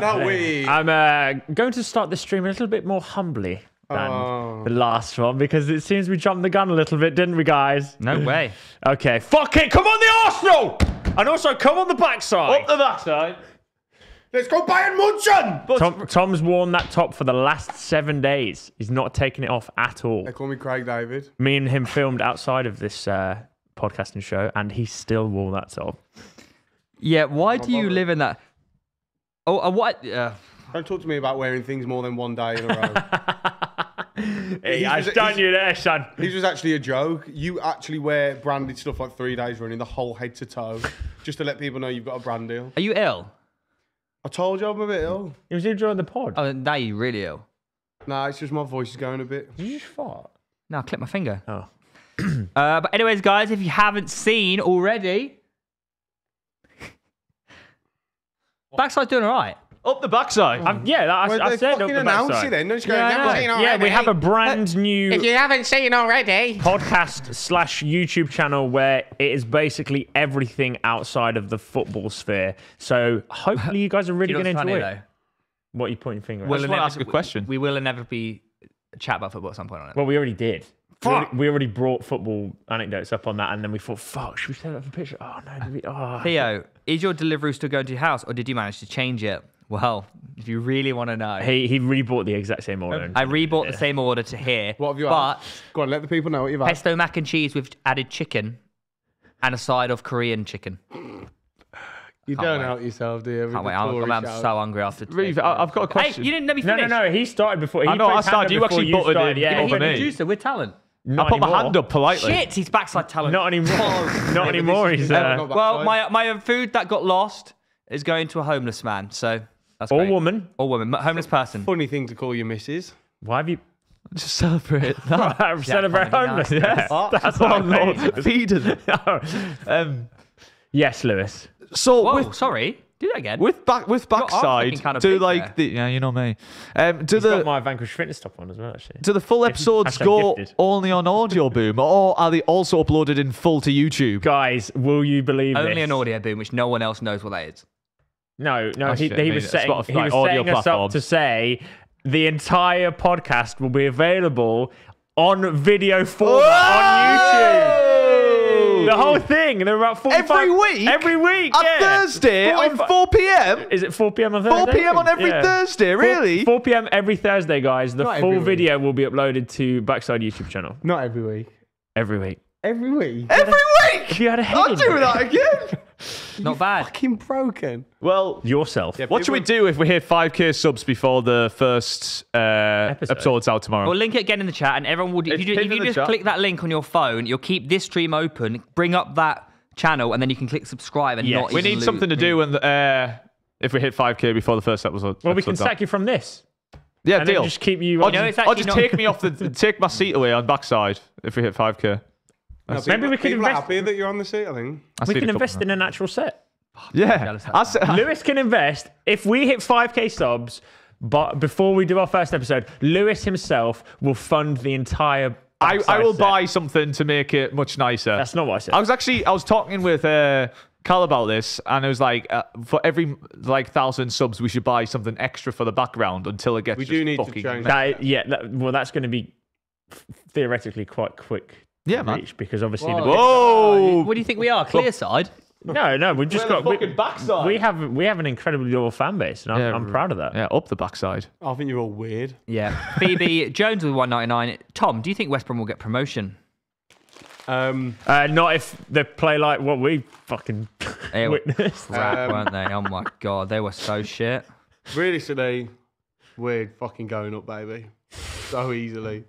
Hello! and we- I'm uh, going to start the stream a little bit more humbly than Oh. the last one because it seems we jumped the gun a little bit, didn't we, guys? No way. Okay, fuck it, come on the Arsenal! And also come on the backside. Up the backside. Let's go Bayern Munchen! Tom, Tom's worn that top for the last seven days. He's not taking it off at all. They call me Craig David. Me and him filmed outside of this uh, podcasting show, and he still wore that top. Yeah, why do you bother. live in that? Oh, uh, what? Uh, Don't talk to me about wearing things more than one day in a row. Hey, He's I've done you there, son. This was actually a joke. You actually wear branded stuff like three days running, the whole head to toe, just to let people know you've got a brand deal. are you ill? I told you I'm a bit ill. He was you enjoying the pod. Oh, now you really ill. Nah, it's just my voice is going a bit. Did you just fart? No, I clipped my finger. Oh. Uh, but anyways, guys, if you haven't seen already, backside's doing all right. Up the backside. I've, yeah, that, I, Well, I they said up the backside. it then. Don't just go, Yeah, I "Never know. yeah, we have a brand new If you haven't seen already, podcast slash YouTube channel where it is basically everything outside of the football sphere. So hopefully you guys are really You know going to enjoy funny, it. though? What are you pointing your finger at? Well, just wanna inevitably- ask a question. We will inevitably chat about football at some point on it. Well, we already did. We already, we already brought football anecdotes up on that, and then we thought, "Fuck, should we save that for a picture?" Oh no, did we? Oh. Theo, is your delivery still going to your house, or did you manage to change it? Well, if you really want to know, He he rebought the exact same order. I rebought the same order to here. What have you But had? Go on, let the people know what you've had. pesto mac and cheese with added chicken and a side of Korean chicken. You Can't don't wait. help yourself, do you? With Can't wait. I'm, Tory I'm so hungry after. Reeve, today. I- I've got a question. Hey, question. you didn't let me finish. no, no. no. He started before. He I know, I started. You before actually butted started. in Yeah, Yeah, he he's over a me. producer. We're talent. Not I put my hand up politely. Shit, he's backside talent. Not anymore. not anymore. He's Yeah, uh, not Well, my my food that got lost is going to a homeless man. So that's or great. woman. or woman, homeless person. funny thing to call your missus. Why have you Just celebrate that. celebrate funny, homelessness? Oh, That's oh, not Lord, amazing. feeding. Um, yes, Lewis. so Whoa, with sorry. Do that again. with back with Your arm's backside, kinda do like there. the yeah, you know me. Um, do He's got the my Vanquish Fitness top on as well. Actually, do the full episodes Hashtag go gifted. only on Audio Boom, or are they also uploaded in full to YouTube? guys, will you believe Only this? an audio boom, which no one else knows what that is. No, no. He, he was mean, setting, Spotify, he was audio setting us up to say the entire podcast will be available on video format on YouTube. The whole thing. There are about 45, Every week? Every week. On yeah. Thursday on 4 p.m. Is it 4 p.m. on Thursday? 4 Thursday? p.m. on every Yeah. Thursday, really? 4 p.m. every Thursday, guys. The Not full every week. video will be uploaded to Backside YouTube channel Not every week. every week. Every week. Every week! If week. you had a head I'll in do that again. Not bad. Fucking broken. Well, yourself. what should we do if we hit 5k subs before the first uh, Episode. episode's out tomorrow? We'll link it again in the chat, and everyone will. If It's you, do, if you just chat. click that link on your phone, you'll keep this stream open. Bring up that channel, and then you can click subscribe and Yes. not. we need lose- something to do and uh, if we hit 5k before the first episode. Well, we can episode's out. sack you from this. Yeah, And then deal. just keep you. Or on- know, just, it's or actually just not- take me off the take my seat away on backside if we hit 5k. No, Maybe people- we could people are invest- happy that you're on the seat, I think. We can invest in an actual set. Yeah, jealous of I said- Lewis can invest if we hit 5k subs. But before we do our first episode, Lewis himself will fund the entire. I, I will set. buy something to make it much nicer. That's not what I said. I was actually I was talking with uh, Cal about this, and it was like uh, for every like thousand subs, we should buy something extra for the background until it gets. We just do need to fucking change That, yeah, that, well, that's going to be f- theoretically quite quick. To Yeah, man. reach because obviously Whoa. the Whoa! What do you think we are? Clear side. no, no, we've just got the we, fucking backside. we have we have an incredibly loyal fan base, and I'm, Yeah, I'm proud of that. Yeah, up the backside. I think you're all weird. Yeah. Phoebe Jones with 199. Tom, do you think West Brom will get promotion? Um, Uh, not if they play like what we fucking They were witnessed. crap, Um, weren't they? Oh my god, they were so shit. realistically, we're fucking going up, baby. So easily.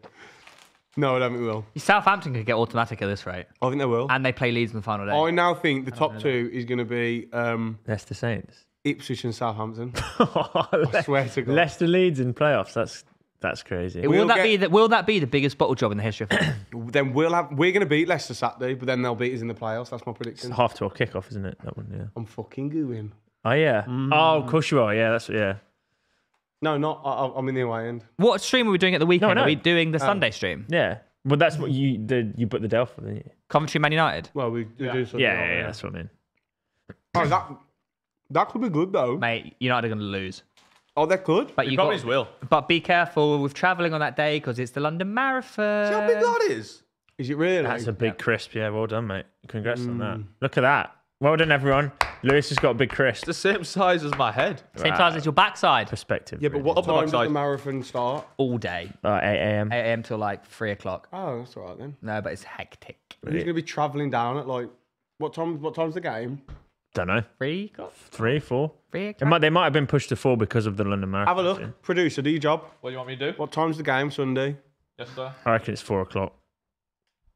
No, I don't think we will. Southampton could get automatic at this rate, I think they will. and they play Leeds in the final day. I now think the top two is going to be um, Leicester Saints. Ipswich and Southampton. I swear to God. Leicester Leeds in playoffs. That's that's crazy. will we'll that get- be the, will that be the biggest bottle job in the history of football? Then we'll have we're going to beat Leicester Saturday, but then they'll beat us in the playoffs. That's my prediction. half to twelve kickoff, isn't it? That one, yeah. I'm fucking gooing. Oh yeah. Oh, of course you are. Yeah, that's yeah. No, not. I, I- I'm in the away end. what stream are we doing at the weekend? no. Are we doing the um, Sunday stream? Yeah. Well, that's what you did. you put the Dell for, didn't you? Coventry Man United? Well, we, we do something. Yeah, yeah, yeah, that's what I mean. Oh, that that could be good though. Mate, United are going to lose. Oh, they could. But you got, will. But be careful with travelling on that day because it's the London Marathon. See how big that is? Is it really? That's a big crisp. Yeah, well done, mate. Congrats on that. Mm. Look at that. Well done, everyone. Lewis has got a big crisp. The same size as my head. Same size as your backside Perspective. yeah, but really. what Up the time does the marathon start? all day. Uh, 8 a.m. 8 a.m. till like 3 o'clock. Oh, that's all right then. No, but it's hectic. Who's going to be travelling down at like what time? What time's the game? Don't know. 3 o'clock? Three, four. 3 It might, they might have been pushed to four because of the London Marathon. Have a look, soon. producer. Do your job. What do you want me to do? What time's the game Sunday? Yes, sir. I reckon it's four o'clock.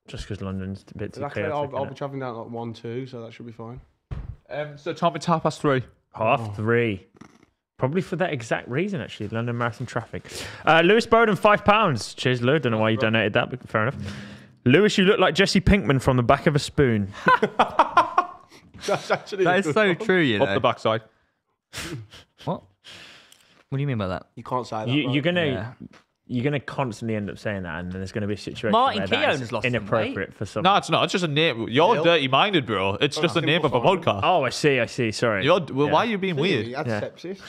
Just because London's a bit too Exactly. chaotic. I'll, I'll innit? be travelling down at like one, two, so that should be fine. Um, so time it's half past three. Half three. Probably for that exact reason, actually. London Marathon traffic. Uh, Lewis Bowden, five pounds. Cheers, Lou. Don't know why you donated that, but fair enough. Lewis, you look like Jesse Pinkman from the back of a spoon. That's actually That a is good so one. true, you Up know. the backside. What? What do you mean by that? You can't say that. You, right? you're gonna. Yeah. You're gonna constantly end up saying that, and then there's gonna be a situation Martin where that Keown is has lost some weight. inappropriate for some. No, it's not. It's just a name. You're Bill? dirty minded, bro. It's just a name of a fine. podcast. Oh, I see. I see. Sorry. You're, well, Yeah. Why are you being Really? weird? He had Yeah. sepsis.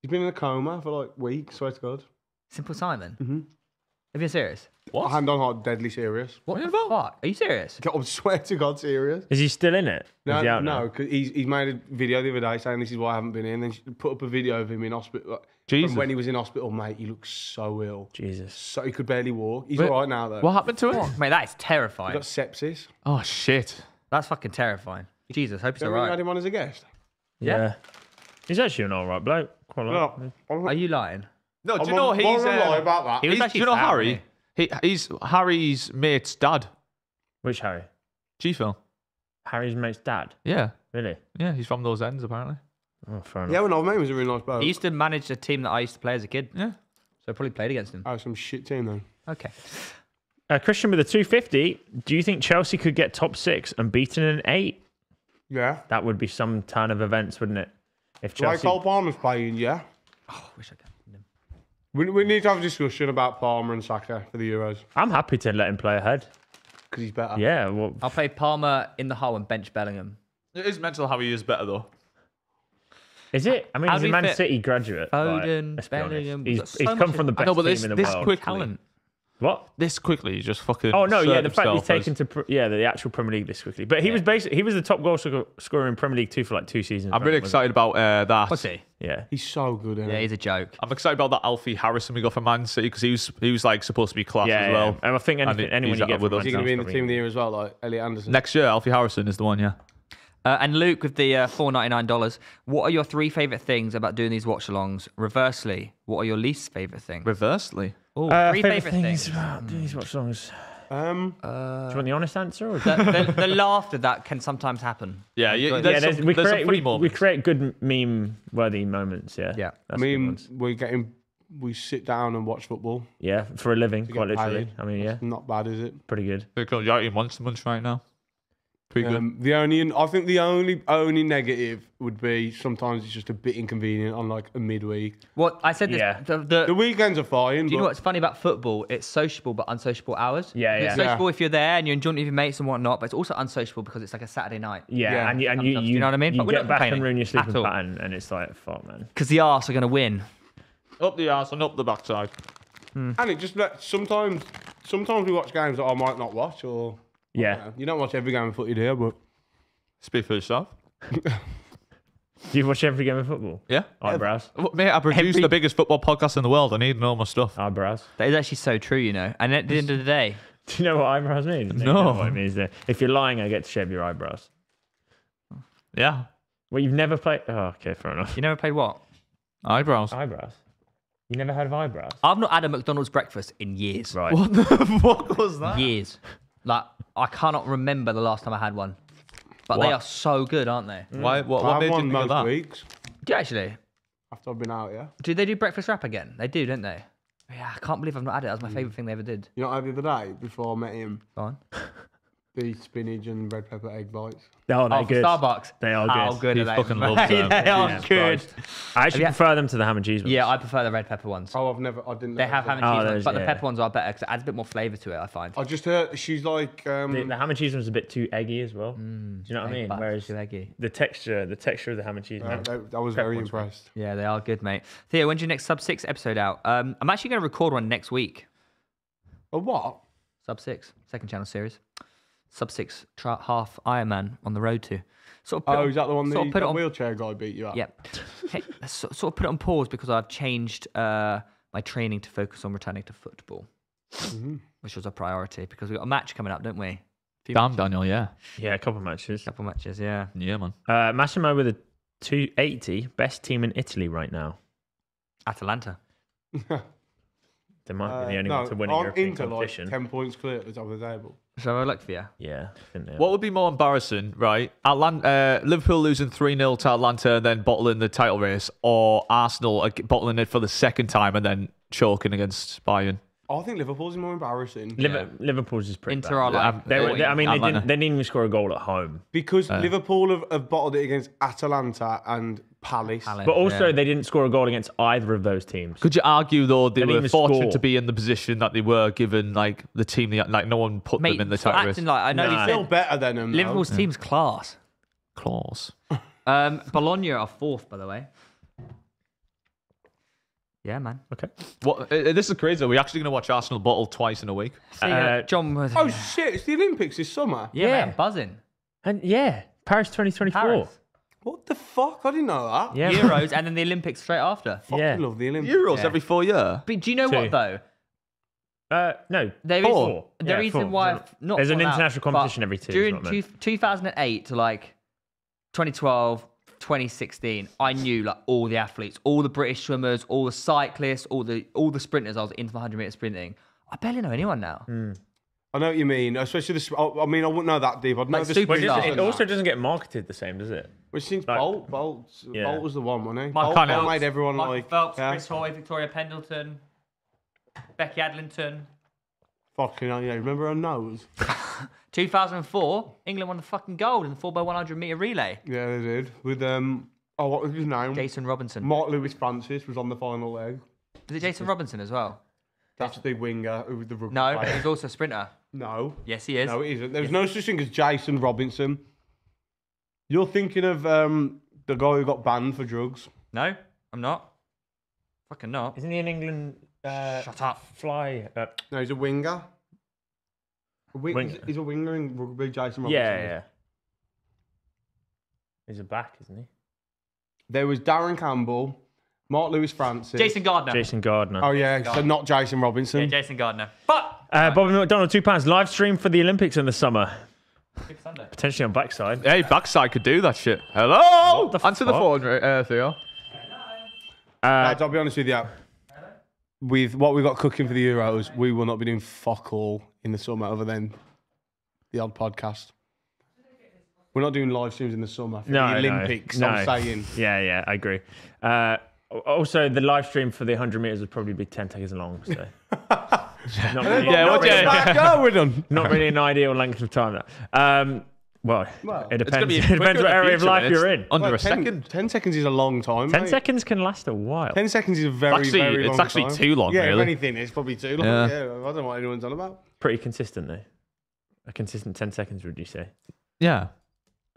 He's been in a coma for like weeks. Swear to God. Simple Simon. Mm-hmm. Are you serious? What? Hand on heart, deadly serious. What are the you fuck? Are you serious? I swear to God, serious. Is he still in it? No, Is he no, because he's, he's made a video the other day saying this is why I haven't been in. Then she put up a video of him in hospital. Like, Jesus. From when he was in hospital, mate, he looks so ill. Jesus. So he could barely walk. He's Wait, all right now though. What happened to him? Mate, that is He terrifying. got sepsis. Oh shit. That's fucking terrifying. Jesus, hope he's Remember we had alright. him on as a guest? Yeah. He's actually an all right bloke. Quite like. No, I'm, Are you lying? No, do I'm you know on- he's? I'm gonna uh, about that. He was he's- actually do you know fat, Harry? wasn't He, he's Harry's mate's dad. Which Harry? G Phil. Harry's mate's dad. Yeah, Really? yeah. He's from those ends apparently. Oh, fair enough. Yeah, when I met him, he was a really nice bloke. He used to manage the team that I used to play as a kid. Yeah. So I probably played against him. Oh, some shit team then. Okay. Uh, Christian with a 250. Do you think Chelsea could get top six and beaten an eight? Yeah. That would be some turn of events, wouldn't it? If Chelsea. Like Chelsea. Cole Palmer's playing, yeah. Oh, wish I could. We, we need to have a discussion about Palmer and Saka for the Euros I'm happy to let him play ahead. because he's better. Yeah. Well, I'll play Palmer in the hole and bench Bellingham. It is mental how he is better though. is it? I mean, How he's do a we Man fit City graduate. Foden, like, let's be honest. Bellingham, He's, we've got so he's much come of- from the I best know, but team this- in the this world. quick- Talent. What? This quickly, he just fucking. Oh no, yeah, the fact he's himself as- taken to pr- yeah the actual Premier League this quickly. But he was basically he was the top goal scorer scorer in Premier League two for like two seasons. I'm really wasn't excited about uh, that. What's he? he? Yeah. He's so good. Isn't Yeah, he? he's a joke. I'm excited about that Alfie Harrison we got from Man City because he was he was like supposed to be class Yeah, as yeah. well. And I think And anything, he- anyone he's you up get with from us. Is he Man going to be in the team of the year as well, like Elliot Anderson? Next year, Alfie Harrison is the one. Yeah. Uh, and Luke with the uh, four ninety nine dollars. What are your three favorite things about doing these watch alongs? Reversely, what are your least favorite things? Reversely. Oh, Uh, three favourite favorite things. about doing these watch songs. Um, Do you want the honest answer? Or the, the, the laughter that can sometimes happen. Yeah, you, Yeah, there's, yeah, there's, some, we, there's create, funny we, we create good meme worthy moments. Yeah. Yeah. I That's good mean, we're getting, we sit down and watch football. Yeah, for a living, quite get literally. paid. I mean, yeah, Not bad, is it? pretty good. Because you're eating Monster Munch right now. Pretty good. Um, the only, I think the only only negative would be sometimes it's just a bit inconvenient on like a midweek. What I said this. Yeah. The, the, The weekends are fine. do you know but what's funny about football? It's sociable but unsociable hours. Yeah, It's yeah. sociable Yeah. if you're there and you're enjoying it with your mates and whatnot, but it's also unsociable because it's like a Saturday night. Yeah, Yeah. and you and you, Sometimes, you, you know what I mean? You But we're get not back and complaining ruin your at sleeping all. pattern, and it's like, fuck, man. Because the arse are going to win. Up the arse and up the backside. and it just let sometimes sometimes we watch games that I might not watch or Yeah. you don't watch every game of footy here, but Speak for yourself. Do you watch every game of football? Yeah. Oh, eyebrows. Well, Mate, I produced Every- the biggest football podcast in the world. I need to know my stuff. Oh, eyebrows. That is actually so true, you know. And at the end of the day, Do you know what eyebrows mean? Maybe you No. know what it means there. If you're lying, I get to shave your eyebrows. Yeah. Well, you've never played. Oh, okay, fair enough. you never played what? Eyebrows. Eyebrows. You never heard of eyebrows? I've not had a McDonald's breakfast in years. Right. What the fuck was that? Years. Like, I cannot remember the last time I had one. But they are so good, aren't they? Why? What, I what have made you one think most that? weeks Do you actually? after I've been out. Yeah, Do they do breakfast wrap again? They do, don't they? Yeah, I can't believe I've not had it. That was my mm. favourite thing they ever did. you know what I had the other day before I met him Go on. the spinach and red pepper egg bites. Oh, they're Oh, good. Starbucks. They are good. How good. good He are they? fucking loves them. they are Jesus good. Christ. I actually you- prefer them to the ham and cheese ones. Yeah, I prefer the red pepper ones. Oh, I've never, I didn't. They know have that. ham and Oh, cheese ones, those- but the yeah. pepper ones are better because it adds a bit more flavour to it, I find. I just heard she's like, um, the, the ham and cheese one's a bit too eggy as well. Do you know what I Egg mean? butter, Whereas too eggy. the texture, the texture of the ham and cheese. uh, man. I, I was Pepper very one's impressed. Yeah, they are good, mate. Theo, when's your next Sub 6 episode out? Um, I'm actually going to record one next week. A what? Sub 6, second channel series. Sub 6 tra- half Ironman on the road to. Sort of put Oh, is that the one sort the, put it that on wheelchair guy beat you up? Yep. Hey, so, sort of put it on pause because I've changed uh, my training to focus on returning to football, Mhm. which was a priority because we've got a match coming up, don't we? Few Damn, Daniel. Yeah. Yeah, a couple of matches. A Couple of matches, yeah. Yeah, man. Uh, Massimo with a 280, best team in Italy right now. Atalanta. They might Uh, be the only no, one to win a European Inter competition. like ten points clear at the top of the table? Shall I look for you? yeah, I think they are. What would be more embarrassing, right? Atlant- uh, Liverpool losing 3 0 to Atalanta and then bottling the title race, or Arsenal bottling it for the second time and then choking against Bayern? I think Liverpool's more embarrassing Liver- Liverpool's is pretty Inter bad. are like. They they, I mean, they didn't, they didn't even score a goal at home. because Uh. Liverpool have, have bottled it against Atalanta and Palace. Palace, But also, yeah. they didn't score a goal against either of those teams. Could you argue, though, they They were fortunate score. to be in the position that they were given, like, the team, they, like, no one put Mate, them in the stop title race? like I know Nah. you Still better than them. though. Liverpool's team's class. Claws. Um, Bologna are fourth, by the way. Yeah, man. Okay. What, uh, this is crazy. Are we actually going to watch Arsenal bottle twice in a week? See, uh, Uh, John. Oh shit! It's the Olympics this summer. yeah, yeah. man, buzzing. And yeah, Paris 2024. Paris. What the fuck? I didn't know that. Yeah. Euros and then the Olympics straight after. Fucking Yeah. love the Olympics. Euros Yeah. every four year. But do you know Two. what though? Uh, no, There is four. the Yeah, reason four. why not There's an four now, international but competition every two, is During what I meant. two, 2008 to like 2012, 2016, I knew like all the athletes, all the British swimmers, all the cyclists, all the all the sprinters. I was into the 100 meter sprinting. I barely know anyone now. I know what you mean, especially the. sp- I I mean, I wouldn't know that deep. I'd know Like the super But it, sprinters stars. it and also doesn't get marketed the same, does it? Which since like- Bolt, Bolt, Yeah. Bolt was the one, wasn't he? Michael Bolt, Phelps. Bolt made everyone Michael like. Phelps, yeah. Chris Hoy, Victoria Pendleton, Becky Adlington. Fucking hell, yeah. Remember her nose? 2004, England won the fucking gold in the 4x100 meter relay. Yeah, they did. With um, oh, what was his name? Jason Robinson. Mark Lewis Francis was on the final leg. Was it Jason Robinson as well? That's the winger who was the rugby No, player. he's also a sprinter. No, Yes, he is. no, it isn't. There's no such thing as Jason Robinson. You're thinking of um the guy who got banned for drugs. No, I'm not. Fucking not. Isn't he in England? Uh, Shut up. Fly. Uh, No, he's a winger. A wing, Winger. He's a winger in rugby. Jason Robinson. yeah, yeah. He's a back, isn't he? There was Darren Campbell, Mark Lewis Francis. Jason Gardner. Jason Gardner. Oh yeah, so not Jason Robinson. Yeah, Jason Gardner. But Uh, Bobby McDonald, two pounds. Live stream for the Olympics in the summer. Big Sunday. Potentially on backside. Hey, backside could do that shit. Hello? What the Answer the fuck? phone, uh, Theo. Uh, Lads, I'll be honest with you. With what we've got cooking for the Euros, we will not be doing fuck all in the summer other than the odd podcast. We're not doing live streams in the summer for no, the no, Olympics. No, I'm saying. Yeah, yeah, I agree. Uh, also, the live stream for the 100 meters would probably be 10 seconds long. So, not really, Yeah, No, what- we're yeah, back. Oh, we're done. not really an ideal length of time. That. Um, well, Well, it depends. be It depends in what the area of life you're in. Under Well, a 10, second. 10 seconds is a long time. 10 mate. seconds can last a while. 10 seconds is a very, actually- very it's actually time. too long, Yeah, if really. anything, it's probably too long. Yeah. Yeah. I don't know what anyone's on about. Pretty consistent, though. A consistent 10 seconds, would you say? Yeah.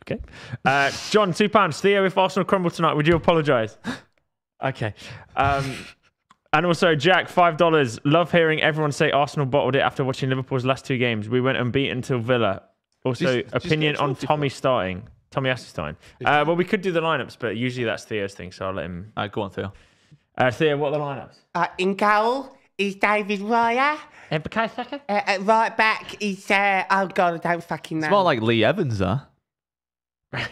Okay. Uh, John, two pounds. Theo, if Arsenal crumble tonight, would you apologise? Okay. Um, and also, Jack, five dollars. Love hearing everyone say Arsenal bottled it after watching Liverpool's last two games. We went unbeaten until Villa. Also, Just- just opinion get on sorted Tommy starting. Tommy Asselstein. Uh, well, we could do the lineups, but usually that's Theo's thing, so I'll let him. All right, go on, Theo. Uh, Theo, what are the lineups? Uh, in goal is David Raya. And Bukayo Saka? Uh, at right back is uh, oh god, I don't fucking know. It's more like Lee Evans, huh?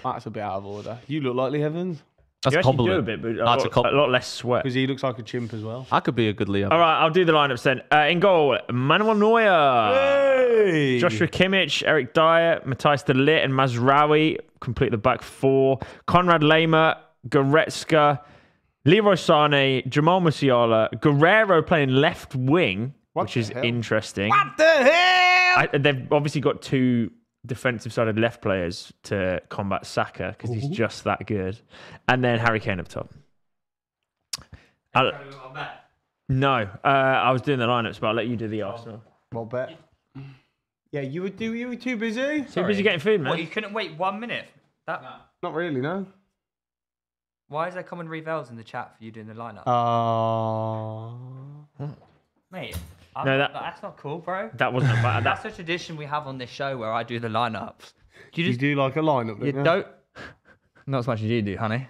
That's a bit out of order. You look like Lee Evans That's you a actually do a compliment. bit, but a, That's a lot, a lot less sweat. because he looks like a chimp as well. I could be a good Lee Evans. All right, I'll do the lineups then. Uh, in goal, Manuel Neuer. Hey! Joshua Kimmich, Eric Dier, Matthias De Ligt, and Mazraoui complete the back four. Konrad Laimer, Goretzka, Leroy Sane, Jamal Musiala, Guerreiro playing left wing, which the is hell? interesting. What the hell? I, they've obviously got two defensive sided left players to combat Saka because he's just that good. And then Harry Kane up top. I'll- no, uh, I was doing the lineups, but I'll let you do the Arsenal. Well, bet. Yeah, you were do you were too busy. Too busy getting food, man. What, you couldn't wait one minute? That, Not really, no. Why is there common revels in the chat for you doing the lineup? Uh, Mate, I'm No, not- that- that's not cool, bro. That wasn't a bad. That's That, a tradition we have on this show where I do the lineups. Do you you just do like a lineup, you don't don't? Not as much as you do, honey.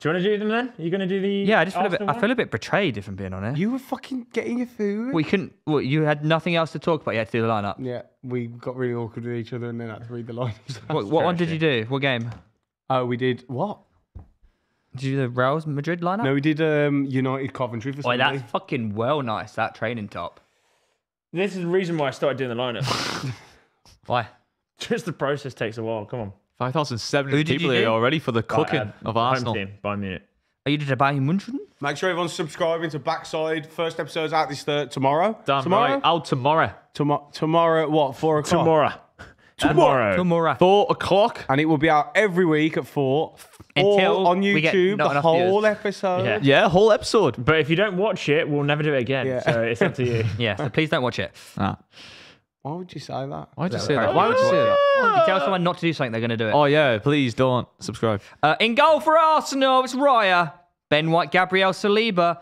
do you want to do them then? Are you going to do the? Yeah, I just feel a bit. Arsenal I feel a bit betrayed if I'm being honest. You were fucking getting your food. we couldn't. Well, you had nothing else to talk about. You had to do the lineup. yeah, we got really awkward with each other and then had to read the lineups. What, what one did you do? What game? oh, we did what? Did you do the Real Madrid lineup? No, we did um, United Coventry for Boy, Sunday. that's fucking well nice. That training top. This is the reason why I started doing the lineup. Why? Just the process takes a while. Come on. 5,070 Who did people you here do? already for the cooking Uh, of home Arsenal. Team, Bayern Munich. Are you did a Bayern Munchen? Make sure everyone's subscribing to Backside. First episode's out this third tomorrow. Damn tomorrow. right. Out tomorrow. Tomo- tomorrow at what? Four o'clock. Tomorrow. Tomorrow. Tomorrow. Four o'clock. And it will be out every week at four. Until or on we get YouTube, not the enough whole viewers. episode. Yeah. Yeah, whole episode. But if you don't watch it, we'll never do it again. Yeah. So it's up to you. Yeah, so please don't watch it. Ah. Why would you say that? Why'd you say that? Why would you say that? If you tell someone not to do something, they're going to do it. Oh, yeah, please don't subscribe. Uh, in goal for Arsenal, it's Raya. Ben White, Gabriel Saliba.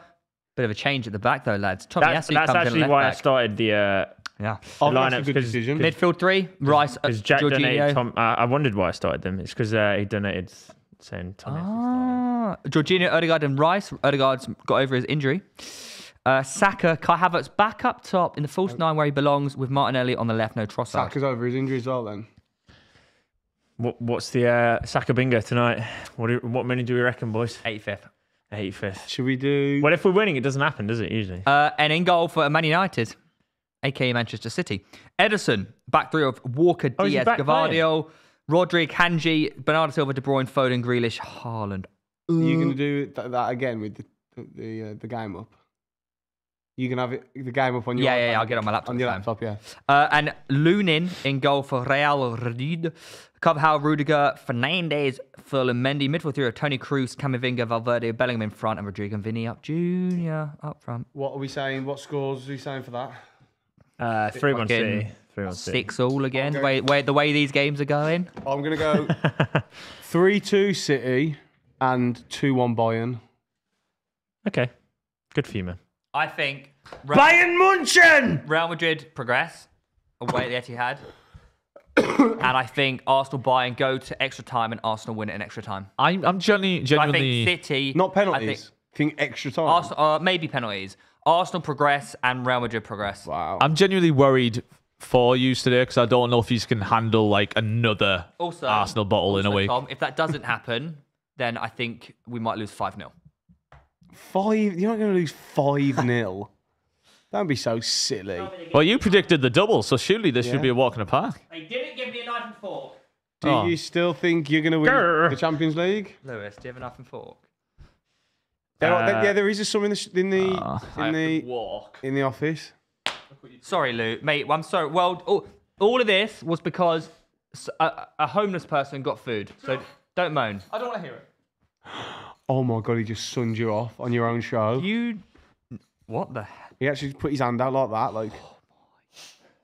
Bit of a change at the back, though, lads. Tommy That's, Yasu that's comes in actually left why I back. started the uh, Yeah. Oh, lineups, that's a good 'cause- decision. Midfield three, Rice, uh, because Jack Jorginho. donated. Tom, uh, I wondered why I started them. It's because uh, he donated saying Tommy. Ah, Jorginho, Odegaard, and Rice. Odegaard's got over his injury. Uh, Saka, Kai Havertz back up top in the false nine where he belongs with Martinelli on the left, no Trossard. Saka's over his injury as well then. What, what's the uh, Saka bingo tonight? What do, what many do we reckon, boys? 85th. 85th. Should we do? Well, if we're winning, it doesn't happen, does it? Usually. Uh, and in goal for Man United, aka Manchester City. Ederson, back three of Walker, Oh, Dias, Gvardiol, Rodri, Kanji, Bernardo Silva, De Bruyne, Foden, Grealish, Haaland. Are you going to do th- that again with the the, uh, the game up? You can have it the game up on your Yeah, yeah, yeah. I'll get on my laptop On your laptop, yeah. Uh, and Lunin in goal for Real Madrid. Carvajal, Rudiger, Fernandez, Mendy, midfield three of Toni Kroos, Camavinga, Valverde, Bellingham in front, and Rodrygo and Vinny up Junior up front. What are we saying? What scores are we saying for that? Uh, 3 1 fucking City. 3 1 City. Six all again. Okay. Way, way, the way these games are going. I'm going to go 3 2 City and 2 1 Bayern. Okay. Good for you, man. I think Real, Bayern Munchen! Real Madrid progress away at the Etihad. and I think Arsenal buy and go to extra time, and Arsenal win it in extra time. I'm, I'm genuinely, I think City. Not I penalties. think think, extra time. Arsenal, uh, maybe penalties. Arsenal progress and Real Madrid progress. wow. I'm genuinely worried for you today because I don't know if you can handle like another Also, Arsenal bottle in a week. Tom, if that doesn't happen, then I think we might lose 5 0. Five. You're not going to lose 5 0. Don't be so silly. Well, you predicted the double, so surely this Yeah. should be a walk in the park. They didn't give me a knife and fork. Do Oh. you still think you're going to win Grr. the Champions League? Lewis, do you have a knife and fork? There are- Uh, yeah, there is a some in the sh- in the Ah, in the walk. in the office. Sorry, Lou. Mate, I'm sorry. Well, all, all of this was because s- a, a homeless person got food. So don't moan. I don't want to hear it. Oh my god, he just sunned you off on your own show. You. What the hell? He actually put his hand out like that, like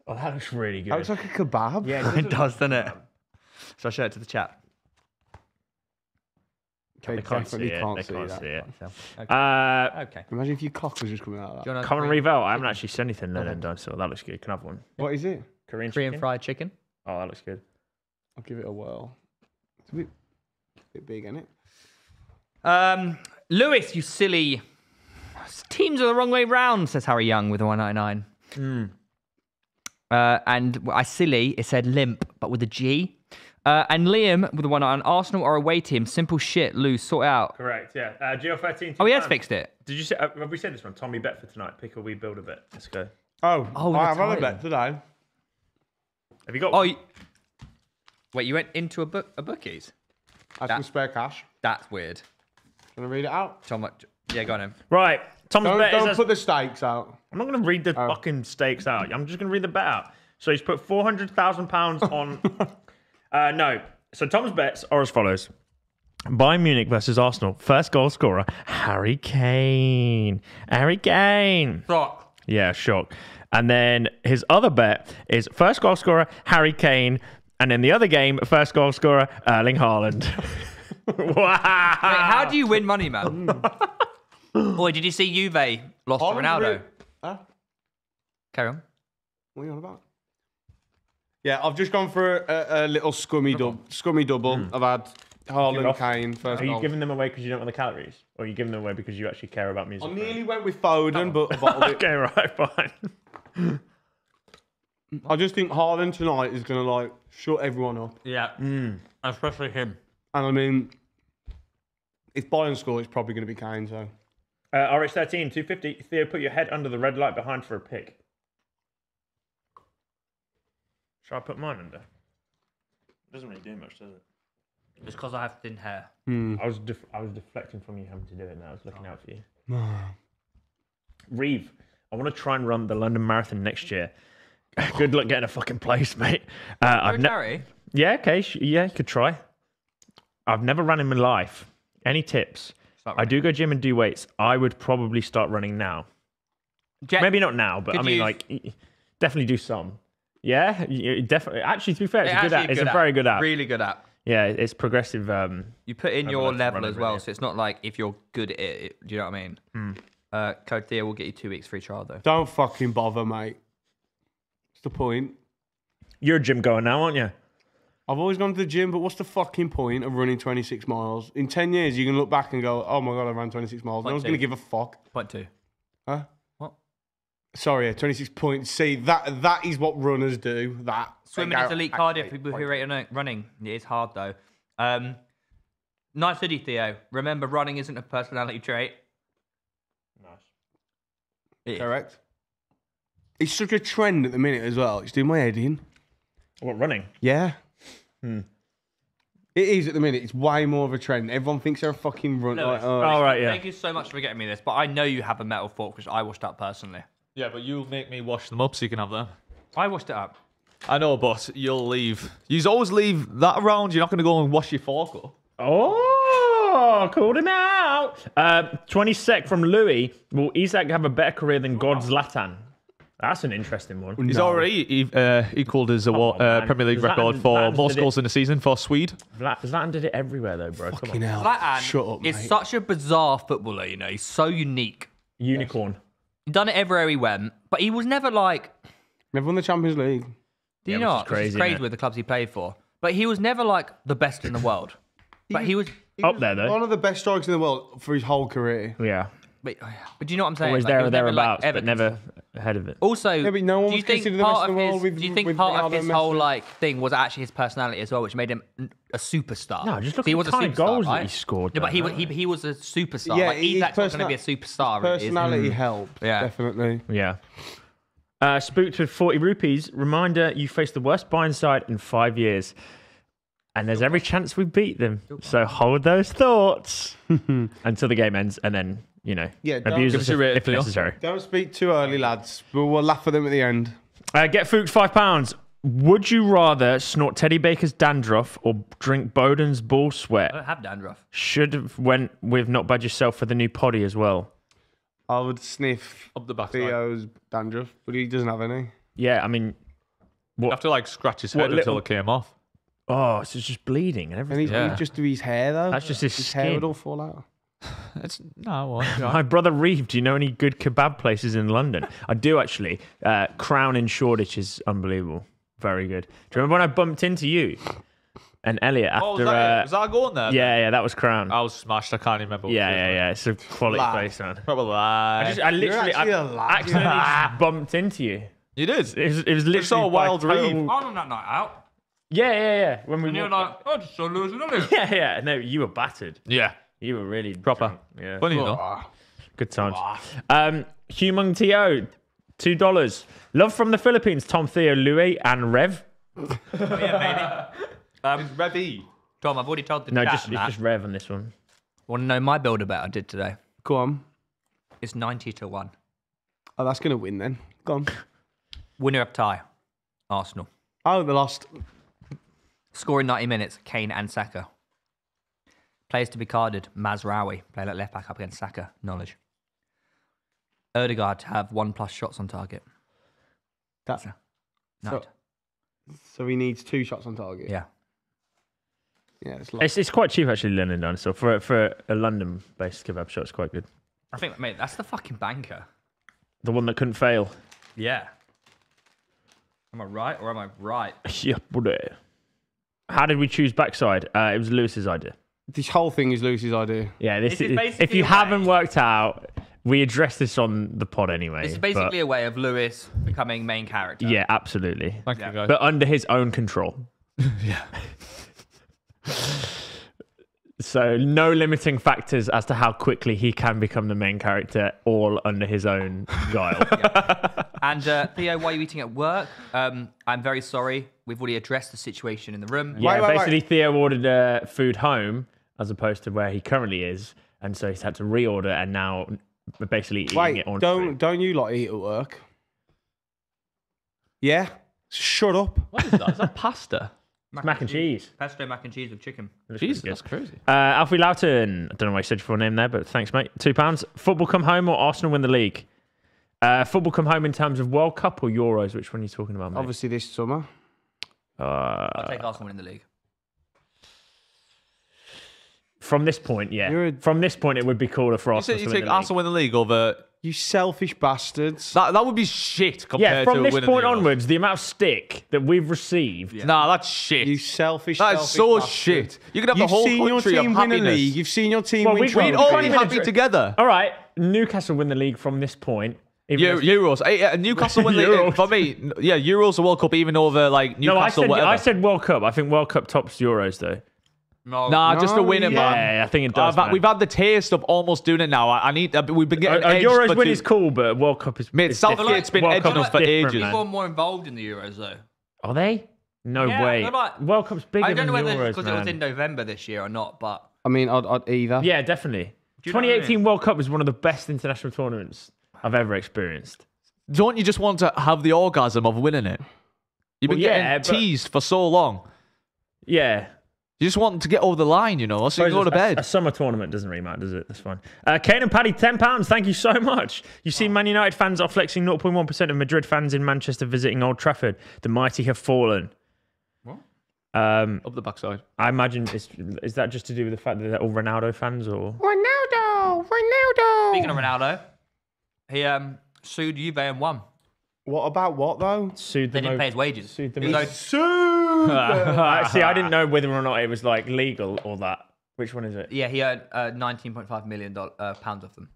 Oh, that looks really good. that looks like a kebab. yeah, It does, doesn't it? So I show it to the chat? They, they can't see it. can't they see can't that. see it. Okay. Uh, okay. Imagine if your cock was just coming out of Do that. you want a Common Korean, Revel. I haven't actually said anything then and done, so that looks good. Can I have one? What is it? Korean, Korean chicken? fried chicken? Oh, that looks good. I'll give it a whirl. It's a bit, bit big, isn't it? Um, Lewis, you silly. Teams are the wrong way round, says Harry Young with a 199. Uh, and I silly, it said limp, but with a G. Uh, and Liam with the 199. Arsenal are away team. Simple shit, lose, sort out. Correct. Yeah. Uh, GL13. Oh, he has fixed it. Did you say? Uh, have we said this one? Tommy bet for tonight. Pick a we build a bit. Let's go. Oh, Oh, I have had a bet today. Have you got? Oh, you... wait, you went into a book, a bookies? I have some spare cash. That's weird. Can I read it out? Tom, yeah, go on then. right. Tom's Don't, bet don't as- put the stakes out. I'm not going to read the Oh. fucking stakes out. I'm just going to read the bet out. So he's put four hundred thousand pounds on. uh, no. So Tom's bets are as follows: Bayern Munich versus Arsenal. First goal scorer Harry Kane. Harry Kane. Shock. Yeah, shock. And then his other bet is first goal scorer Harry Kane, and in the other game, first goal scorer Erling Haaland. wow. Wait, how do you win money, man? Boy, did you see Juve lost to Ronaldo? re- Huh? Carry on. What are you on about? Yeah, I've just gone for a, a little scummy dub, scummy double. I've had Haaland off. Kane, first Are you goal. giving them away because you don't want the calories, or are you giving them away because you actually care about music? I nearly went with Foden, but I bottled it. Okay, right, fine. I just think Haaland tonight is going to like shut everyone up. Yeah. Especially him. And I mean, if Bayern score, it's probably going to be Kane. So Uh, RH13, 250. Theo, put your head under the red light behind for a pick. Shall I put mine under? It doesn't really do much, does it? It's because I have thin hair. I was def- I was deflecting from you having to do it. Now I was looking out for you. Reeve, I want to try and run the London Marathon next year. Good luck getting a fucking place, mate. Uh, I've I've ne- Gary. yeah, okay, sh- yeah, you could try. I've never run in my life. Any tips? Start I do go gym and do weights. I would probably start running now. Jet, Maybe not now, but I Could mean, you- like, y- definitely do some. Yeah, you- definitely. Actually, to be fair, it's a good actually app. It's a very good app. Really good app. Yeah, it's progressive. Um, You put in your level as well, really. so it's not like if you're good at it. Do you know what I mean? Hmm. Uh, Code Theo will get you two weeks free trial though. don't fucking bother, mate. What's the point? you're a gym goer now, aren't you? I've always gone to the gym, but what's the fucking point of running 26 miles? In 10 years, you can look back and go, oh my God, I ran 26 miles. No Point one's going to give a fuck. Point two. Huh? What? Sorry, yeah, 26 points. See, that that is what runners do. That Swimming They is elite cardio people who point rate on running. It is hard though. Um, nice hoodie, Theo. Remember, running isn't a personality trait. It is. Correct. It's such a trend at the minute as well. It's doing my head in. What running? Yeah. It is at the minute. It's way more of a trend. Everyone thinks they're a fucking runner. Lewis, like, oh, Oh right, yeah. Thank you so much for getting me this, but I know you have a metal fork, which I washed up personally. Yeah, but you'll make me wash them up so you can have them. I washed it up. I know, but you'll leave. You always leave that around. You're not going to go and wash your fork up. Oh, called him out. Uh, 20 sec from Louis. Will Isak have a better career than God Zlatan? That's an interesting one. He's No. already e- uh, equaled his award, on, uh. Premier League Zlatan- record for Zlatan's most did it- goals in a season for Swede. Zla- Zlatan did it everywhere though, bro. Come fucking on. hell. Zlatan Shut up, is mate. such a bizarre footballer, you know. He's so unique. Unicorn. He done it everywhere he went, but he was never like. Never won the Champions League. Do you Yeah, which know? is Which crazy, is crazy innit? with the clubs he played for. But he was never like the best in the world. But he was. Up there though. One of the best strikers in the world for his whole career. Yeah. But, but do you know what I'm saying? Always Like, there or was never like but never ahead of it. Also, Yeah, but no one do you think considered the best part of his, with- do you think part of his whole Messi? like thing was actually his personality as well, which made him a superstar? No, just look he at was the kind of superstar, goals that he scored, Yeah, but he, though. wa- he he was a superstar. Yeah, like, his Isak's going to be a superstar. Personality helped. Yeah. Definitely. Yeah. Uh, spooked with 40 rupees. Reminder you face the worst blind side in five years. And there's every chance we beat them. So hold those thoughts until the game ends and then, you know, Yeah, abuse us us if, if necessary. Don't speak too early, lads. We'll, we'll laugh at them at the end. Uh, get Fuchs five pounds. Would you rather snort Teddy Baker's dandruff or drink Bowden's bull I sweat? don't have dandruff. Should have went with not bad yourself for the new potty as well. I would sniff Up the backside. Theo's dandruff, but he doesn't have any. Yeah, I mean, You have to like scratch his What head until little- it came off. oh, so it's just bleeding and And everything. he's, Yeah. he'd just do his hair though. That's just his his hair would all fall out. It's no. Well, My brother Reeve, do you know any good kebab places in London? I do actually. Uh, Crown in Shoreditch is unbelievable. Very good. Do you remember when I bumped into you and Elliot after? oh, was that, uh, was that going there? yeah, yeah, that was Crown. I was smashed. I can't remember. what yeah, yeah, yeah. It's a quality Lad. place, man. Probably. I just, I literally, actually I a accidentally just bumped into you. you did. It was, it was literally saw a by wild total- Reeve. I was on that night out. Yeah, yeah, yeah. When we And you're walked- like, oh, just saw Lewis and Elliot. yeah, yeah. No, you were battered. Yeah. You were really Proper. drunk. Yeah. Funny enough. Ah. Good times. Um, Humong To, two dollars. Love from the Philippines. Tom Theo, Louis, and Rev. yeah, baby. Um, Revy. Tom, I've already told the No, chat just it's that. just Rev on this one. Want to know my builder bet I did today? Go on. It's 90 to 1. Oh, that's gonna win then. Go on. Winner of tie, Arsenal. Oh, they lost. Scoring 90 minutes, Kane and Saka. Players to be carded, Mazraoui, play like left back up against Saka, knowledge. Odegaard to have one plus shots on target. That, Night. so he needs two shots on target. yeah. Yeah, it's. It's, it's quite cheap actually, London Dinosaur. For for a London-based kebab shop, it's quite good. I think, mate, that's the fucking banker. The one that couldn't fail. Yeah. Am I right or am I right? Yeah, buddy. How did we choose backside? Uh, it was Lewis's idea. This whole thing is Lucy's idea. Yeah, this, This is is. If you way- haven't worked out, we addressed this on the pod anyway. It's but- basically a way of Lewis becoming main character. yeah, absolutely. Thank Yeah. you, guys. But under his own control. yeah. So no limiting factors as to how quickly he can become the main character, all under his own guile. And uh, Theo, why are you eating at work? Um, I'm very sorry. We've already addressed the situation in the room. Yeah, Wait, wait, wait. basically Theo ordered uh, food home as opposed to where he currently is, and so he's had to reorder and now basically eating Wait, it on don't food. don't you lot eat at work? Yeah. Shut up. What is that? Is that pasta? mac and cheese. Pesto mac and cheese with chicken. Looks pretty Jesus, that's crazy. Uh, Alfie Loughton. I don't know why I said your full name there, but thanks, mate. Two pounds. Football come home or Arsenal win the league? Uh, football come home in terms of World Cup or Euros? Which one are you talking about, mate? Obviously this summer. I'll Uh, take Arsenal winning the league. From this point, yeah. You're a- From this point, it would be cooler for You Arsenal. said you to win take the league. Arsenal win the league over. You selfish bastards. That, that would be shit compared Yeah, from to this winning point the Euros. onwards, the amount of stick that we've received. Nah, that's shit. You selfish. that is selfish so bastard. shit. You can have You've the whole seen your country team of win a happiness. league. You've seen your team Well, win. we can't- We'd all be Can't even happy adri- together. All right, Newcastle win the league from this point. even Eu- though- Euros. Eh, eh, Newcastle win the Euros. for me. n- Yeah, Euros the World Cup even over like no, I Newcastle said whatever. I said World Cup. I think World Cup tops Euros though. No, nah, just to No, win it, yeah. man. Yeah, I think it does. I've had- man. we've had the taste of almost doing it now. I, I need. Uh, we've been a, getting a edged Euros win two- is cool, but World Cup is. Mate, is Southgate's different. been World edging Cup us is for ages. man. People are more involved in the Euros though. Are they? No Yeah, way. like- World Cup's bigger I don't know whether Euros, because it was in November this year or not, but I mean, I'd, I'd either. Yeah, definitely. Do you know what I 2018 World Cup was one of the best international tournaments I've ever experienced. Don't you just want to have the orgasm of winning it? You've been Well, yeah, getting but- teased for so long. Yeah. You just want to get over the line, you know, so you go to bed. A, summer tournament doesn't really matter, does it? That's fine. Uh, Kane and Paddy, ten pounds. Thank you so much. You see, Man United fans are flexing 0.1 percent of Madrid fans in Manchester visiting Old Trafford. The mighty have fallen. What? Um, Up the backside. I imagine it's, is that just to do with the fact that they're all Ronaldo fans, or Ronaldo, Ronaldo. speaking of Ronaldo, he um sued Juve and won. What about what though? sued them. They them? didn't over- pay his wages. Sued them. He was over- owed- Sue. See, I didn't know whether or not it was like legal or that. Which one is it? yeah, he earned uh, 19.5 million uh, pounds of them.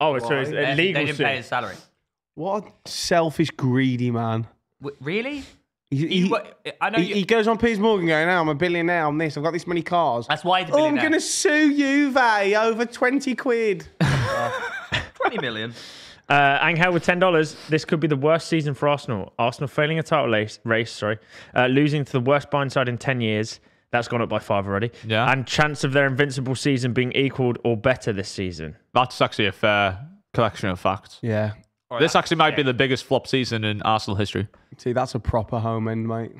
Oh, so it's They, a they didn't suit. pay his salary. What a selfish, greedy man. W- really? He, You he, wa- I know. he, you, he goes on Piers Morgan going, "Now I'm a billionaire. I'm this. I've got this many cars. that's why he's a Oh, I'm billionaire. gonna sue you, Juve over twenty quid." 20 million. Uh, Angel with ten dollars. This could be the worst season for Arsenal. Arsenal failing a title race, race sorry, uh, losing to the worst blindside in ten years. That's gone up by five already. Yeah. And chance of their invincible season being equaled or better this season. That's actually a fair collection of facts. yeah. This actually might be the biggest flop season in Arsenal history. See, that's a proper home end, mate.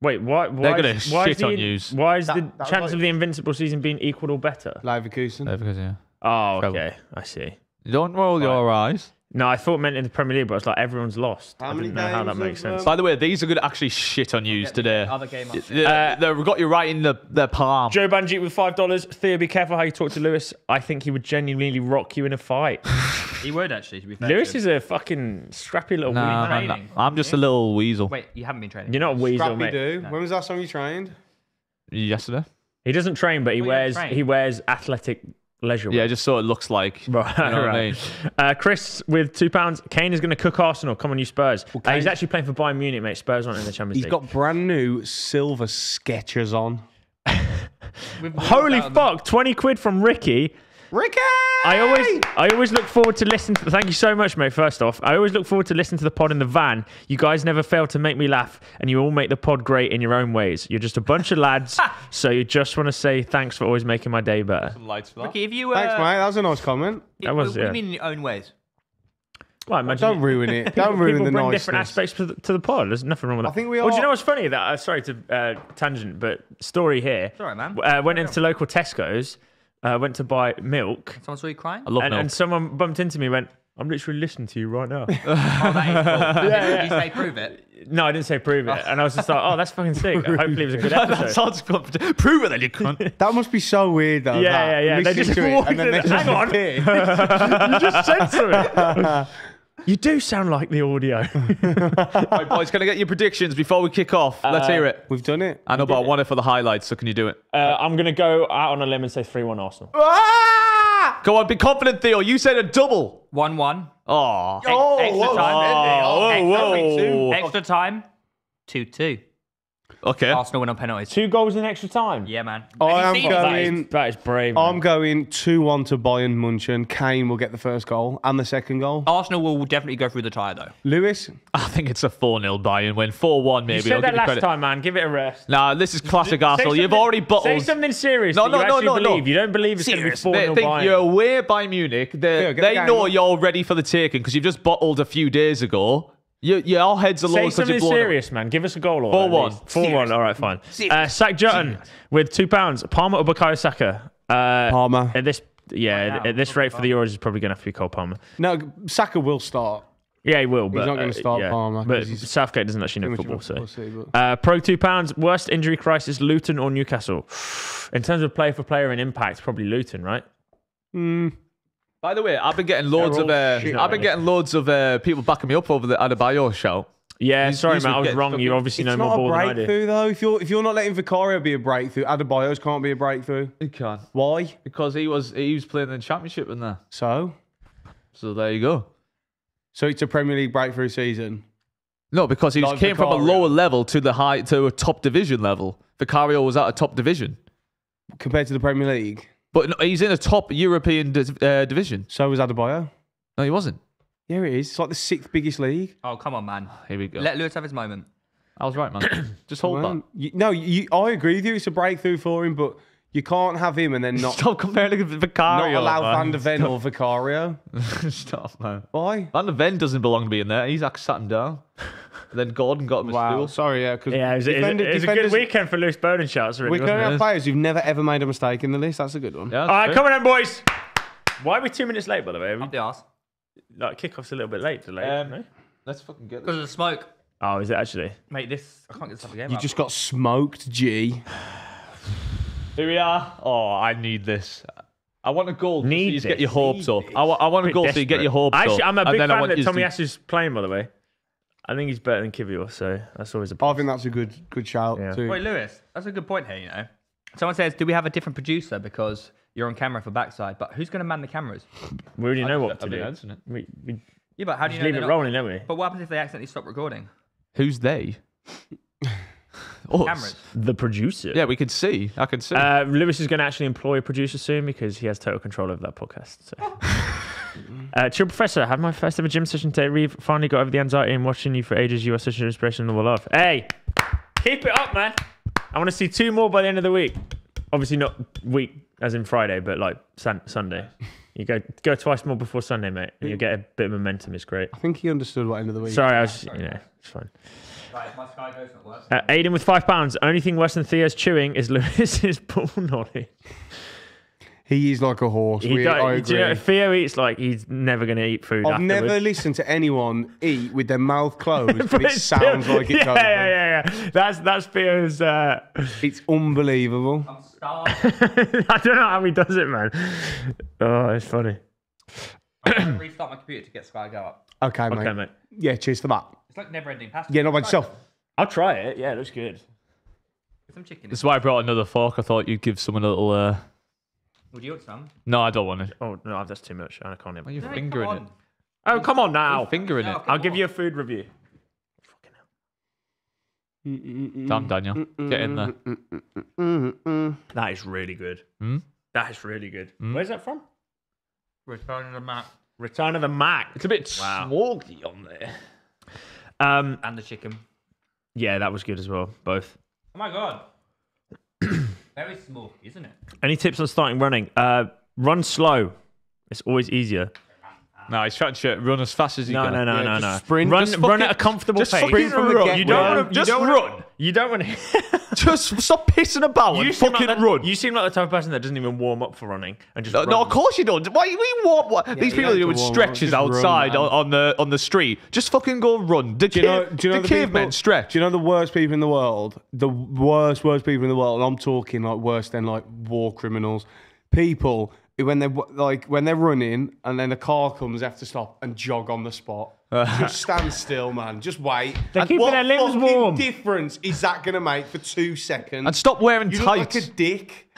Wait, why? why They're gonna is, why is shit the, on yous. Why is the That- chance like- of the invincible season being equaled or better? Leverkusen. because, yeah. Oh, Trouble. okay, I see. Don't roll your eyes. No, I thought it meant in the Premier League, but it's like everyone's lost. How I many didn't know how that games makes have, sense. um, By the way, these are going to actually shit on yous today. Other game. up. They- Uh, They've got you right in the, the palm. Joe Banjit with five dollars. Theo, be careful how you talk to Lewis. I think he would genuinely rock you in a fight. He would actually, to be fair. Lewis is a fucking scrappy little Nah, weasel. man, training. I'm just a little weasel. Wait, you haven't been training. You're not a weasel, Scrappy mate. do. When was the last time you trained? Yesterday? He doesn't train, but he you wears train. he wears athletic leisure. Yeah, wear. just so it looks like. Right, You know what I right. mean? Uh, Chris with two pounds. Kane is going to cook Arsenal. Come on, you Spurs. Uh, he's actually playing for Bayern Munich, mate. Spurs aren't in the Champions He's League. He's got brand new silver Skechers on. We've- we've Holy fuck! Twenty quid from Ricky. Ricky! I always, I always look forward to listen. To, thank you so much, mate. First off, I always look forward to listening to the pod in the van. You guys never fail to make me laugh, and you all make the pod great in your own ways. You're just a bunch of lads, so you just want to say thanks for always making my day better. Some Lights for that. Ricky, if you. Uh, Thanks, mate. That was a nice comment. That was, what do yeah. you mean in your own ways? Well, imagine Don't ruin it. Don't people ruin the bring niceness. different aspects to the, to the pod. There's nothing wrong with that. I think we Well, do you are- know what's funny? That uh, sorry to uh, tangent, but story here. All right, man. Uh, went into local Tesco's, uh, went to buy milk, Someone saw you crying? I love and, milk. and someone bumped into me. and Went, I'm literally listening to you right now. Oh, that is cool. Did you say prove it? no, I didn't say prove it, and I was just like, oh, that's fucking sick. Hopefully, it was a good that episode. sounds good. Prove it then, you cunt. That must be so weird, though. Yeah, that. yeah, yeah. They Listening just to it, walked and then in- they just hang on. appear. you just censor it. You do sound like the audio. right, boys, can I get your predictions before we kick off? Let's hear it. We've done it. I know, but I want it for the highlights, so can you do it? Uh, I'm gonna go out on a limb and say three-one Arsenal. Ah! Go on, be confident, Theo. You said a double. 1 1. Oh. Oh, extra whoa, time. whoa, whoa, extra, whoa. extra time. 2 2. Okay. Arsenal win on penalties. Two goals in extra time. Yeah, man. I am Have you seen it? That is, going. that is brave. I'm man. going 2 1 to Bayern Munchen. Kane will get the first goal and the second goal. Arsenal will definitely go through the tie though. Lewis, I think it's a 4 0 Bayern win. 4 1 maybe. You I'll said that give you last credit. time, man. Give it a rest. Nah, this is classic Arsenal. You've something- already Say something serious. No, that no, you no, actually no, no. You don't believe it's going to be 4 They 0 think Bayern. you're away by Munich. They're- Yeah, get the they know on. you're ready for the taking because you've just bottled a few days ago. Your, your heads are low Say because something you've blown it. serious, man. Give us a goal. 4-1. Four one. All right, fine. Uh, Sack Jutton with two pounds. Palmer or Bukayo Saka? Uh, Palmer. At this, yeah, at this rate for the Euros, is probably going to have to be called Palmer. No, Saka will start. Yeah, he will. But, he's not gonna uh, start yeah. Palmer 'cause But he's Southgate doesn't actually know football, so. pussy, Uh, pro two pounds. Worst injury crisis: Luton or Newcastle? In terms of player for player and impact, probably Luton, right? Mm, By the way, I've been getting loads of uh, shit, I've been aren't getting loads of uh, people backing me up over the Adebayo shout. Yeah, These- sorry, these man. would I was get wrong. You obviously know it's more not a ball than I do. breakthrough though. If you're if you're not letting Vicario be a breakthrough, Adebayo's can't be a breakthrough. He can Why? because he was he was playing in the championship in there. So, So there you go. so it's a Premier League breakthrough season. No, because he Like came from a Vicario. lower level to the high to a top division level. Vicario was at a top division, compared to the Premier League. But no, he's in a top European di- uh, division. So was Adebayo. No, he wasn't. Yeah, it is. It's like the sixth biggest league. Oh come on, man. Here we go. Let Lewis have his moment. I was right, man. Just hold Man, that. you, no, you, I agree with you. It's a breakthrough for him, but you can't have him and then not Stop comparing him to Vicario. not allow man. Van der Ven or Vicario. Stop, man. Why? Van der Ven doesn't belong to be in there. He's actually sat him down. Then Gordon got him a Wow. stool. Sorry, yeah, because Yeah, it was, it it was a good weekend for Lewis Bowden shots, really. We can wasn't only it? have players who've never ever made a mistake in the list. That's a good one. Yeah, All right, come on then, boys. Why are we two minutes late, by the way? Up the arse. Like kickoff's a little bit late today. Um, no? Let's fucking get Because of the smoke. Oh, is it actually? Mate, this I can't get this up again. You just got smoked, G. Here we are. Oh, I need this. I want a goal. Need Need to get your hopes up. I, I want a Bit goal so you get your hopes Actually, up. I'm a big fan that Tommy to- Yasu's playing, by the way. I think he's better than Kiwior, so that's always a I think that's a good good shout Yeah. too. Wait, Lewis, that's a good point here. You know, someone says, "Do we have a different producer because you're on camera for backside?" But who's going to man the cameras? We already know what I've to been do. answering it. We, we Yeah, but how do you just know leave it not- rolling, don't we? But what happens if they accidentally stop recording? Who's they? Us. Cameras. The producer. Yeah, we could see. I can see. Uh, Lewis is going to actually employ a producer soon because he has total control over that podcast. So. uh, Chill Professor, had my first ever gym session today. Reev finally got over the anxiety and watching you for ages. You are such an inspiration and all love. Hey, keep it up, man. I want to see two more by the end of the week. Obviously not week as in Friday, but like sun- Sunday. You go go twice more before Sunday, mate. And you get a bit of momentum. It's great. I think he understood what end of the week. Sorry, I was. You know, it's fine. Right, my Sky Go's not working. Uh, Aiden with five pounds. Only thing worse than Theo's chewing is Lewis's ball knowledge. He is like a horse. He We, don't- I do you know, agree. Theo eats like he's never going to eat food. I've never listened to anyone eat with their mouth closed, but, But it still- sounds like it's yeah, over. yeah, yeah, yeah. That's that's Theo's. Uh, It's unbelievable. I'm starved. I don't know how he does it, man. Oh, it's funny. I'm restart my computer to get Sky Go up. Okay, mate. Okay, mate. Yeah, cheers for that. It's like never-ending pasta. Yeah, not by yourself. I'll try it. Yeah, it looks good. Get some chicken. That's why I brought another fork. I thought you'd give someone a little. Uh... Would you want some? No, I don't want it. Oh no, that's too much. I can't. Why are you No, fingering come it? on. Oh, come on now. Fingering No, it. come I'll give on. you a food review. Fucking hell. Damn, Daniel. Get in there. That is really good. Hmm? That is really good. Where's that from? Return of the map Return of the Mac. It's a bit Wow. smoky on there. Um, and the chicken. yeah, that was good as well. Both. Oh my god. Very small, isn't it? Any tips on starting running? Uh, run slow. It's always easier. No, he's trying to run as fast as he No, can. no, no, Yeah, no, just no. sprint. Run, Just run at a comfortable just pace. fucking from the run. You don't want to just don't run. Wanna, you don't want to. Just stop pissing about you and fucking like the, run. You seem like the type of person that doesn't even warm up for running and just. No, no, of course you don't. Why we warm? What? These people like are doing stretches just run, outside on, on the on the street. Just fucking go run. The, Do you know? Do you know the, the, cavemen stretch? Do you know the worst people in the world? The worst, worst people in the world. And I'm talking like worse than like war criminals. People who when they're like when they're running and then a car comes, they have to stop and jog on the spot. Just stand still, man. Just wait. They're And keeping what their limbs fucking warm. difference is that gonna make for two seconds? and stop wearing tights. you look like a dick.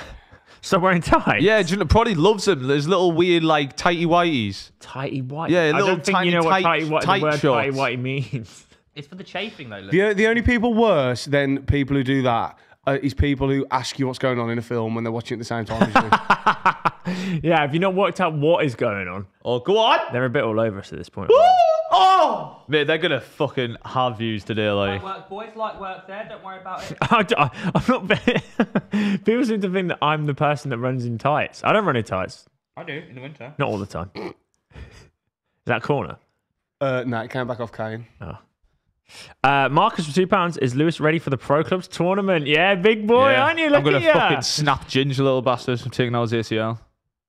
Stop wearing tights. yeah, do you know, probably loves them. There's little weird like tighty whiteies. Tighty white. Yeah, I little don't think tiny you know what tight- tighty white, tight the word shorts. tighty white means. It's for the chafing though. Luke. The, the only people worse than people who do that uh, is people who ask you what's going on in a film when they're watching it at the same time as you. Yeah, have you not worked out what is going on? Oh, go on. They're a bit all over us at this point. Oh, mate, they're gonna fucking have views today, like. work, boys. Like work there. Don't worry about it. I, d- I- I'm not. People seem to think that I'm the person that runs in tights. I don't run in tights. I do in the winter. Not all the time. Is that corner? Uh, no, it came back off Kane. Uh, Marcus for two pounds. Is Lewis ready for the Pro Clubs tournament? Yeah, big boy, Yeah. aren't you? Look I'm gonna at ya. fucking snap Ginger, little bastard, from taking out his ACL.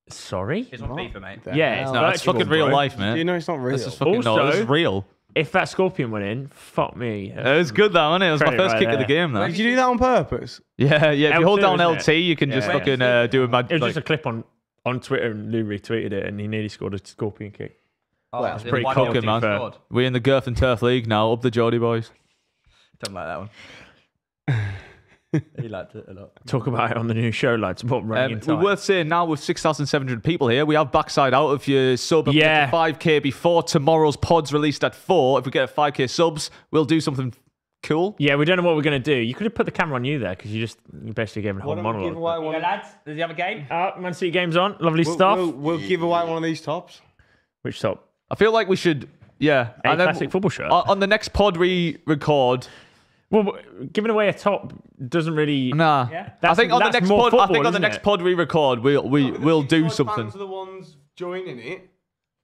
Sorry. It's on FIFA, mate. Yeah, it's No, it's virtual, fucking real bro. life, man. You know it's not real. This is fucking no, Also- it's real. If that Scorpion went in, fuck me. It was good, though, wasn't it? It was my first right kick of the game, though. Did you do that on purpose? Yeah, yeah. If you hold L2, down isn't LT, it? you can just Yeah. fucking uh, do a mad. It was like- just a clip on on Twitter, and Lou retweeted it, and he nearly scored a Scorpion kick. Oh, Well, it's pretty one cocky, man. team scored. We're in the Girth and Turf League now. Up the Geordie boys. Don't like that one. he liked it a lot. Talk about it on the new show, lads. What running Um, in we're worth saying now with 6,700 people here, we have backside out if you sub and Yeah. get 5k before tomorrow's pod's released at 4. If we get 5k subs, we'll do something cool. Yeah, we don't know what we're gonna do. You could have put the camera on you there because you just you basically gave a whole monologue. You go, lads. Does he have a game? Uh, Man City games on. Lovely We'll, stuff. we'll, we'll give away one of these tops. Which top? I feel like we should, yeah. A and then classic football shirt. on on the next pod we record, well, giving away a top doesn't really. nah. I think on the next more pod, I think on the next it? pod we record, we'll we we'll do Fans something. are the ones joining it.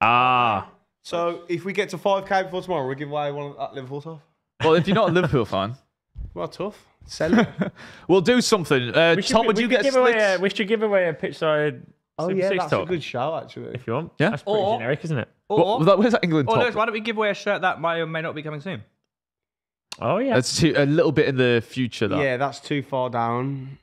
Ah, So if we get to 5k before tomorrow, we'll give away one at Liverpool top. Well, if you're not a Liverpool fan, Well, tough. Sell it. we'll do something. Uh, we should, Tom, would we you get give away a, slits? we should give away a pitch side. oh Super yeah, Six that's a good show actually. if you want. Yeah. that's pretty Or- generic, isn't it? Or, What- that- where's that England or top? Lewis, why don't we give away a shirt that may or may not be coming soon? Oh yeah. That's too, a little bit in the future. That. Yeah, that's too far down.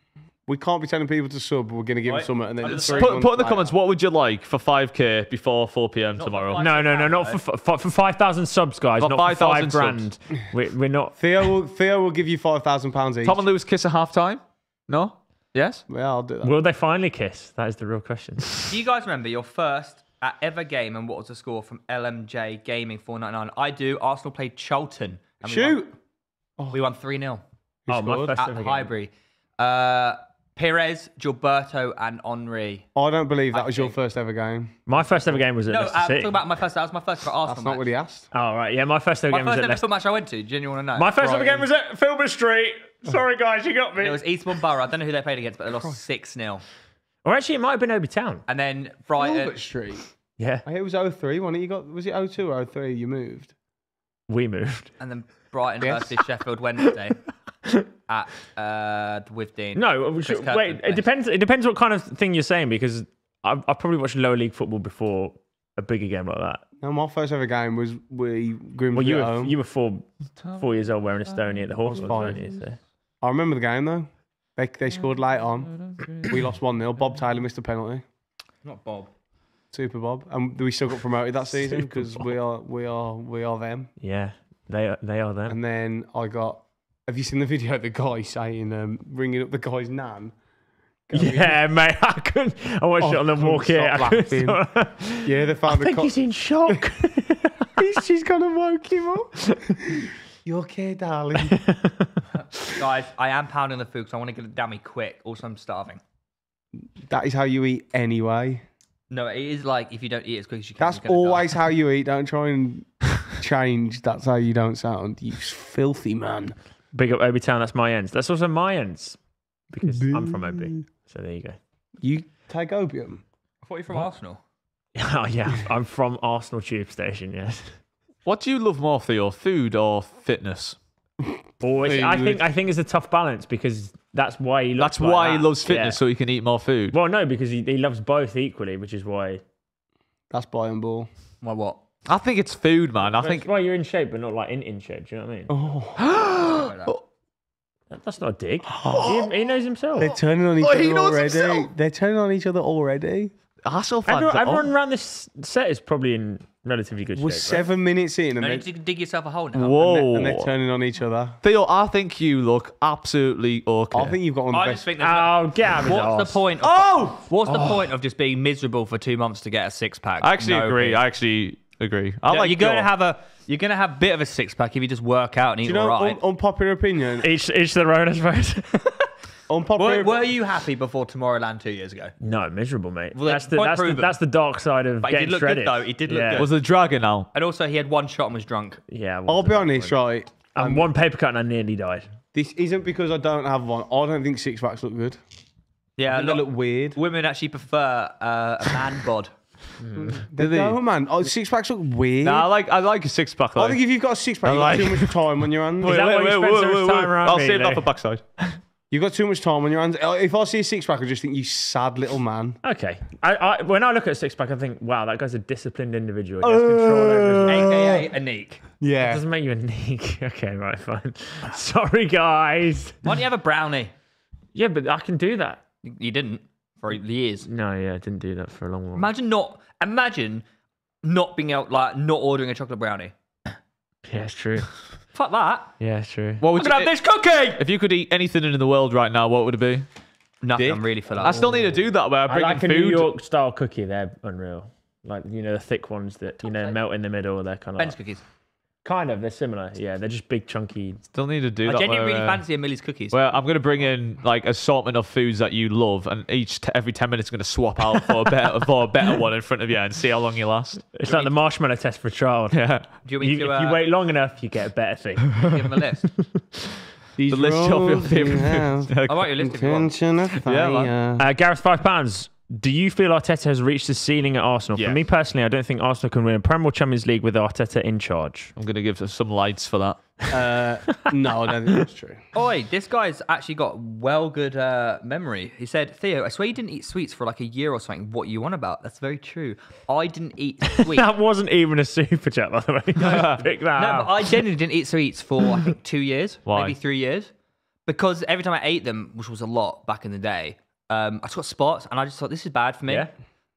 We can't be telling people to sub. We're going to give them Right. something, and then Put- three Put, months put in the later- comments what would you like for 5k before 4 p.m. tomorrow. no, no, no, not for for, for five thousand subs, guys. For not for 5,000 five grand. We're, we're not. Theo will, Theo will give you five thousand pounds each. Tom and Lewis kiss at half time? No? Yes? yeah, I'll do that. Will they finally kiss? That is the real question. Do you guys remember your first at ever game and what was the score from LMJ Gaming 499? I do. Arsenal played Charlton. And we Shoot. won- We won 3 0 oh, my scored? first at ever game. Highbury. Uh, Pires, Gilberto, and Henry. I don't believe that I was your think- first ever game. My first ever game was at No, uh, Leicester I'm City. talking about my first. That was my first for Arsenal. That's not match. what he asked. Oh right, yeah. My first ever My game was first at ever Leicester. foot match I went to. Do you want to know? My first ever game was at Filbert Street. Sorry guys, you got me. It was Eastbourne Borough. I don't know who they played against, but they lost 6 0. Or actually, it might have been Obi Town. And then Brighton. Albert Street. Yeah, I hear it was 03, wasn't it? You got was it 02 or 03 you moved? we moved. And then Brighton Yes. versus Sheffield Wednesday at uh, with Dean. No, we Chris should, Kirkland wait. It plays. depends. It depends what kind of thing you're saying because I've, I've probably watched lower league football before a bigger game like that. No, my first ever game was we Grimsby Well, you at were home. you were four four years old wearing a stony at the horse, five. weren't you? So. I remember the game though. They, they scored late on. We lost 1 0. Bob Taylor missed a penalty. Not Bob. Super Bob. And we still got promoted that season because we are we are we are them. Yeah, they are, they are them. And then I got have you seen the video of the guy saying um, ringing up the guy's nan? Yeah, mate. I couldn't. I watched Oh, it on the I couldn't walk here. stop I laughing. stop- Yeah, they I the think co- he's in shock. He's- she's gonna woke him up. you okay, darling? Guys, I am pounding the food because I want to get it down me quick. Also, I'm starving. that is how you eat anyway. No, it is like if you don't eat as quick as you can. That's you're gonna die. always how you eat. Don't try and change. That's how you don't sound. You filthy man. Big up Obi Town. That's my ends. That's also my ends because I'm from Obi. So there you go. You take opium. I thought you were from Arsenal. Oh yeah, I'm from Arsenal Tube Station. Yes. What do you love more, Theo? Food or fitness? Always, I think I think it's a tough balance because that's why he. Looks That's like why he loves fitness, Yeah. so he can eat more food. Well, no, because he, he loves both equally, which is why. That's buy and ball. Why what? I think it's food, man. I That's think why you're in shape, but not like in in shape. Do you know what I mean? Oh, That- That's not a dig. he, he knows himself. they're turning on each Oh, he other knows already. himself. They're turning on each other already. Arsenal fans. Everyone, are everyone on. around this set is probably in relatively good We're shape. right? seven minutes in, and No they're, need to dig yourself a hole now. Whoa. and they're turning on each other. Theo, I think you look absolutely okay. I think you've got one of I the just best. think there's no- Oh, get out of his What's arse. the point? Of, Oh! What's the oh. point of just being miserable for two months to get a six pack? I actually No agree. good. I actually agree. I Yeah, like you're going your- to have a You're gonna have a bit of a six pack if you just work out and eat Do you know, all right. un- unpopular opinion. Each each their own, I suppose. unpopular. were, were you happy before Tomorrowland two years ago? no, miserable, mate. Well, that's the point that's the, proven. that's the dark side of But he getting did look good, shredded. though. He did look yeah. good. Was the dragon now? And also, he had one shot and was drunk. Yeah. I'll be wasn't honest, that right? good. And one paper cut and I nearly died. This isn't because I don't have one. I don't think six packs look good. Yeah, I think they look weird. women actually prefer uh, a man bod. They don't, man. Oh, six packs look weird. Nah, I like I like a six pack. I think if you've got a six pack, you've like- got too much time on your hands. Is that why you spend so much time around I'll me, save that Lou? for backside. You've got too much time on your hands. Uh, If I see a six pack, I just think you sad little man. Okay. I, I when I look at a six pack, I think, wow, that guy's a disciplined individual. He has control over his AKA Anik. Yeah. doesn't make you a neek. Okay, right, fine. Sorry, guys. Why don't you have a brownie? Yeah, but I can do that. You didn't for years. No, yeah, I didn't do that for a long while. Imagine not. Imagine not being out like not ordering a chocolate brownie. Yeah, it's true. Fuck that. Yeah, it's true. What I'm would gonna you, have this cookie. if you could eat anything in the world right now? What would it be? Nothing. Dick. I'm really full I still need to do that where I I bring like a in New food. York style cookie. They're unreal. Like you know the thick ones that you know melt in the middle. They're kind of Ben's like, cookies. Kind of they're similar. Yeah, they're just big chunky. Still need to do I that. genuinely where, really uh, fancy a Millie's cookies. Well, I'm gonna bring in like assortment of foods that you love, and each t- every ten minutes, I'm gonna swap out for a better for a better one in front of you and see how long you last. It's like the marshmallow test for a child. Yeah, Do you want me You, to if you uh, wait long enough, you get a better thing. give him a list? These the list of your roses favorite have foods. I want your list if you want. intention of Yeah, man. Uh, Gareth, five pounds. Do you feel Arteta has reached the ceiling at Arsenal? Yeah. For me personally, I don't think Arsenal can win a Premier or Champions League with Arteta in charge. I'm gonna give some lights for that. Uh, no, I don't think that's true. Oi, this guy's actually got well good uh, memory. He said, Theo, I swear you didn't eat sweets for like a year or something. What you on about? That's very true. I didn't eat sweets. That wasn't even a super chat, by the way. Pick that No, out. but I genuinely didn't eat sweets for I think two years, Why? maybe three years, because every time I ate them, which was a lot back in the day, um, I just got spots, and I just thought this is bad for me. Yeah.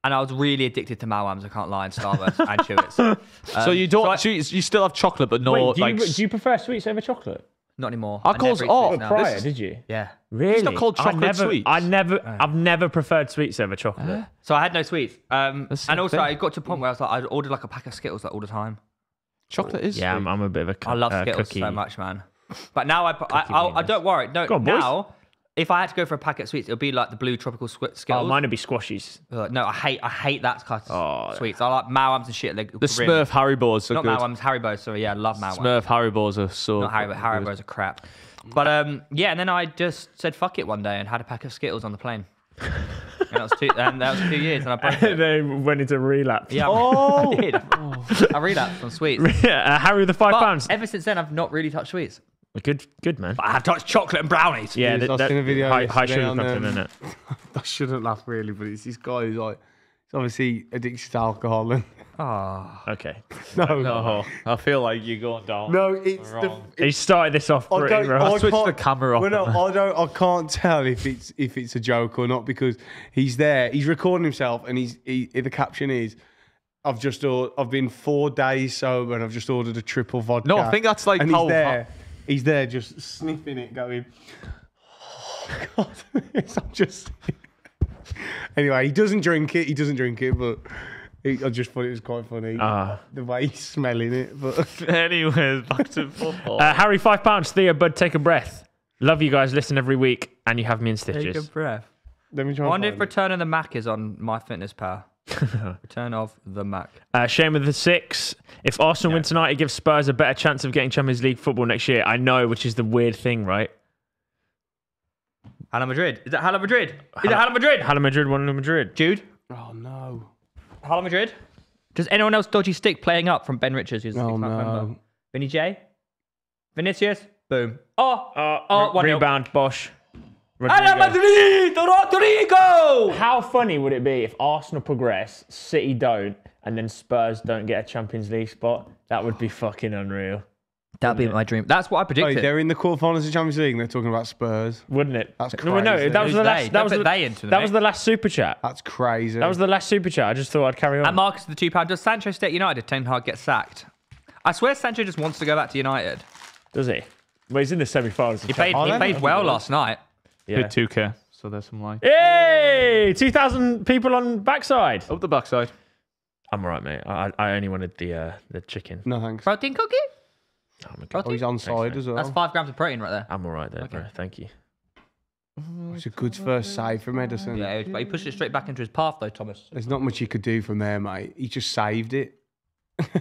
And I was really addicted to Malwams. I can't lie, and Starburst and Chewits. so you don't, so I- so you, you still have chocolate, but no Wait, do you, like. do you prefer sweets over chocolate? Not anymore. I never calls- eat oh, sweets. Prior, is- did you? Yeah. Really? not called I chocolate never, sweets. I never, I've never preferred sweets over chocolate. So I had no sweets. Um, and also, thing. I got to a point where I was like, I ordered like a pack of Skittles like all the time. chocolate is. Yeah, sweet. I'm, I'm a bit of a cu- I love uh, Skittles cookie. so much, man. But now I, I, I, I don't worry. No, Go on, boys. now if I had to go for a packet of sweets, it would be like the blue tropical squ- Oh, mine would be squashies. Uh, no, I hate, I hate that kind of Oh, sweets. I like Malwams and shit. Like the Smurf Harry Haribo's are not good. Malwams, Haribo. Sorry, yeah, I love Malwams. Smurf Harry Haribo's are so. Not Haribo. good. Haribo's are crap. But um, yeah, and then I just said fuck it one day and had a pack of Skittles on the plane. and that was two. And that was two years, and I broke it. they went into relapse. Yeah, Oh! I did. I relapsed on sweets. uh, Harry with the five But pounds. ever since then, I've not really touched sweets. Good, good man. I have touched chocolate and brownies. Yeah, Jeez, that, I've that, seen a video high, high sugar on, content um, in it. I shouldn't laugh really, but it's this guy who's like, he's obviously addicted to alcohol. And Oh. Okay. no, no, I feel like you're going down. no, it's the. Wrong. He started this off I pretty don't, rough. I Switch the camera off. Well, no, I don't. I can't tell if it's if it's a joke or not because he's there. He's recording himself, and he's he, the caption is, "I've just or, I've been four days sober, and I've just ordered a triple vodka." No, I think that's like and how- he's there. Just sniffing it, going. Oh God, I'm just. anyway, he doesn't drink it. He doesn't drink it, but he, I just thought it was quite funny Ah. the way he's smelling it. But Anyways, back to football. Uh, Harry, five pounds. Thea, Bud, take a breath. Love you guys. Listen every week, and you have me in stitches. Take a stitches. breath. let me try. I wonder if find it. Return of the Mac is on My Fitness Pal. Return of the Mac. Uh, shame with the six. If Arsenal win tonight, it gives Spurs a better chance of getting Champions League football next year. I know, which is the weird thing, right? Hala Madrid. Is that Hala Madrid? Is it Hala Madrid? Hala Madrid won in Madrid. Jude? Oh no! Hala Madrid? Does anyone else dodgy stick playing up from Ben Richards, who's a Oh six-month member? no! Vinny J? Vinicius? Boom. Oh! Uh, Oh, re- 1-0. rebound, Bosch. Hala Rodrygo. Madrid! Rodrygo! How funny would it be if Arsenal progress, City don't, and then Spurs don't get a Champions League spot? That would be fucking unreal, That'd be my dream. That's what I Wait, predicted. they're in the quarterfinals of the Champions League and they're talking about Spurs. wouldn't it? That's crazy. No, no, crazy. that was Who's the they? last. That was the, they into the that mix. was the last super chat. That's crazy. That was the last super chat. I just thought I'd carry on. And Marcus, the two pound. Does Sancho stay at United? Ten Hag get sacked. I swear Sancho just wants to go back to United. Does he? Well, he's in the semi-finals. He played, he don't played well last night. Yeah. Hit 2K, so there's some like Yay! 2,000 people on backside. up the backside. I'm alright, mate. I I only wanted the uh, the chicken. No thanks. Protein cookie? Oh my god. Oh, he's on side as well. That's five grams of protein right there. I'm alright there, bro. Thank you. It's a good first save from Ederson. Yeah, but he pushed it straight back into his path though, Thomas. There's not much he could do from there, mate. He just saved it.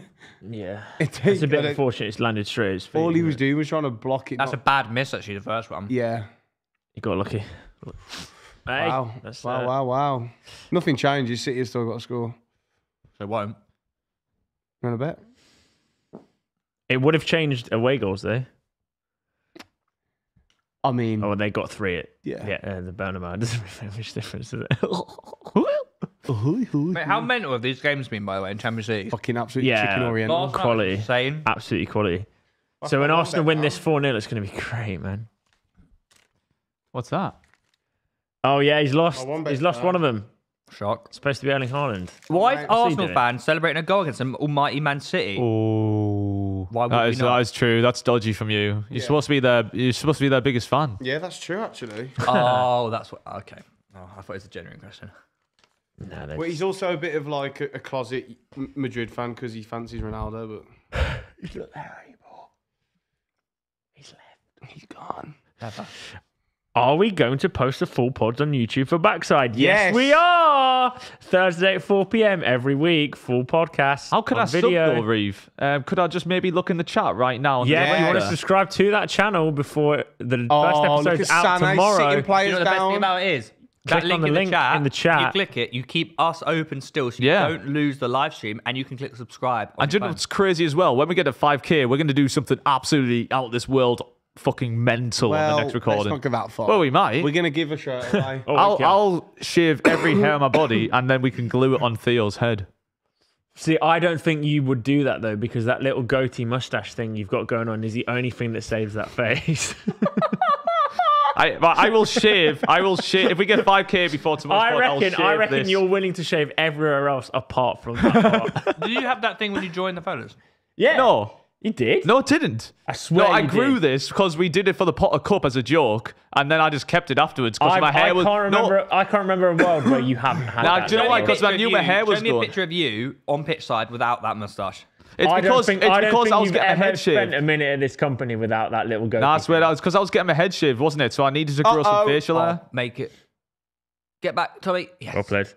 Yeah. It It's a bit don't- unfortunate. It's landed straight. at his feet, All he isn't was it? doing was trying to block it. That's a not- bad miss actually, the first one. yeah. He got lucky. Hey, Wow. that's, wow, uh, wow, wow. Nothing changes. City has still got to score. So it won't. You want to bet? It would have changed away goals though. I mean, Oh, they got three. It Yeah. yeah. Uh, the Bernabeu doesn't make much difference, does it? Mate, how mental have these games been, by the way, in Champions League? fucking absolute Yeah. chicken oriental. Last night was quality. Insane. Absolutely quality. so when Arsenal win this 4 0, it's going to be great, man. What's that? Oh, yeah, he's lost. Oh, one bet He's lost one of them. Shock. Supposed to be Erling Haaland. Why is Mate, what's he Arsenal doing? fans celebrating a goal against an almighty Man City? Oh, Why would that we is, not? that is true. That's dodgy from you. You're supposed to be their. You're supposed to be their biggest fan. Yeah, that's true, actually. oh, that's what. Okay. Oh, I thought it was a genuine question. No, they Well, he's also a bit of like a, a closet Madrid fan because he fancies Ronaldo, but He's not there anymore. He's left. he's gone. Never. Are we going to post the full pods on YouTube for Backside? Yes, Yes. we are. Thursday at 4 p.m. every week, full podcast. How could on I sub though, Reev? Um, could I just maybe look in the chat right now? and Yeah, then you want to subscribe to that channel before the Oh, first look episode's out Sané tomorrow. sitting Do you players know the best thing about it is? Click that link on the in, link the chat, in the chat. You click it, you keep us open still, so you Yeah. don't lose the live stream, and you can click subscribe. on And do you know what's crazy as well? When we get to 5k, we're going to do something absolutely out of this world, fucking mental Well, on the next recording. let's recording. not go that far. Well, we might. We're gonna give a shirt away. Oh, I'll. I'll shave every hair on my body and then we can glue it on Theo's head. See, I don't think you would do that though, because that little goatee mustache thing you've got going on is the only thing that saves that face. I, but I will shave. I will shave. If we get 5k before tomorrow's I pod, I'll reckon. I reckon this. you're willing to shave everywhere else apart from that part. Did you have that thing when you join the photos? yeah. No, you did. no, it didn't. I swear No, I you grew did. this because we did it for the Potter Cup as a joke, and then I just kept it afterwards because I, my hair I was. can't remember. No, I can't remember a world where you haven't had Nah, that. do you know why? Because I knew of my you- hair was Show me a picture of you on pitch side without that mustache. it's I because think, it's I because I was getting a ever head spent a minute at this company without that little goatee. Nah, I swear thing. that was because I was getting a head shave, wasn't it? So I needed to grow some Uh-oh. facial hair. Oh, make it. Get back, Tommy. Yes. Well played.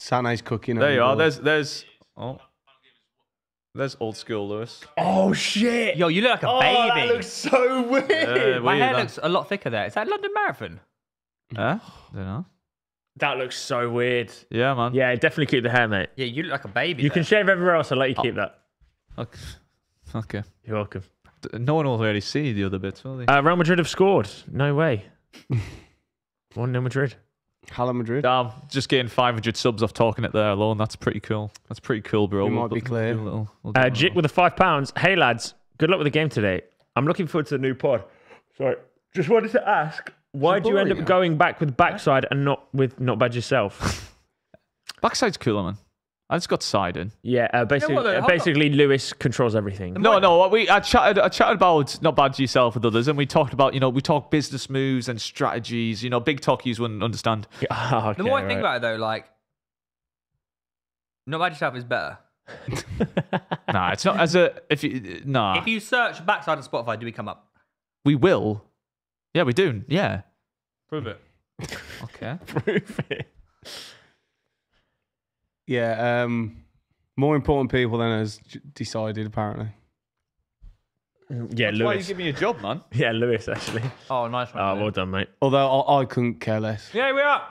Sané's cooking. There you are. There's there's oh, there's old school Lewis. Oh shit! Yo, you look like a oh, baby. that looks so weird. Yeah, My weird, hair that. looks a lot thicker there. Is that London Marathon? Huh? Don't know. That looks so weird. Yeah, man. Yeah, definitely keep the hair, mate. Yeah, you look like a baby. You can shave everywhere else. I'll let you keep that. Okay. okay. You're welcome. D- No one will really see the other bits, will they? Uh, Real Madrid have scored. No way. One 0 Madrid. Hala Madrid. Damn, just getting 500 subs off talking it there alone. That's pretty cool. That's pretty cool, bro. We We'll might be put- clear. do a little- we'll Uh, a Jit with the five pounds. Hey lads, good luck with the game today. I'm looking forward to the new pod. Sorry, just wanted to ask, why do you end up going back with backside and not with not bad yourself? Backside's cooler, man. I just got side in. yeah, uh, basically, what, though? uh, Hold on. basically Lewis controls everything. No, no. We I chatted. I chatted about not bad to yourself with others, and we talked about you know we talked business moves and strategies. You know, big talkies wouldn't understand. Ah, The more I think about it, though, like, not bad yourself is better. nah, it's not as a if you nah. If you search backside on Spotify, do we come up? we will. Yeah, we do. Yeah. Prove it. Okay. Prove it. Yeah. Um, more important people than us decided apparently. Yeah, That's why you Lewis. give me a job, man. Yeah, Lewis actually. Oh, nice one. Oh, well done, mate. Although I, I couldn't care less. Yeah, we are.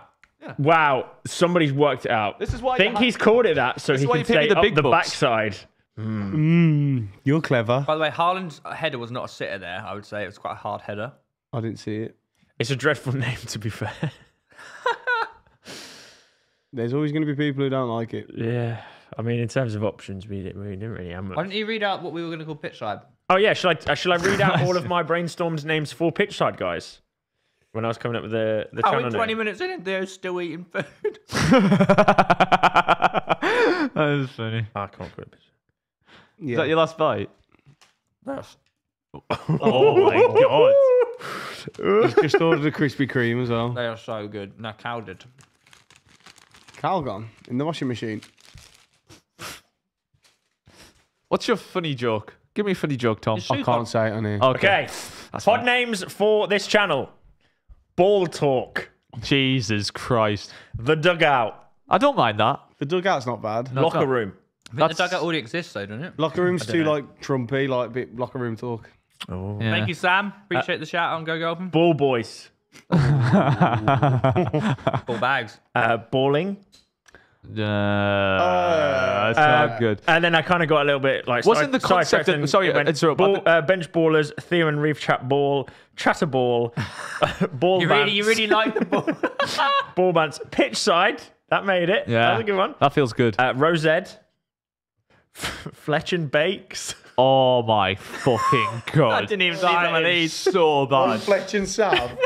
Yeah. Wow, somebody's worked it out. This is why you think he's called it that, so This he can you pay me say the up big the bucks. backside. Mm, you're clever. By the way, Haaland's header was not a sitter there. I would say it was quite a hard header. I didn't see it. It's a dreadful name, to be fair. There's always going to be people who don't like it. yeah, I mean, in terms of options, we didn't, we didn't really have much. Why didn't you read out what we were going to call pitch side? Oh yeah, Should I? Uh, shall I read out all of my brainstorms names for pitch side guys? When I was coming up with the the Oh, channel we're 20 name. minutes in and they're still eating food. that is funny. I can't quit. Yeah. that your last bite? Yes. Oh my god! He's just ordered a Krispy Kreme as well. They are so good. Now, Cal did. Cal gone in the washing machine. What's your funny joke? Give me a funny joke, Tom. I can't say it on here. Okay. Pod names for this channel Ball Talk, Jesus Christ. The Dugout, I don't mind that. The dugout's not bad. Locker Room. I think the dugout already exists, though, doesn't it? Locker room's too like Trumpy, like bit locker room talk. Oh. Yeah. Thank you, Sam. Appreciate uh, the shout out on Go Go Ball Boys, Full bags. uh, Balling. Uh, that's not good. And then I kind of got a little bit like. Wasn't the concept sidetracked of- sorry, it went interrupt, Ball, but uh, bench ballers, Theo and Reef Chat Ball, Chatter Ball, Ball You really, you really like the ball. Ball Bants, Pitch Side. That made it. Yeah. That was a good one. That feels good. Uh, Rosed, Fletch and Bakes. oh my fucking god. I didn't even see That some of is these. So bad. Fletch and Sav.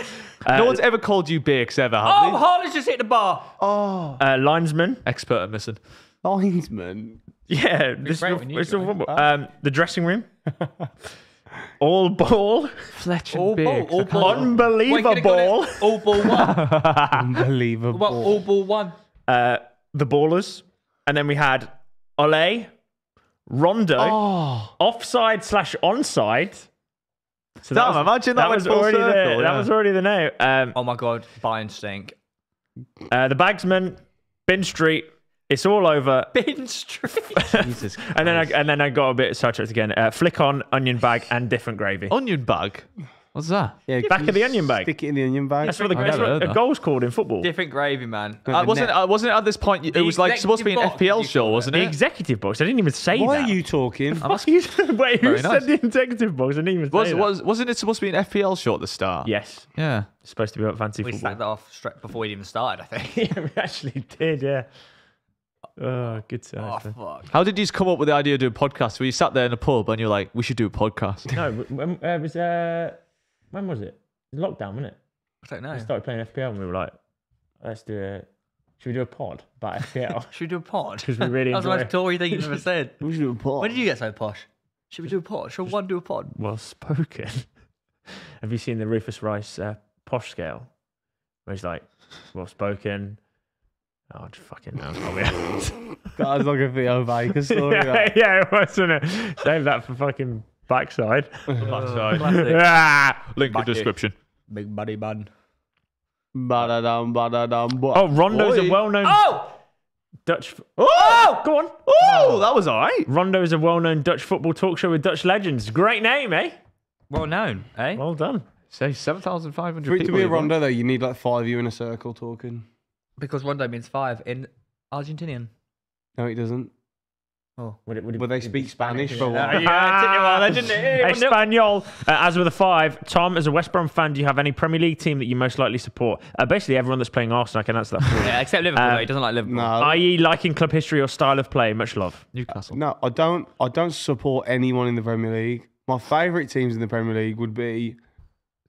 No one's ever called you Bakes ever, have Oh, they? Haaland's just hit the bar. Uh, linesman. Expert at missing. Linesman. Yeah, this great is, when you it's a join. Um, the dressing room. All ball. Fletch and All ball, Bakes. all ball. Wait, could have Unbelievable. got it. All ball one. Unbelievable. What about all ball one? Uh, the ballers. And then we had Ole, Rondo, Oh. offside slash onside. So Damn, imagine that went was already circle, there. That was already the name. Um, Oh my god, Bayern stink. uh, the bagsman, Bin Street. It's all over. Bin Street. Jesus And then I and then I got a bit sidetracked again. Uh, flick on, onion bag, and different gravy. Onion bag. What's that? Yeah, Back of the onion bag. Stick it in the onion bag. That's what, the, I've that's what heard a that. goal's called in football. Different gravy, man. Uh, wasn't uh, wasn't it at this point? It was like supposed to be an box, FPL show, it. wasn't it? The executive box. I didn't even say that. Why that. are you talking? Fuck you. Wait, who Very said nice. the executive box? I didn't even Was say that. was wasn't it supposed to be an FPL show at the start? Yes. Yeah. It's supposed to be about fancy We football. We sacked that off straight before we even started, I think. yeah, we actually did, yeah. Oh, good oh, times. man. fuck. How did you come up with the idea of doing a podcast? Where you sat there in a pub and you're like, we should do a podcast. no, when, uh, it was, uh, when was it? It was lockdown, wasn't it? I don't know. We started playing FPL and we were like, let's do a, should we do a pod about FPL? Should we do a pod? 'Cause we really That's the enjoy most it. Tory thing you've ever said. We should do a pod. When did you get so posh? Should we do a pod? Should one do a pod? well spoken. Have you seen the Rufus Rice uh, posh scale? Where he's like, well spoken. Oh, just fucking no. probably That was like a Theo Baker story. yeah, that. yeah, it was, wasn't it? Save that for fucking backside. Backside. Ah! Link in Back it. description. Big buddy bun. Ba-da-dum, ba-da-dum, ba- Oh, Rondo's Oi. a well-known Oh! Dutch. F- oh, go on. Oh, that was all right. Rondo is a well-known Dutch football talk show with Dutch legends. Great name, eh? Well known, eh? Well done. Say 7,500 For it to be a rondo, though, you need like five of you in a circle talking. Because Rondo means five in Argentinian. No, it doesn't. Would it, would it, Well, they speak Spanish for Uh, one. yeah, Espanol. Uh, as with a five, Tom, as a West Brom fan, do you have any Premier League team that you most likely support? Uh, basically, everyone that's playing Arsenal, I can answer that for you. Yeah, except Liverpool. Um, though. He doesn't like Liverpool. No, I.e., liking club history or style of play. Much love. Newcastle. no, I don't. I don't support anyone in the Premier League. My favourite teams in the Premier League would be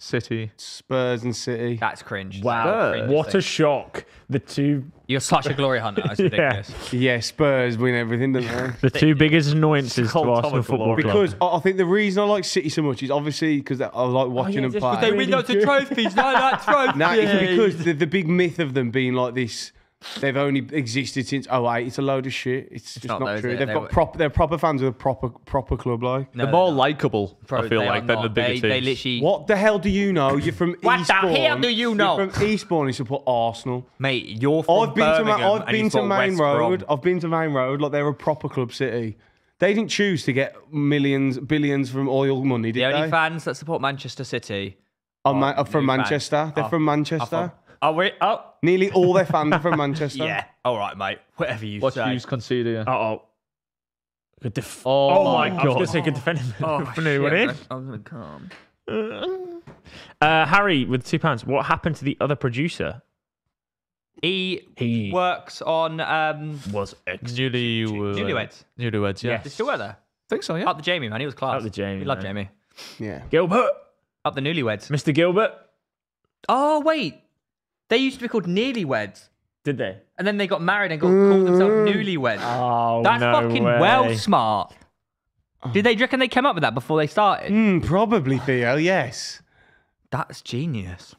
City. Spurs and City. That's cringe. Wow. Spurs. Cringe What a shock. The two You're such a glory hunter. It's Yeah. ridiculous. Yeah, Spurs win everything, don't they? the two biggest annoyances to called Arsenal Thomas Football Glory. Club. Because I I think the reason I like City so much is obviously because I like oh, watching yeah, them play. play. 'cause they win loads of trophies. No, that trophy. No, it's because the, the big myth of them being like this. They've only existed since 08. It's a load of shit. It's just not not, though, is true. They've They got were- proper. They're proper fans of a proper proper club. Like, No, They're more likable, I feel they like, are than the bigger they, teams. They literally, what the hell do you know? You're from Eastbourne. What the hell do you know? You're from Eastbourne. You support Arsenal. mate, you're from I've been to Birmingham Ma- I've been to Main West Brom. Road. I've been to Main Road. Like they're a proper club city. They didn't choose to get millions, billions from oil money, did The only they? fans that support Manchester City are, Ma- are from new fans. Manchester. They're Are- from are Manchester. From. Oh, wait. Oh, Nearly all their fans are from Manchester. yeah. All right, mate. Whatever you What say. you concede here? Uh oh. Good def- Oh oh my my god. I was going to say good defending. Oh, for anyone shit, in. I'm gonna calm. Uh, Harry with two pounds. What happened to the other producer? He, He works on um, was ex. Newly, Newlyweds. Newlyweds, yeah. Yes. They still work there. think so, yeah. Up the Jamie, man. He was class. Up the Jamie, We love man. Jamie. Yeah. Gilbert. Up the Newlyweds. Mr. Gilbert. Oh wait, they used to be called Nearlyweds, Did they? and then they got married and got called themselves Newlyweds. Oh, That's no fucking way. well smart. Did they do you reckon they came up with that before they started? Hmm, probably Theo. Yes. That's genius.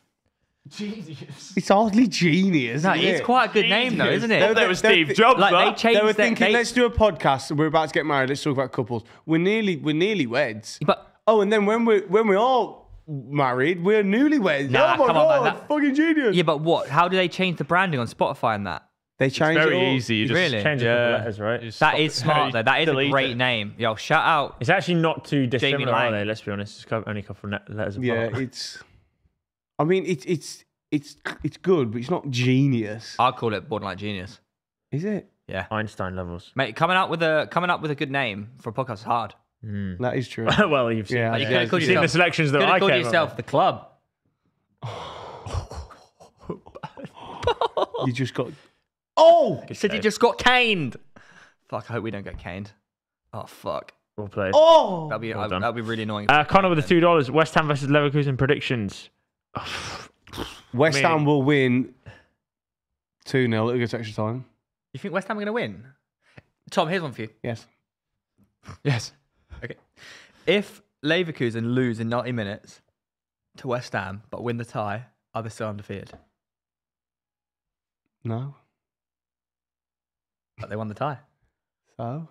Genius. It's hardly genius. No, is it's it? quite a good name though, isn't They're- it? That they're- was they're- Steve Jobs. Like that. they changed. They were their- thinking, they- let's do a podcast. We're about to get married. Let's talk about couples. We're nearly, we're nearly weds. But Oh, and then when we when we are married, we're newlyweds. Nah, oh my come on, god, man, that- fucking genius. yeah, but what? How do they change the branding on Spotify and that? They changed it Very all. easy. You just Really? Change a yeah, couple letters, right? you just That stop is it. smart though. That is a Delete great it. name. Yo, shout out. It's actually not too dissimilar, are Lang. they? Let's be honest. It's cou- only a couple of net- letters apart. Yeah, it's. I mean, it's it's it's it's good, but it's not genius, I'd call it borderline genius. is it? Yeah, Einstein levels. mate, coming out with a coming up with a good name for a podcast is hard. That is true. well, you've seen, Yeah, You yeah, could have you've seen the selections that Could I have called came yourself with. the club. you just got. Oh, Said you just got caned. Fuck, I hope we don't get caned. Oh fuck, Well played. oh. that'd be Well done. that'd be really annoying. Uh, Connor with the two dollars. West Ham versus Leverkusen predictions. West Me. Ham will win two 0 It goes extra time. You think West Ham are going to win? Tom, here's one for you. Yes. Yes. Okay, if Leverkusen lose in 90 minutes to West Ham but win the tie, are they still undefeated? No. But they won the tie. So.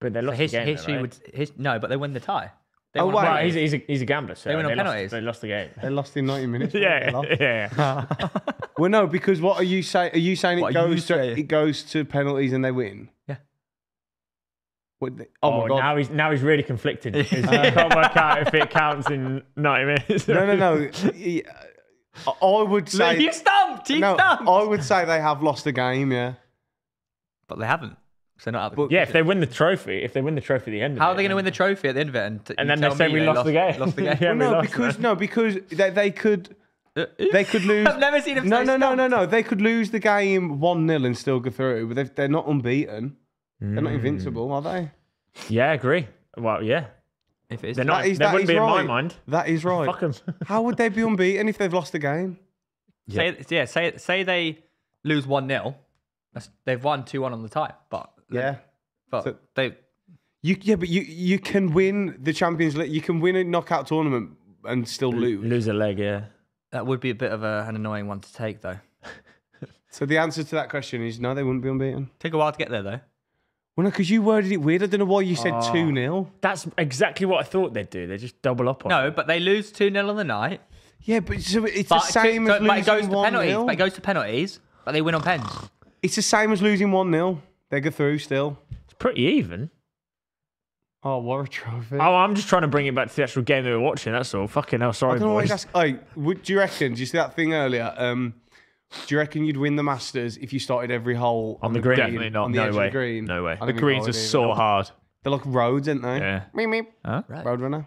But they So lost his, the game. history though, right? would his, no, but they win the tie. They Oh, won wow, Well, he's, he's, a, he's a gambler, so They win on lost, penalties. they lost the game. They lost in 90 minutes. They yeah, lost. yeah, yeah. Well, no, because what are you saying? Are you saying What it are you goes to saying? it goes to penalties and they win? Yeah. What the- oh, Oh, my god! now he's now he's really conflicted. He can't work out if it counts in 90 minutes. no, no, no. He- I I would say you stumped. You no. stumped. I would say they have lost the game. Yeah. But they haven't. So not. But- Yeah, if they win the trophy, if they win the trophy at the end of How it, are they going to win the trophy at the end of it? And, t- And then they tell say we they lost the game. Lost the game. Yeah, Well, no, lost, because man. no, because they, they could uh, uh. they could lose. I've never seen them. No, so no, no, no, no. They could lose the game one 0 and still go through, but they're not unbeaten. They're not invincible, are they? Yeah, I agree. Well, yeah. If it's They're not, That is- they that wouldn't is be in my right. mind. That is right. Fuck 'em. How would they be unbeaten if they've lost the game? say yeah, say say they lose one 0 They've won two one on the tie, but Yeah. but So- they You yeah, but you you can win the Champions League. You can win a knockout tournament and still lose. Lose a leg, yeah. that would be a bit of a, an annoying one to take though. So the answer to that question is no, they wouldn't be unbeaten. Take a while to get there though. Well, no, because you worded it weird. I don't know why you said Oh. two 0 That's exactly what I thought they'd do. They just double up on No, it. but they lose two 0 on the night. Yeah, but so it's But, the same so- as but it goes to one penalties. 0 But it goes to penalties. But they win on pens. It's the same as losing one 0 They go through still. It's pretty even. Oh, what a trophy! Oh, I'm just trying to bring it back to the actual game they were watching. That's all. Fucking hell, I sorry, don't know why boys. he's asking. Oh, would, do you reckon? Do you see that thing earlier? Um, do you reckon you'd win the Masters if you started every hole On the green? Definitely not. On the No edge way. Of the green? No way. The don't The think greens are so either. hard. They're like roads, aren't they? Yeah. Meep, meep. Huh? Right. Roadrunner.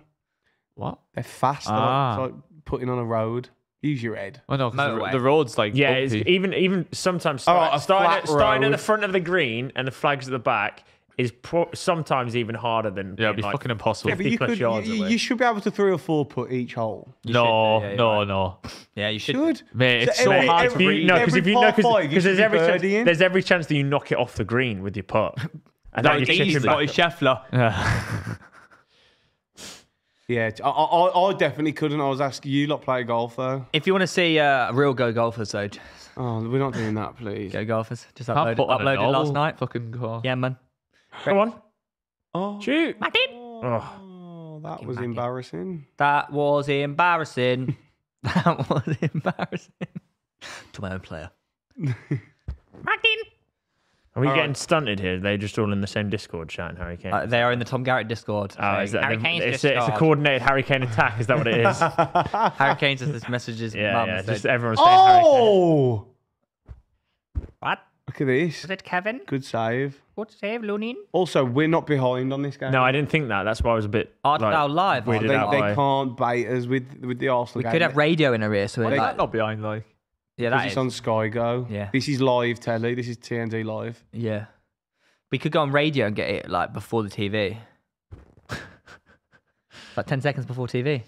What? They're fast. They're Ah. like, it's like putting on a road. Use your head. Well, no, the, the road's like Yeah, it's, even even sometimes Oh, start, a starting, flat at, starting at the front of the green and the flags at the back is pro- sometimes even harder than yeah, it'd be being, like, fucking impossible. Yeah, but 50 you plus could. yards You, away. you should be able to three or four put each hole. You no, should do, yeah, no, you're no. Yeah, you should. Should. Mate, it's So so every- hard every- to You- read. no, because every if you par know, five, you because should there's be every chance, birdieing. there's every chance that you knock it off the green with your putt, and then you chip it back. Scheffler. Yeah. Yeah, I, I, I definitely couldn't. I was asking you, lot play golf though. If you want to see uh, real go golfers, though, just Oh, we're not doing that, please. go golfers. Just Can't uploaded, put on a uploaded last novel night. Fucking car. Yeah, man. Come on, Oh, shoot! oh, Oh. that was Maggie. embarrassing. That was embarrassing. that was embarrassing. to my own player. Martin. Are we All getting right. stunted here? They're just all in the same Discord shouting Harry Kane. Uh, they are in the Tom Garratt Discord. Oh, is that Harry the- Kane's it's, a, it's a coordinated Harry Kane attack. Is that what it is? Harry Kane says this message is yeah, mum yeah. said, Just everyone's saying Harry Kane. Oh, What? look at this. Was it Kevin? Good save. Good save, Lunin. Also, we're not behind on this game. No, I didn't think that. That's why I was a bit. Art like, now live. weirded they, they by- can't bait us with with the Arsenal We game. could have radio in our ear, so we're They- like, Not behind, like. yeah, Because that it's is. on Sky Go. Yeah. This is live telly. This is TNT live. Yeah. We could go on radio and get it like before the TV. like 10 seconds before TV.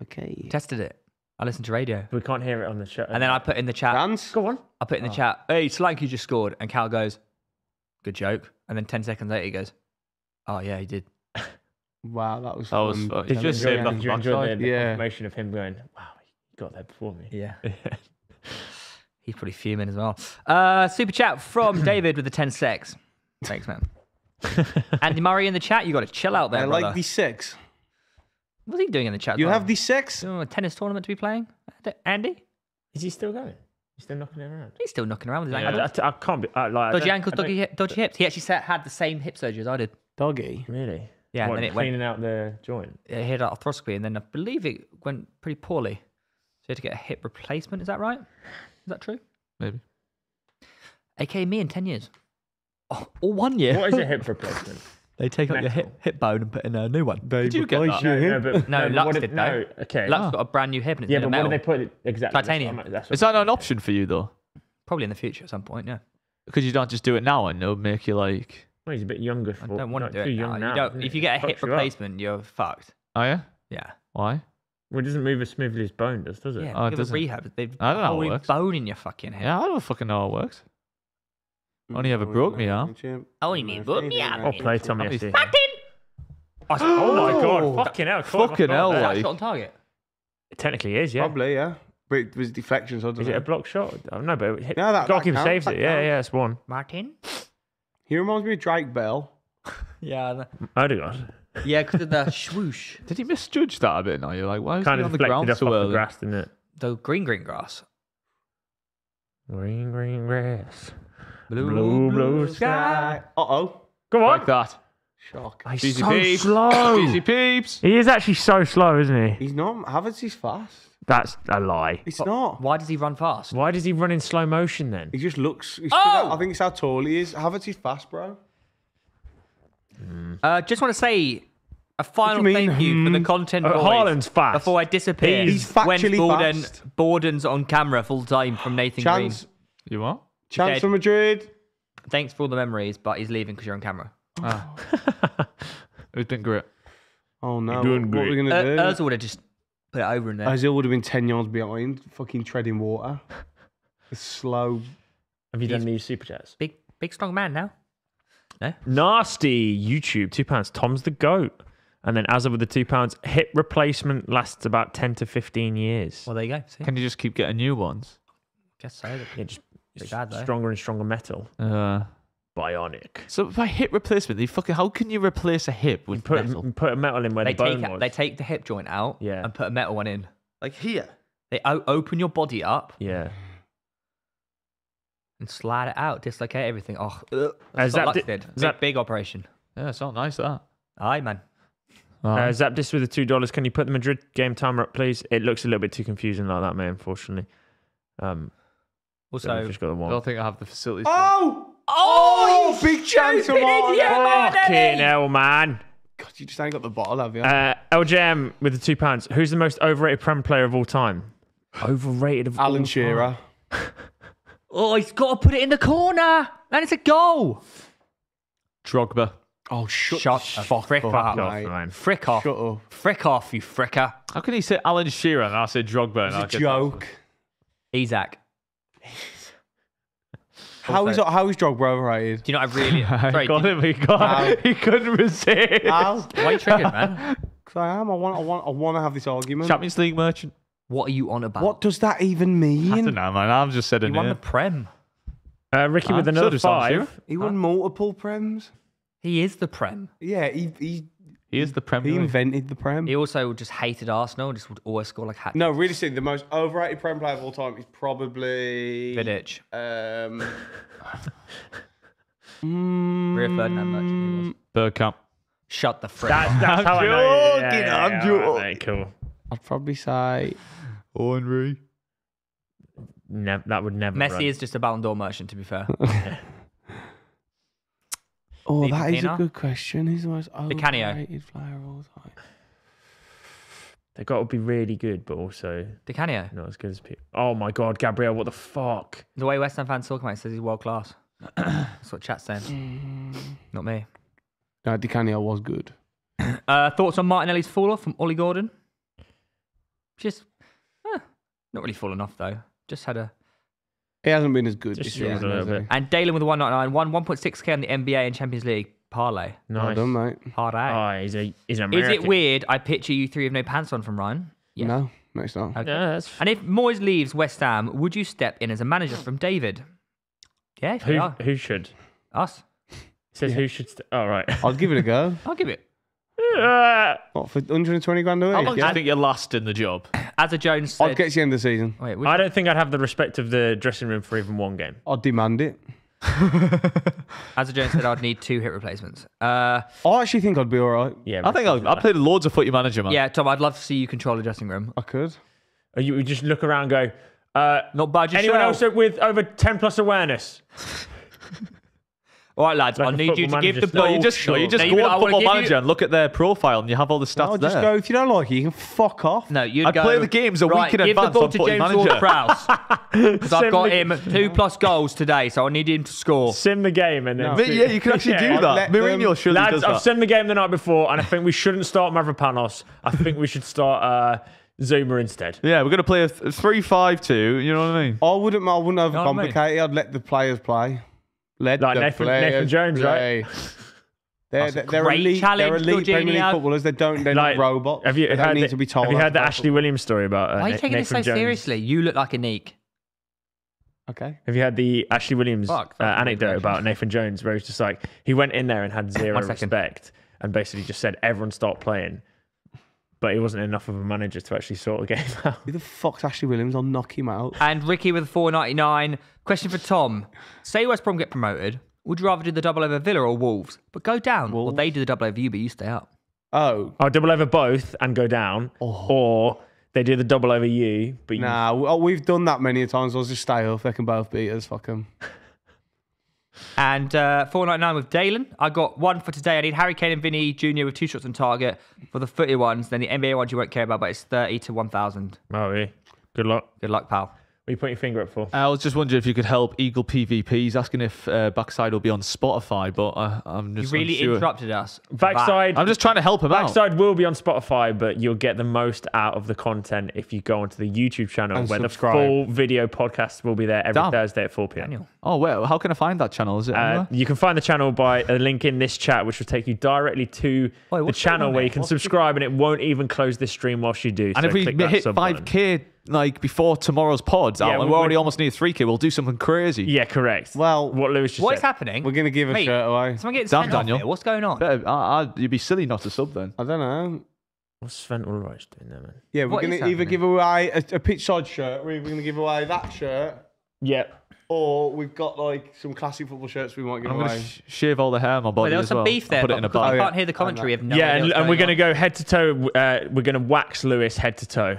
Okay. Tested it. I listened to radio. We can't hear it on the show. And then I put in the chat, Dance. go on. I put in the oh. chat, hey, Slanky just scored. And Cal goes, good joke. And then 10 seconds later, he goes, oh, yeah, he did. Wow, that was. That was fun. fun. Did you Just enjoy, saved off did the you enjoy the, the Yeah. confirmation of him going? Wow, he got there before me. Yeah. He's probably fuming as well. Uh, super chat from David with the 10 secs. Thanks, man. Andy Murray in the chat. You got to chill out there, I brother. like the six. What's he doing in the chat? You Brian? have the six? Oh, a tennis tournament to be playing? Andy? Is he still going? He's still knocking it around. He's still knocking around with his I, ankles. I, I can't be. I, like, I Dodgy don't- ankles, I don't- dodgy, hip, dodgy hips. He actually said, had the same hip surgery as I did. Doggy. Really? Yeah, and What, then it went- cleaning out the joint. He had arthroscopy, and then I believe it went pretty poorly. So he had to get a hip replacement. Is that right? Is that true? Maybe. AKA me in 10 years. Oh, or one year. What is a hip replacement? They take out your hip, hip bone and put in a new one. Did you get that? No, but, No, but Lux what did, no, though. okay. Lux ah. got a brand new hip and it's yeah, made but of what metal. do they put it exactly? that's what Titanium. I'm- That's Is that not an option for you though? Probably in the future at some point, yeah. Because you don't just do it now and it'll make you like. well, he's a bit younger for. I don't want like, to do too it young now. now. You don't, isn't if he? you get a Fucks hip you up. replacement, you're fucked. Oh yeah. Yeah. Why? Well, it doesn't move as smoothly as bone does, does it? Yeah, Oh, it give a doesn't. rehab. They've I don't know how it whole works. bone in your fucking head. Yeah, I don't fucking know how it works. Only ever mm-hmm. broke me arm. Only oh, me broke me arm. Or play Tommy That'd SD. be- Oh my oh! god! Fucking hell! Fucking my thought hell, there. Is that shot on target? It technically is, yeah. Probably, yeah. But it was deflection, so I don't Is know. it a block shot? Oh, no, but it hit, No, that- goalkeeper that saves counts, it. that Yeah, counts. yeah, it's one. Martin? He reminds me of Drake Bell. Yeah. Odegaard Yeah, because of the swoosh. Did he misjudge that a bit? Now you're like, why is kind he of on the ground so off the grass, didn't it? The green, green grass. Green, green grass. Blue, Blue, blue Uh oh. Come on. Like that. Shock. He's Easy so peeps. slow. Easy peeps. He is actually so slow, isn't he? He's not. Havertz is fast. That's a lie. It's not. Why does he run fast? Why does he run in slow motion then? He just looks. He's Oh! I think it's how tall he is. Havertz is fast, bro. Uh, just want to say a final you mean, thank you for the hmm? content Uh, boys Haaland's fast. Before I disappear, He's when factually Borden, fast. Borden's on camera full time from Nathan Chance. You what? Chance Dead. for Madrid. Thanks for all the memories, but he's leaving because you're on camera. It's been great. Oh no. doing what, what are we gonna Uh, do? Ozil would have just put it over in there. Ozil would have been ten yards behind, fucking treading water. It's slow. Have you done these super chats? Big, big, strong man now. No? Nasty YouTube, two pounds. Tom's the goat. And then as of with the two pounds, hip replacement lasts about 10 to 15 years. Well, there you go. See? Can you just keep getting new ones? Guess so. Yeah, just Pretty bad, though. stronger and stronger metal. Uh, Bionic. so by hip replacement, they fucking how can you replace a hip with Put, metal? put a metal in where They the bone take, was. they take the hip joint out Yeah. and put a metal one in. Like here. They o- open your body up yeah. and slide it out, dislocate everything. Oh, ugh. Is that's that Lux di- did. is Big, that- big operation. Yeah, it's not nice that. Aye, man. Uh, Zapdis with the two dollars. Can you put the Madrid game timer up, please? It looks a little bit too confusing like that, mate. Unfortunately. Um, so Also, we've got the I don't think I have the facilities. for Oh! Oh! Big chance of all Fucking hell, man. God, you just ain't got the bottle, have you? Uh, LJM with the two pounds. Who's the most overrated Prem player of all time? Overrated of all Alan time? Shearer. oh, he's got to put it in the corner, and it's a goal. Drogba. Oh, shut, Shut the the fuck frick up, up, Off, mate. man. Frick off. Shut up. Frick off, you fricker. How can he say Alan Shearer and I say Drogba? And I It's get a joke. Isaac. How is how is Drogba overrated? Do you know what I really. I Sorry, got did- him. He got. Ow. He couldn't resist. How? why are you triggered, man? 'Cause I am. I want. I want. I want to have this argument. Champions League merchant. What are you on about? What does that even mean? I don't know, man. I've just said He it. won the Prem. Uh, Ricky with another does five. He won multiple prems. He is the Prem. Yeah, he he He is the Premier League. invented the prem. He also just hated Arsenal, just would always score like hat No, really, see, the most overrated prem player of all time is probably Vidic. Um, Rio Ferdinand merchant he was. Bergkamp. Shut the frick That's, up. that's how I know. joking, Yeah, I'm yeah, joking. alright, mate, cool. I'd probably say Henry. Ne- that would never. Messi run. is just a Ballon d'Or merchant, to be fair. Oh, Steve that is a good question. Who's the most Canio. overrated player of all time? They've got to be really good, but also Di Canio. not as good as people. Oh my god, Gabriel, what the fuck? The way West Ham fans talk about him says he's world class. That's what chat's saying. Not me. No, Di Canio was good. Uh, thoughts on Martinelli's fall off from Ollie Gordon? Just, eh, not really fallen off though. Just had a. He hasn't been as good Just this year. struggles a has little bit. And Dalen with the 199, won 1.6k on the NBA and Champions League parlay. Well Nice. done, mate. Hard out. Oh, he's a he's Is American. it weird? I picture you three with no pants on from Ryan. Yes. No, next time. Okay. Yeah, that's And if Moyes leaves West Ham, would you step in as a manager from David? Yeah, who, they are. who should. us. It says who should. St- oh, right. I'll give it a go. I'll give it. What for 120 grand a week? How long do yeah? you think you're last in the job? As a Jones said. I'd get to the end of the season. Wait, which, I don't think I'd have the respect of the dressing room for even one game. I'd demand it. as a Jones said, I'd need two hit replacements. Uh, I actually think I'd be all right. Yeah, I think I'll, I played loads of footy manager, man. yeah, Tom, I'd love to see you control the dressing room. I could. Or You would just look around and go, uh, Not budget. anyone else with over 10 plus awareness? All right, lads, Like I a need you to give the manager No, ball. you just, no, you just No, go you- on Football give you- Manager and look at their profile, and you have all the stats I'll there. just go, if you don't like it, you can fuck off. No, you'd I'd go. play the games a week right, in give advance the ball on to Footy James Manager. Ward-Prowse because I've got him two plus goals today, so I need him to score. Sim the game and then. No. Yeah, you can actually Yeah. do that. let them- Mourinho surely Lads, does I've that. seen the game the night before, and I think we shouldn't start Mavropanos. I think we should start uh, Zouma instead. Yeah, we're going to play a th- three-five-two. You know what I mean? I wouldn't. I wouldn't what I mean? overcomplicate it. I'd let the players play. Let Like the Nathan- Nathan Jones, right? They're, That's they're, they're great elite, challenge, they're elite Premier League footballers. They don't. They're Like, not robots. Have you they don't heard need the, to be told. Have you heard the to play Ashley Williams story about? Uh, Why are you Na- taking this so Jones? seriously? You look like a neek. Okay. Have you had the Ashley Williams Fuck, uh, anecdote about Nathan Jones, where he's just like he went in there and had zero respect, and basically just said everyone start playing, but he wasn't enough of a manager to actually sort the game out. Who the fuck's Ashley Williams? I'll knock him out. And Ricky with a 499. Question for Tom. Say West Brom get promoted. Would you rather do the double over Villa or Wolves? But go down. Or they do the double over you, but you stay up. Oh, I'll double over both and go down, or they do the double over you, but you, nah. we- oh, We've done that many times. I'll just stay up. They can both beat us. Fuck them. And uh, 499 with Dalen. I got one for today. I need Harry Kane and Vinny Jr. with two shots on target for the footy ones. Then the NBA ones you won't care about, but it's 30 to 1,000. oh, yeah. good luck. Good luck, pal. What are you putting your finger up for? I was just wondering if you could help Eagle PvP. He's asking if uh, Backside will be on Spotify, but uh, I'm You just really unsure. interrupted us. Backside, I'm just trying to help him out. Backside will be on Spotify, but you'll get the most out of the content if you go onto the YouTube channel And where subscribe. the full video podcast will be there every Damn. Thursday at 4 p.m. Daniel. Oh, well, how can I find that channel? Is it? Uh, you can find the channel by a link in this chat, which will take you directly to Wait, the channel where you can What's the- subscribe, and it won't even close this stream whilst you do. and so if we click that hit sub button. 5k like before tomorrow's pods out, Yeah, and we- we're already almost near 3k, we'll do something crazy. yeah, correct. Well, what Lewis just What is said. happening? We're gonna give a Mate, shirt away. Someone getting Damn, sent off Daniel. here. What's going on? Better, I, I, you'd be silly not to sub then. I don't know. What's Sven Ulreich doing there, man? Yeah, we're What is gonna either happening? give away a, a pitch side shirt. We're either gonna give away that shirt, Yep. or we've got like some classic football shirts we might give I'm away. going to sh- shave all the hair on my body Wait, there was as some well. beef I'll there, Put it in a because bag. we Oh, can't hear the commentary. We have no yeah, idea and, what's and we're going gonna go head to toe. Uh, we're gonna wax Lewis head to toe.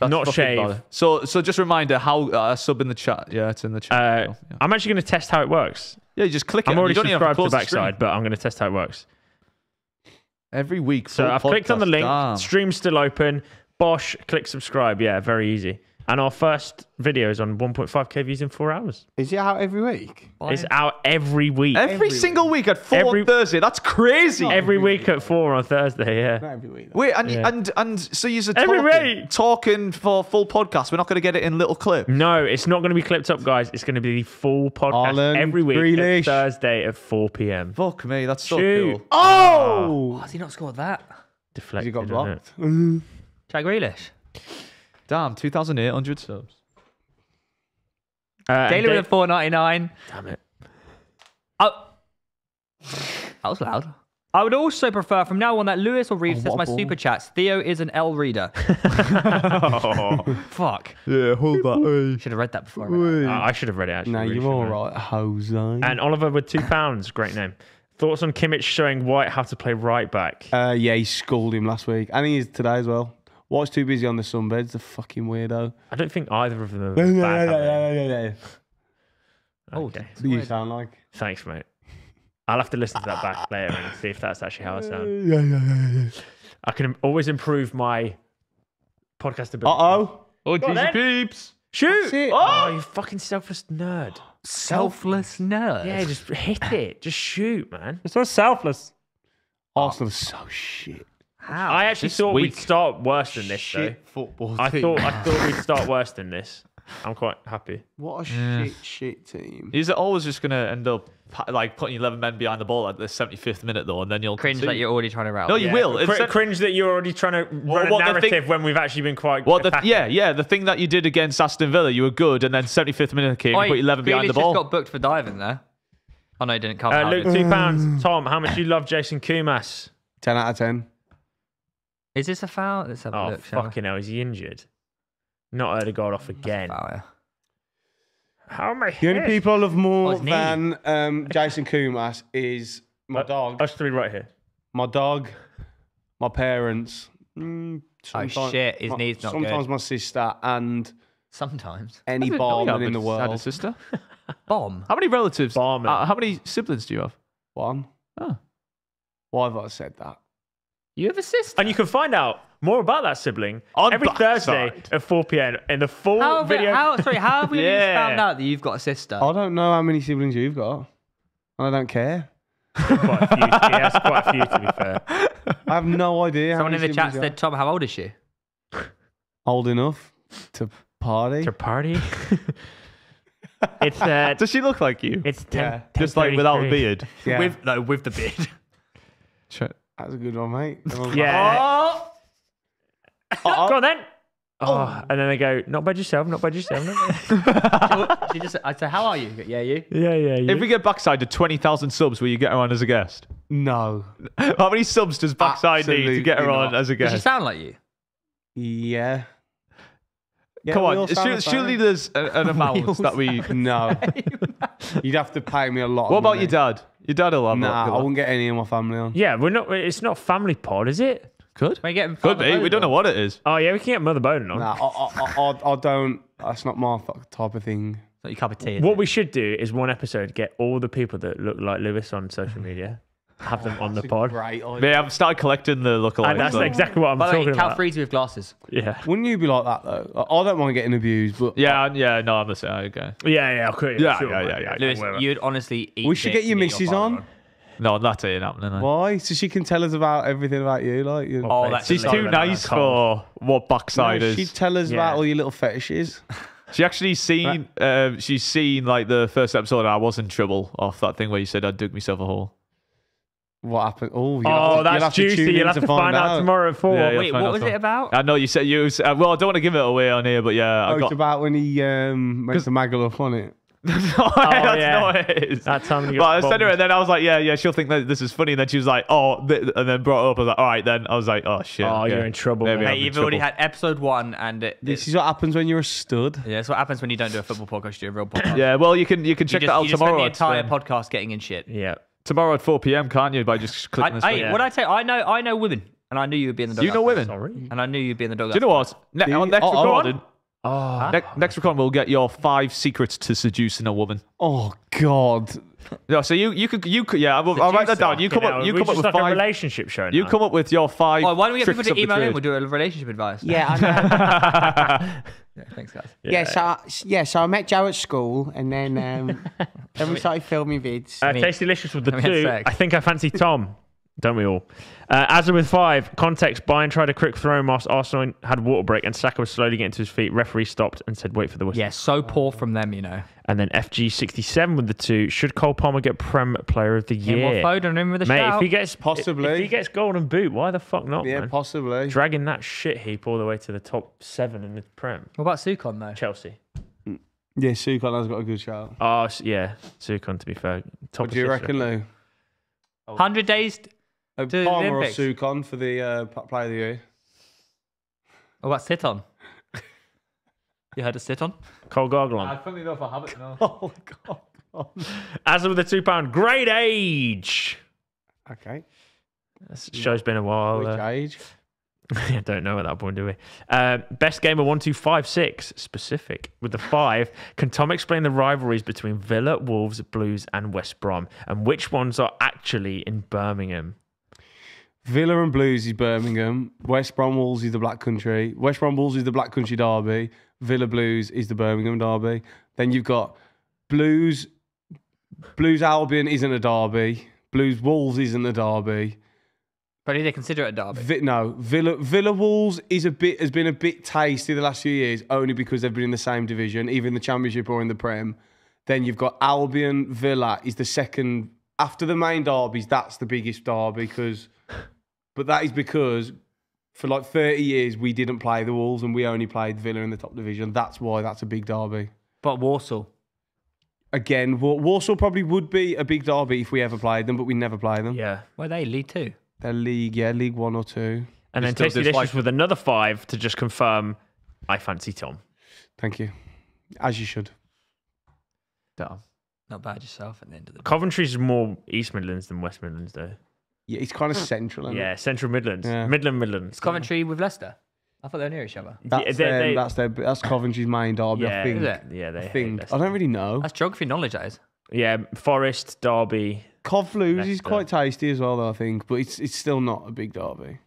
That's not shave. bad. So, so just a reminder how uh, sub in the chat. Yeah, it's in the chat. Uh, yeah. I'm actually gonna test how it works. yeah, you just click it. I'm already you don't subscribed to the. Backside, but I'm gonna test how it works. Every week. So I've clicked on the link. Damn. Stream's still open. Bosh, click subscribe. Yeah, very easy. And our first video is on 1.5k views in four hours. Is it out every week? It's out every week. Every, Every single week at four Every- on Thursday. That's crazy. Every week at four on Thursday. Yeah. Not every week. though. Wait, and Yeah. and and so you're talking, talking for full podcast. We're not going to get it in little clips. No, it's not going to be clipped up, guys. It's going to be the full podcast Haaland, every week at Thursday at 4 p.m. Fuck me, that's so Shoot. cool. Ah. Oh! Has he not scored that? Deflected. He got blocked. Jack Grealish. Damn, 2,800 subs. Uh, Daily and with a 499. Damn it. Oh, that was loud. I would also prefer from now on that Lewis or Reeves Oh, says my ball. super chats. Theo is an L reader. Fuck. Yeah, hold that. Should have read that before. I read that. Uh, I should have read it actually. No, really you're shouldn't all Jose. And Oliver with two pounds. Great name. Thoughts on Kimmich showing White how to play right back? Uh, yeah, he schooled him last week, and he is today as well. White's too busy on the sunbeds, the fucking weirdo. I don't think either of them are bad. have they? Oh, Okay. What do you sound like? Thanks, mate. I'll have to listen to that back later and see if that's actually how I sound. Yeah, yeah, yeah, yeah. I can always improve my podcast ability. Uh oh. Oh, Go on then. peeps. Shoot! it. Oh, you fucking selfless nerd. Selfless nerd. Yeah, just hit it. Just shoot, man. It's so selfless. Arsenal's so shit. How? I actually This thought we'd start worse than this, though. Shit football I team. thought I thought we'd start worse than this. I'm quite happy. What a shit, shit team. He's always just gonna end up like putting eleven men behind the ball at the seventy fifth minute though, and then you'll Cringe that you're already trying to route. No, you will. Cr- It's- cringe that you're already trying to run a what the thing- narrative when we've actually been quite. What the attacking. yeah yeah the thing that you did against Aston Villa, you were good, and then seventy fifth minute came, Oi, you put eleven behind the ball. just got booked for diving there. Oh no, he didn't come. Uh, out. Luke, two pounds. Tom, how much you love Jason Kumas? 10 out of 10. Is this a foul? Let's have a Oh, look. shall we? fucking hell, is he injured? Not heard a goal off again. Foul, yeah. How am I The only people I love more his knee. than um, Jason Kumas is my dog, Us three right here. my dog, my parents. Mm, Oh, sometimes- shit, his my- knee's not Sometimes good. my sister and Sometimes. any I didn't know you barman had in the a- Had a world. sister. Bomb. How many relatives? Barman. Uh, how many siblings do you have? One. Oh. Why have I said that? You have a sister. And you can find out more about that sibling On every Backside. Thursday at 4 p.m. in the full how have video. We, how, sorry, how have we Yeah. found out that you've got a sister? I don't know how many siblings you've got. And I don't care. quite a few. He has quite a few, to be fair. I have no idea. how Someone in the chat said, have. Tom, how old is she? old enough to party. To party. it's uh, Does she look like you? it's 10, Yeah. Just like without a beard. yeah, With no, with the beard. Sure. That's a good one, mate. Yeah. Oh, Go on then. Oh, oh and then they go, not by yourself, not by yourself. Not she just, I say, how are you? Yeah, you. yeah, yeah, yeah. If we get backside to 20,000 subs, will you get her on as a guest? no. How many subs does backside need to get her Absolutely on as a guest? Does she sound like you? Yeah. Yeah, Come on, sound surely, surely there's a, an amount that we. No. You'd have to pay me a lot. What of about money. your dad? Your dad will have Nah, a I wouldn't get any of my family on. yeah, we're not. It's not family pod, is it? Could. When you get Could be. We don't know what it is. Oh yeah, we can get Mother Bowden on. Nah, I, I, I, I don't. That's not my fuck- type of thing. Not your cup of tea. What it? we should do is one episode get all the people that look like Lewis on social media, have them on the pod. Great idea. Yeah, I've started collecting the lookalikes. And that's though. exactly what I'm By the way, talking Cal about. Freezy with glasses. Yeah, Wouldn't you be like that though? I I don't mind getting abused, but Yeah, yeah, no, I'm the same. Okay. yeah, yeah, okay, Yeah, sure, yeah, man, yeah, yeah. Lewis, whatever. you'd honestly eat. we should get your to missus on. No, that ain't happening. Why? So she can tell us about everything about you, like you. Oh, that's She's too nice for what No, backside she'd tell us Yeah. about all your little fetishes. She actually seen, um, she's seen like the first episode. I was in trouble off that thing where you said I dug myself a hole. What happened? Oh, you'll Oh, have to, you'll that's have juicy. tune You'll have to find out tomorrow at four. Yeah, yeah. Wait, what was from- it about? I know you said you. Uh, well, I don't want to give it away on here, but yeah, Oh, I it's got. about when he um, makes the maggle up on it. Oh, that's yeah. not what it is. That time you But I got said to her, and then I was like, yeah, yeah, she'll think that this is funny. And then she was like, oh, th- and then brought it up. I was like, all right, then. I was like, oh shit. Oh, yeah. you're in trouble. Maybe Hey, you've already had episode one, and it, This is what happens when you're a stud. yeah, that's what happens when you don't do a football podcast. You do a real podcast. Yeah, well, you can you can You check just, that out you just tomorrow. spend the entire um, podcast getting in shit. Yeah. Tomorrow at 4 p.m. Can't you by just I, clicking this? I, link? what I tell you, I know, I know women, and I knew you would be in the dog. you know women. Sorry. and I knew you'd be in the dog. Do you know what? Ne- you? on next Oh, oh, recording, Oh, ne- next recording, we'll get your five secrets to seducing a woman. Oh God. Yeah, so you you could you could yeah, I'll, I'll write that down. You come up you come up with like a five. relationship show. You now. come up with your five. Oh, why don't we get people to email in? trade. We'll do a relationship advice. Yeah, I know. Yeah, thanks, guys. yeah, so I, yeah, so I met Joe at school, and then um, then we started filming vids. Uh, mean- Tasty Delicious with the we had two. I think I fancy Tom. Don't we all? Uh, Azza with five. Context. Bayern tried a quick throw. Moss. Arsenal had water break, and Saka was slowly getting to his feet. Referee stopped and said, "Wait for the whistle." Yeah, so poor from them, you know. And then FG67 with the two. Should Cole Palmer get Prem Player of the Him Year? or Foden in with a Mate, shout. if he gets Possibly. if he gets Golden Boot, why the fuck not, Yeah, man? possibly. Dragging that shit heap all the way to the top seven in the Prem. What about Sukon though? Chelsea. Yeah, Sukon has got a good shout. Oh s- yeah, Sukon to be fair. Top What do you reckon, Lou? Hundred days. Uh, the Palmer or Olympics. Sukon for the uh, p- player of the year? What about sit on? You heard of sit on? Cole Garglon. Funny enough, I haven't. No. Oh God. As with the two pound, great age. Okay. This show's been a while. Which uh, age? I don't know at that point, do we? Uh, best game of one, two, five, six specific with the five. Can Tom explain the rivalries between Villa, Wolves, Blues, and West Brom, and which ones are actually in Birmingham? Villa and Blues is Birmingham. West Brom Wolves is the Black Country. West Brom Wolves is the Black Country Derby. Villa Blues is the Birmingham Derby. Then you've got Blues. Blues Albion isn't a derby. Blues Wolves isn't a derby. But do they consider it a derby? Vi- no, Villa Villa Wolves is a bit has been a bit tasty the last few years, only because they've been in the same division, either in the Championship or in the Prem. Then you've got Albion Villa is the second after the main derbies. That's the biggest derby because, but that is because for like thirty years we didn't play the Wolves and we only played Villa in the top division. That's why that's a big derby. But Walsall. Again, Wa- Walsall probably would be a big derby if we ever played them, but we never play them. Yeah. Where they League Two. They're league, yeah, League One or two. And then still Tasty dislike- Dishes with another five to just confirm I fancy Tom. Thank you, as you should. Damn. Not bad yourself at the end of the day. Coventry's more East Midlands than West Midlands, though. Yeah, it's kind of central. Isn't it? Yeah, Central Midlands. Yeah. Midland Midlands. It's Coventry with Leicester. I thought they were near each other. That's, Yeah, they- them, they- that's their that's Coventry's main derby. Yeah, I think. Is it? yeah, they I hate think. Leicester. I don't really know. That's geography knowledge, that is. Yeah, Forest, Derby. Cov Blues is Leicester. quite tasty as well, though. I think, but it's it's still not a big derby.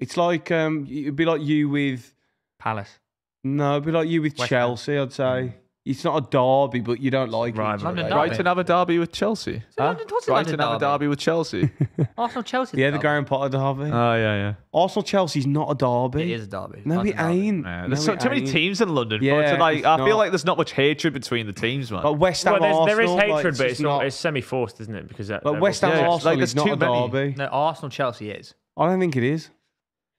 It's like um, it'd be like you with Palace. no, it'd be like you with West Ham. Chelsea. I'd say it's not a derby, but you don't like Right, it. London right? derby. Brighton have a derby with Chelsea. London- what's the Brighton London have a derby? derby with Chelsea. Arsenal Chelsea. Yeah, the Graham Potter derby. oh yeah, yeah. Arsenal Chelsea's not a derby. It is a derby. No, London it derby. ain't. Yeah, No, there's so, it too many ain't. teams in London. for it Yeah, to, like, it's I feel not. like there's not much hatred between the teams, man. Like West Ham Well, there's, there is Arsenal, like, hatred, but it's, not, not. it's semi-forced, isn't it? Because that, But they're West Ham all- Yeah, Arsenal like, is there's not too a many. derby. No, Arsenal Chelsea is. I don't think it is.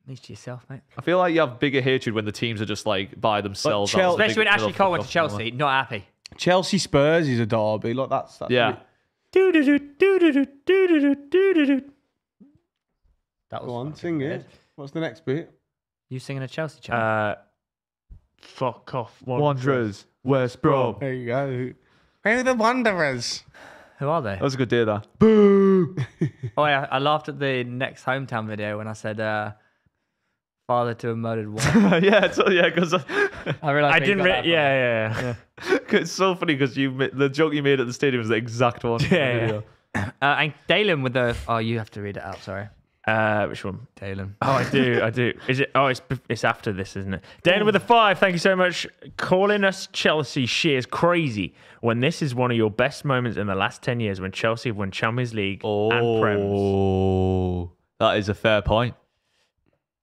At least to yourself, mate. I feel like you have bigger hatred when the teams are just like by themselves. Chel- That's a big Especially when Ashley Cole went to fuck off. Chelsea. Not happy. Chelsea Spurs is a derby. Like that's, that's Yeah. That was Go on, fucking sing it. What's the next bit? You singing a Chelsea chant? Uh, fuck off. Wanderers, West Brom. There you go. Who are the Wanderers? Who are they? That was a good day, that. Oh yeah, I laughed at the next hometown video when I said uh, father to a murdered woman. yeah, it's, yeah, because I realized I didn't. Re- that from. yeah, yeah, yeah. it's so funny because you ma- the joke you made at the stadium is the exact one. Yeah, yeah. video. Uh, and Dalen with the oh, you have to read it out. Sorry, Uh, which one? Dalen. Oh, I do, I do. Is it? Oh, it's it's after this, isn't it? Dana with a five. Thank you so much. Calling us Chelsea shears crazy when this is one of your best moments in the last ten years when Chelsea have won Champions League and Prem. Oh, that is a fair point.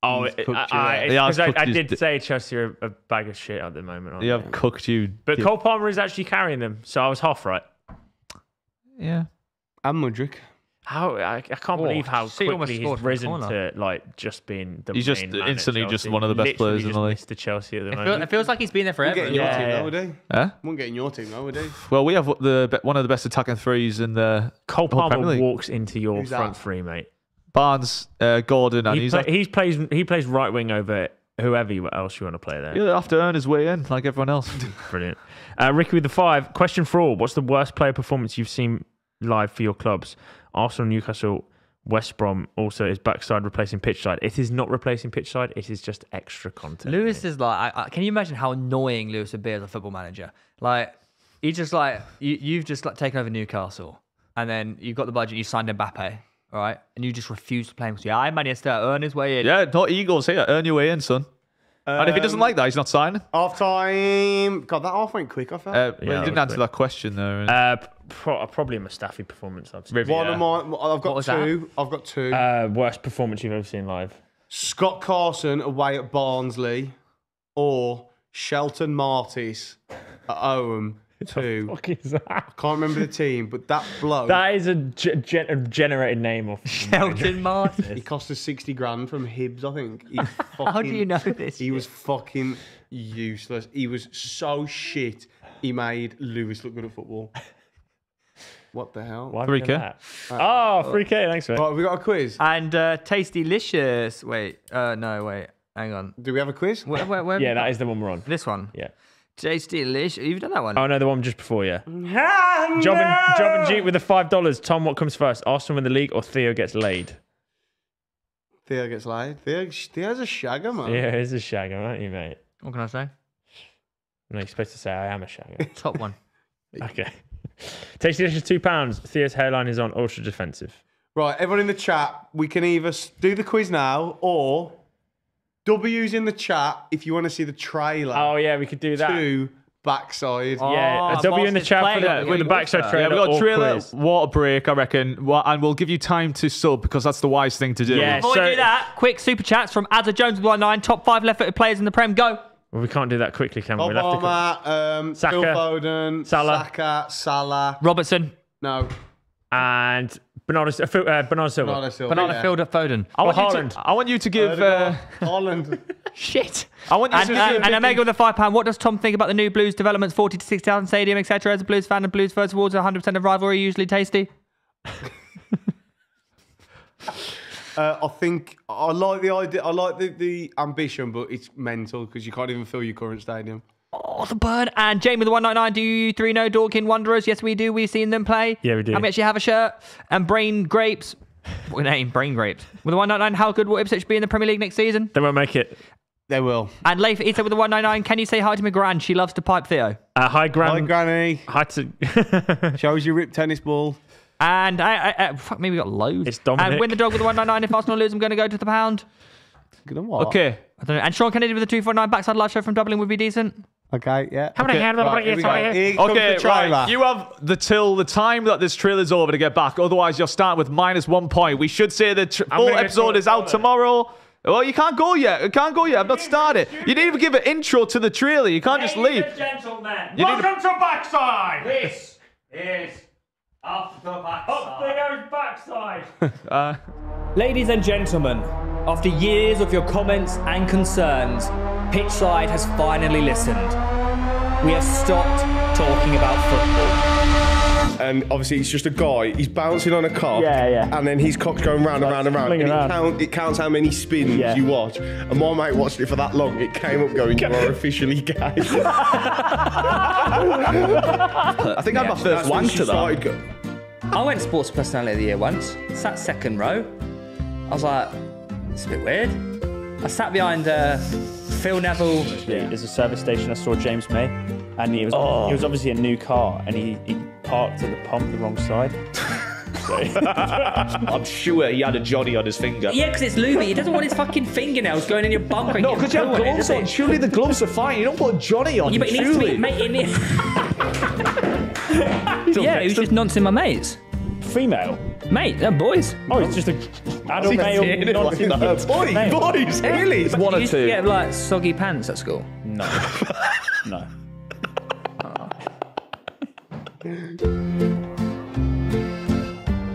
Oh, it, cooked I, you I, out. it's He has 'cause I, I did di- say Chelsea are a bag of shit at the moment. aren't They they? have cooked you. But dip- Cole Palmer is actually carrying them, so I was half right. yeah. And Mudryk. How I, I can't Oh, believe how see, he almost quickly scored he's risen to like just being the He's just main man at instantly just one of the best Literally players in the league. Mr. Chelsea at the It, feel, moment. it feels like he's been there Won't forever. get in your Yeah, team, yeah. though. Huh? Won't get in your team, though, would he? Well, we have the one of the best attacking threes in the Cole Palmer walks into your Who's front that? three, mate. Barnes, uh, Gordon, and He, he's play, af- he plays he plays right wing over whoever you, else you want to play there. he'll have to earn his way in like everyone else. Brilliant. Uh, Ricky with the five. Question for all: What's the worst player performance you've seen live for your clubs? Arsenal, Newcastle, West Brom. Also, is backside replacing pitch side? It is not replacing pitch side. It is just extra content. Lewis is like, I, I, can you imagine how annoying Lewis would be as a football manager? Like, he just like you, you've just like taken over Newcastle, and then you've got the budget, you signed Mbappe, all right, and you just refuse to play him. So yeah, I managed to earn his way in. yeah, not Eagles here. Earn your way in, son. and if he doesn't Um, like that, he's not signing. Half time. God, that half went quick, I felt. Uh, Yeah, well, you didn't answer quick. that question though. Uh, pro- probably a Mustafi performance. I've seen. One of my, I've got was that? two. I've got two. Uh, worst performance you've ever seen live. Scott Carson away at Barnsley, or Shelton Martis at home. Two. What is that? I Can't remember the team, but that bloke. That is a, ge- gen- a generated name of Shelton Martin. he cost us sixty grand from Hibs, I think. He How do you know this? He was fucking useless. He was so shit. He made Lewis look good at football. What the hell? Why have you 3K? done that? Oh, 3K. Thanks, mate. Right, have we got a quiz? And uh, Tasty Licious. Wait, uh, no, wait, hang on. Do we have a quiz? Where, where, where Yeah, you that got- is the one we're on. this one. Yeah. Tasty Licious. You've done that one. Oh no, the one just before, yeah. Job and Job and Jeep with the five dollars. Tom, what comes first? Arsenal win the league or Theo gets laid? Theo gets laid. Theo, Theo's a shagger, man. Yeah, he's a shagger, aren't you, mate? What can I say? No, you're supposed to say I am a shagger. Top one. okay. Tasty Dish is two pounds. Theo's hairline is on ultra defensive. Right, everyone in the chat, we can either do the quiz now or W's in the chat if you want to see the trailer Oh yeah, we could do that. to backside. Yeah, Oh, a W in the chat for playing the, with the backside Yeah, trailer. we got or trailer, quiz. water break, I reckon, Wa- and we'll give you time to sub because that's the wise thing to do. Yeah. Before So- we do that, quick super chats from Adza Jones with 19, top five left-footed players in the Prem. Go. Well, we can't do that quickly, can we? We'll have to. Obama, um, Saka, Phil Foden, Salah. Saka, Salah. Robertson, No, And Bernardo, uh, Phil- Bernardo Silva. Bernardo Silva. Bernardo yeah. Fielder, Foden. I want, Or you Haaland. to, I want you to give. Uh, Holland. Shit. I want you And, to give. and Omega with a five pound. What does Tom think about the new Blues developments, 40 to 60,000 stadium, etc.? As a Blues fan and Blues first awards, 100% of rivalry usually tasty. Uh, I think I like the idea. I like the, the ambition, but it's mental because you can't even fill your current stadium. Oh, the burn. And Jamie the 199, do you three know Dorking Wanderers? Yes, we do. We've seen them play. Yeah, we do. And we actually have a shirt. And Brain Grapes. What name? Brain Grapes. With the 199, how good will Ipswich be in the Premier League next season? They won't make it. They will. And Leif Issa with the 199, can you say hi to my gran? She loves to pipe Theo. Uh, hi, Gran. Hi, Granny. Hi to. Shows you rip tennis ball. And I, I, I, fuck me, we got loads. It's Dominic. And win the dog with the 199. If Arsenal lose, I'm going to go to the pound. Good on what? okay. I don't know. And Sean Kennedy with the 249 backside live show from Dublin would be decent. Okay. Yeah. How many Okay, hands Right, here we go. Here comes Okay, the trailer. right. You have the till the time that this trailer's over to get back. Otherwise, you'll start with minus one point. We should say the tr- full episode is out tomorrow. Well, you can't go yet. You can't go yet. I've not started. You need to give an intro to the trailer. You can't just leave. gentlemen, You need to- welcome to Backside. This is off the Up Theo's Backside. Uh, Ladies and gentlemen, after years of your comments and concerns, Pitchside has finally listened. We have stopped talking about football. and obviously it's just a guy. He's bouncing on a cock. Yeah, yeah. And then his cock's going round and round and round. fling And it, around. count, it counts how many spins Yeah. you watch. And my mate watched it for that long. It came up going, "You are officially gay." I think I had my first one to that. I went Sports Personality of the Year once, sat second row. I was like, it's a bit weird. I sat behind uh, Phil Neville. There's a service station. I saw James May, and he was Oh. he was obviously a new car, and he, he parked at the pump the wrong side. I'm sure he had a Johnny on his finger. Yeah, because it's Louis. He doesn't want his fucking fingernails going in your bumper. No, because you have poo it, gloves on. Surely the gloves are fine. You don't put a Johnny on. Yeah, but it needs to be, mate. It needs... yeah, he was just nonsense my mates. female. Mate, they're boys. Oh, it's just a adult male. saying it like nonsense that? Boy, male. boys, really? But One you or used to two. get like soggy pants at school. No, no.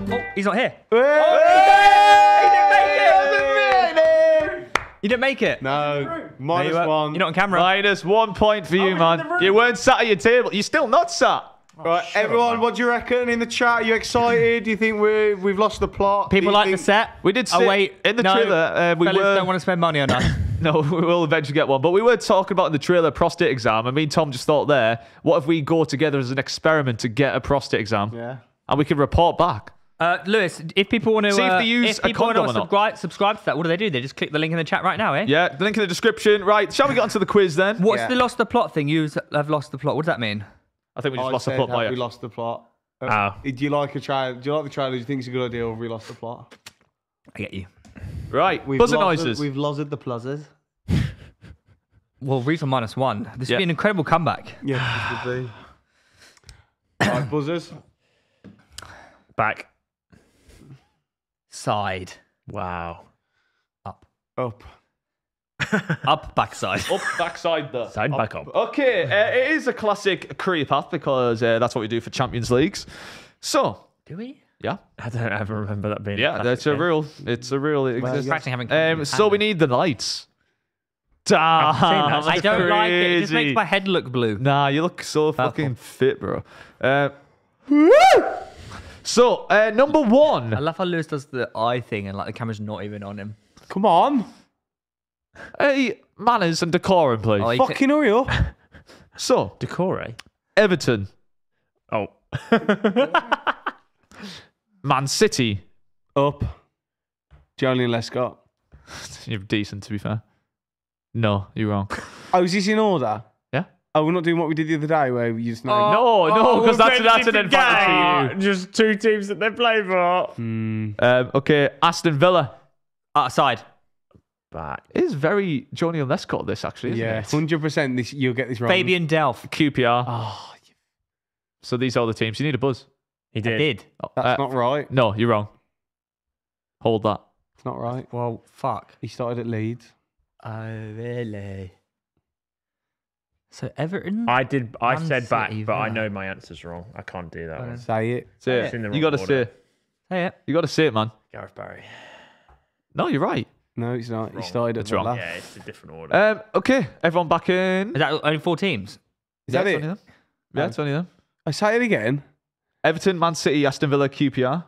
Oh, he's not here. You didn't make it. No. Minus you, uh, one. You're not on camera. minus one point for you, man. You weren't sat at your table. You're still not sat. Right, everyone, what do you reckon in the chat? Are you excited? Do you think we we've lost the plot? People Do you like the set. We did Oh wait, in the no, trailer, uh, we were- don't want to spend money on us. No, we will eventually get one. But we were talking about in the trailer prostate exam. I mean, Tom just thought there, what if we go together as an experiment to get a prostate exam? Yeah. And we can report back. Uh, Lewis, if people want to, See if uh, they use if a people want condom to or not. subscribe, subscribe to that, what do they do? They just click the link in the chat right now, eh? Yeah, the link in the description. Right, shall we get onto the quiz then? What's Yeah. the lost the plot thing? You have lost the plot. What does that mean? I think we just I lost the said, plot have by we it. lost the plot. Uh, Oh. Do you like a trailer? Do you like the trailer? Do you think it's a good idea or have we lost the plot? I get you. Right, We've buzzer lost noises. The, we've lost the pluses. Well, read for minus one. This Yeah. would be an incredible comeback. Yeah, this would be. right, buzzers. Back. Side. Wow. Up. Up, backside. Up, backside there. Side back up. Okay, uh, it is a classic career path because uh, that's what we do for Champions Leagues. So, Do we? yeah, I don't ever remember that being. yeah, classic that's a game. real, it's a real. it exists. Practicing having Um, so we need the lights. Damn. I don't like it. It just makes my head look blue. Nah, you look so fucking fit, bro. Uh, so, uh, number I one. love how Lewis does the eye thing and like the camera's not even on him. Come on. Hey, manners and decorum, please. Oh, Fucking hurry up. So, Decore. Everton, Oh. Man City. Up. Joleon Lescott. You're decent, to be fair. No, you're wrong. Oh, is this in order? Yeah. Oh, we're not doing what we did the other day where we just named. no, no, because that's, that's an Game. advantage to you. Just two teams that they play for. Um, okay, Aston Villa. outside. Back. It is very Joleon Lescott, this actually, isn't Yeah, it? hundred percent. This you'll get this wrong. Fabian Delph. QPR. Oh, So these are the teams. You need a buzz. He I did. did. Oh, that's uh, not right. No, you're wrong. Hold that. It's not right. Well, fuck. He started at Leeds. Oh, really? So Everton. I did. I Man said back, City, but I Villa. know my answer's wrong. I can't do that one. Say it. Say It's in the it. wrong You got to order. say. Hey, yeah. You got to say it, man. Gareth Barry. No, you're right. No, he's not. He started at It's wrong. Villa. Yeah, it's a different order. Um, okay, everyone back in. Is that only four teams? Is that Yeah, it's it? only them. Yeah, it's only them. I say it again. Everton, Man City, Aston Villa, QPR.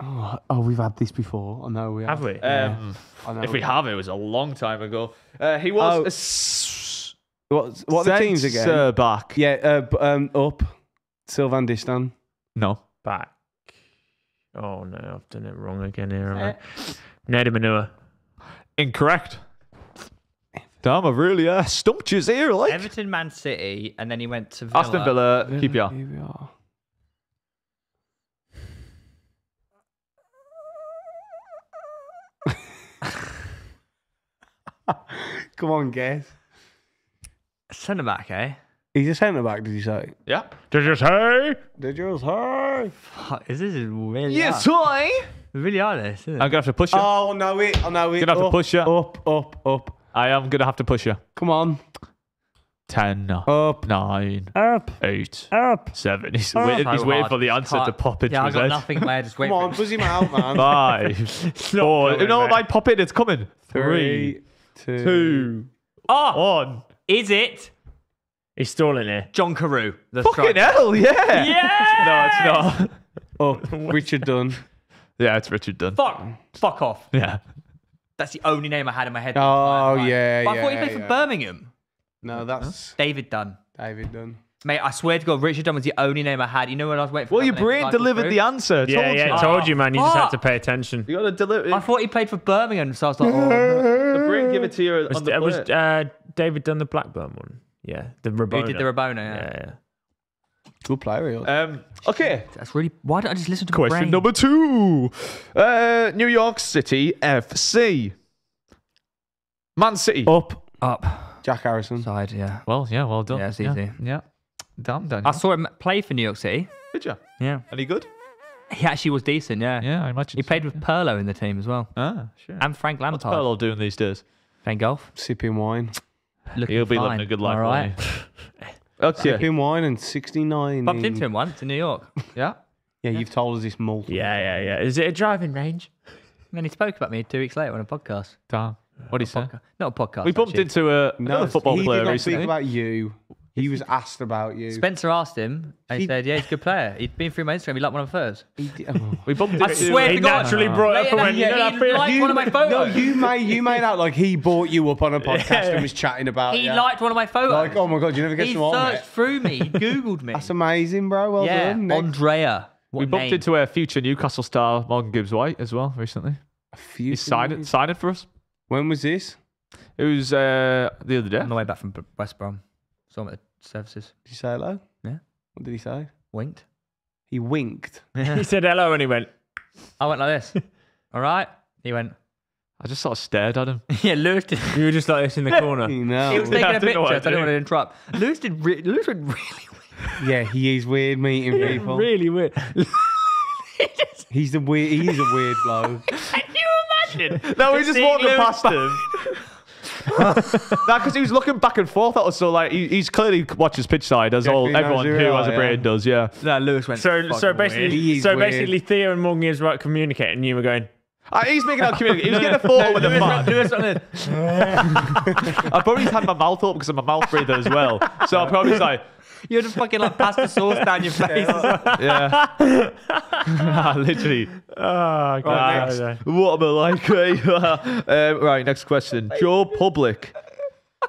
Oh, oh, we've had this before. I know we have. Have we? Um, I know if we have, it was a long time ago. Uh, he was Oh. a s- What, what are the teams again? centre back. Yeah, uh, um, up. Sylvain Distin. No. Back. Oh no, I've done it wrong again here. haven't I? Nedum Onuoha. Incorrect. Damn, I've really uh, stumped you here, like. Everton, Man City, and then he went to Villa. Aston Villa, QPR. Here we. Come on, guess. Centre back, eh? He's a centre back, did you say? Yeah. Did you say? Did you say? Fuck, this is really Yes, hard. I. Really hard, this, isn't it? I'm gonna have to push you. Oh, I know it. I know it. Gonna have to push you. Up, up, up. I am gonna have to push you. Come on. Ten, Up. nine, Up. eight, Up. seven. He's, Oh, waiting, he's waiting for the answer to Can't- pop into Yeah, I his got head. nothing, mate. Just wait Come on, it. buzz him out, man. Five, four. coming, no, mate. it might pop it. It's coming. Three, Three, two. two, Oh, one. is it He's stalling here. John Carew? The Fucking striker? hell, yeah. Yeah. No, it's not. Up. Richard Dunne. Yeah, it's Richard Dunne. Fuck. Fuck off. Yeah. That's the only name I had in my head. Oh, Right. yeah, But I thought he yeah, played for yeah. Birmingham. No, that's David Dunn. David Dunn. Mate, I swear to God, Richard Dunne was the only name I had. You know when I was waiting for Well, that your name to brain cycle delivered through? the answer. Yeah, told yeah. you. I told you, man. You just had to pay attention. You got to deliver. I thought he played for Birmingham, so I was like, oh. the brain give it to you Was, the uh, was plate. uh, David Dunn the Blackburn one? Yeah, the Rabona. Who did the Rabona? Yeah. Yeah, yeah. Good player, he was. Um, okay. That's really. Why don't I just listen to my Question brain? number two. Uh, New York City FC. Man City. Up. Up. Jack Harrison. Side, yeah. Well, yeah, well done. Yeah, it's easy. Yeah. Damn, Daniel. I saw him play for New York City. Did you? Yeah. Any good? He actually was decent, yeah. Yeah, I imagine. He so. played with Pirlo in the team as well. Ah, sure. And Frank What's Lampard. Pirlo doing these days? Playing golf. Sipping wine. Looking He'll be fine. living a good life, All won't right. Okay. Wine and 69. Bumped in- into him once in New York. Yeah. Yeah, you've told us this multiple. Yeah, yeah, yeah. Is it a driving range? And he spoke about me two weeks later on a podcast. Damn. What do you say? Podca- Not a podcast. We bumped actually. into a, No, another football he player did not recently. speak about you. He was asked about you. Spencer asked him, and he He- said, "Yeah, he's a good player. He'd been through my Instagram. He liked one of my photos. He did- oh. we bumped I into swear He to God, naturally brought it up and went, he- you know that he feeling? liked one of my photos. No, you made you made out like he brought you up on a podcast and was chatting about He you. liked one of my photos. Like, oh my god, you never get he to on searched it. through me. He googled me. That's amazing, bro. Well yeah, done. Next. Andrea. What we bumped name? into a future Newcastle star, Morgan Gibbs White, as well recently. A few He signed it, things. signed it for us. When was this? It was uh, the other day. on the way back from B- West Brom. Saw him at the services. Did you say hello? Yeah. What did he say? Winked. He winked. He said hello and he went, I went like this. All right. He went. I just sort of stared at him. Yeah, Lewis did. you were just like this in the corner. You know. He was taking a picture, what so I didn't want to interrupt. Lewis did. Re- Lewis went really. weird. yeah, he is weird meeting people. really weird. He's a weird. He's a weird bloke. Can you imagine? No, we just walked walking Lewis past him. No, because he was looking back and forth at us. So like, he, he's clearly watches pitch side, as all everyone who who we has a are, brain yeah. does. Yeah. No, Lewis went. So, so basically, so weird. basically, Theo and Morgan is right communicating, you were going, Uh, he's making out communicate. He was getting a photo with a man. Lewis went. I probably had my mouth up because I'm a mouth breather as well. So I probably was like, You just fucking like pasta sauce down your face. yeah. Nah, literally. "Oh, God, next. no, What am I like? um, right, next question. Joe Public.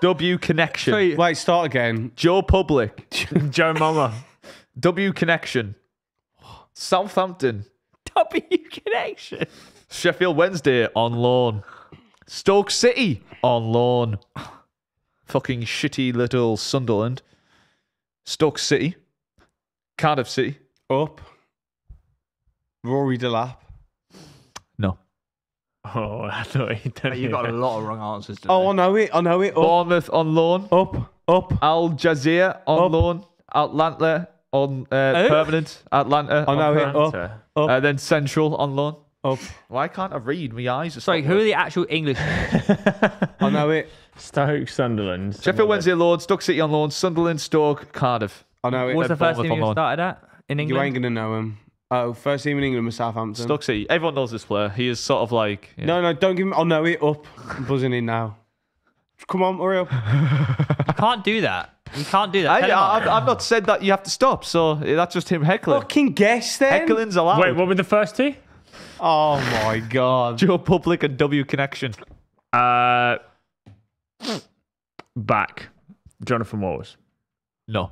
W Connection. Wait, start again. Joe Public. Joe Mama. W Connection. Southampton. W connection. Sheffield Wednesday on loan. Stoke City on loan. Fucking shitty little Sunderland. Stoke City. Cardiff City. Up. Rory Delap. No. Oh, I thought he done You've got a lot of wrong answers. Today. Oh, I know it. I know it. Up, Bournemouth on loan. up, up. Al Jazira on Up. loan. Atlanta on uh, permanent. Atlanta. I know on it. permanent. Up, Up. Uh, then Central on loan. up. Why can't I read? My eyes are Sorry, who are the actual English? I know it. Stoke, Sunderland. Sheffield Wednesday on loan. Stoke City on loan. Sunderland, Stoke, Cardiff. I know it. What's the first team you loan. started at in England? you ain't gonna know him. Oh, first team in England was Southampton. Stoke City. Everyone knows this player. He is sort of like. yeah. No, no, don't give him. I know it. Up. I'm buzzing in now. Come on, hurry up. You can't do that. You can't do that. I, Tell him I, off. I've not said that you have to stop, so that's just him heckling. Fucking guess then. Heckling's allowed. Wait, what were the first two? Oh my god. Joe Public and W Connection. Uh, back. Jonathan Walls. No.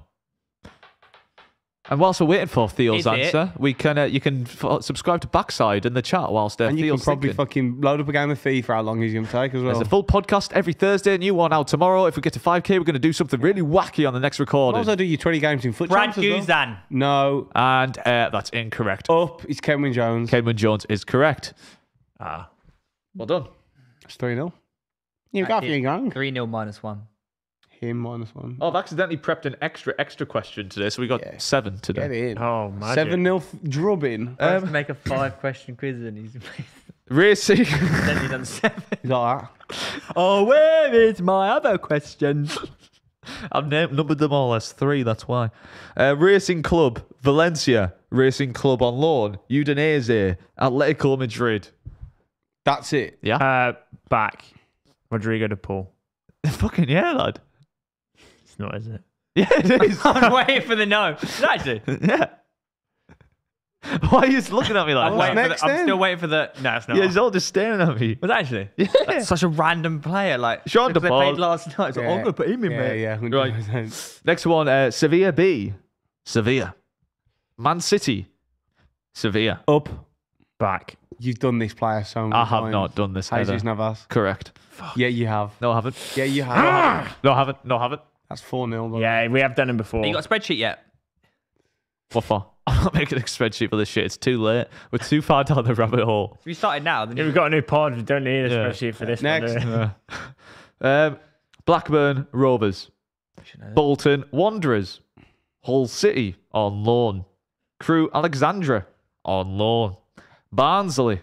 And whilst we're waiting for Theo's Is it? answer, we can uh, you can f- subscribe to Backside in the chat whilst uh, And you can Theo's probably thinking. fucking load up a game of FIFA for how long he's going to take as well. There's a full podcast every Thursday, new one out tomorrow. If we get to 5k, we're going to do something really wacky on the next recording. also do your 20 games in foot Brad champs as well. Guzan. No. And uh, that's incorrect. Up. It's Kenwyne Jones. Kenwyne Jones is correct. Ah. Well done. It's 3 0. You got you wrong. 3 0 minus 1. Him minus one. Oh, I've accidentally prepped an extra extra question today, so we got Yeah. seven Get today. in. Oh, magic. 7 0 drubbing. I have to make a five question quiz and he's Racing. then he's done seven. Is that Oh, where is my other question? I've named, numbered them all as three, that's why. Uh, Racing Club, Valencia. Racing Club on loan, Udinese, Atletico Madrid. That's it. Yeah? Uh, back. Rodrigo de Paul. Fucking yeah, lad. It's not, is it? Yeah, it is. I'm waiting for the no. Is it actually? yeah. Why are you just looking at me like I'm, waiting for next the, I'm then? still waiting for the. No, it's not. Yeah, he's all just staring at me. Was it actually? Yeah. That's such a random player. Like Sean because they DePaul. played last night. It's like, oh, I'm gonna put him in, yeah, mate. yeah, 100%. Next one, uh, Sevilla B. Sevilla. Man City. Sevilla. Up. Back. You've done this player so many I have times. not done this. Jesus Heather. Navas. Correct. Yeah, you have. No, I haven't. Yeah, you have. No, I haven't. No, I haven't. That's 4 0. Yeah, we have done him before. You got a spreadsheet yet? What for? I'm not making a spreadsheet for this shit. It's too late. We're too far down the rabbit hole. If you started now, then Yeah, we've got a new pod. We don't need a Yeah. spreadsheet for this Next. one. Um, Blackburn Rovers. should know that. Bolton Wanderers. Hull City on loan. Crewe Alexandra on loan. Barnsley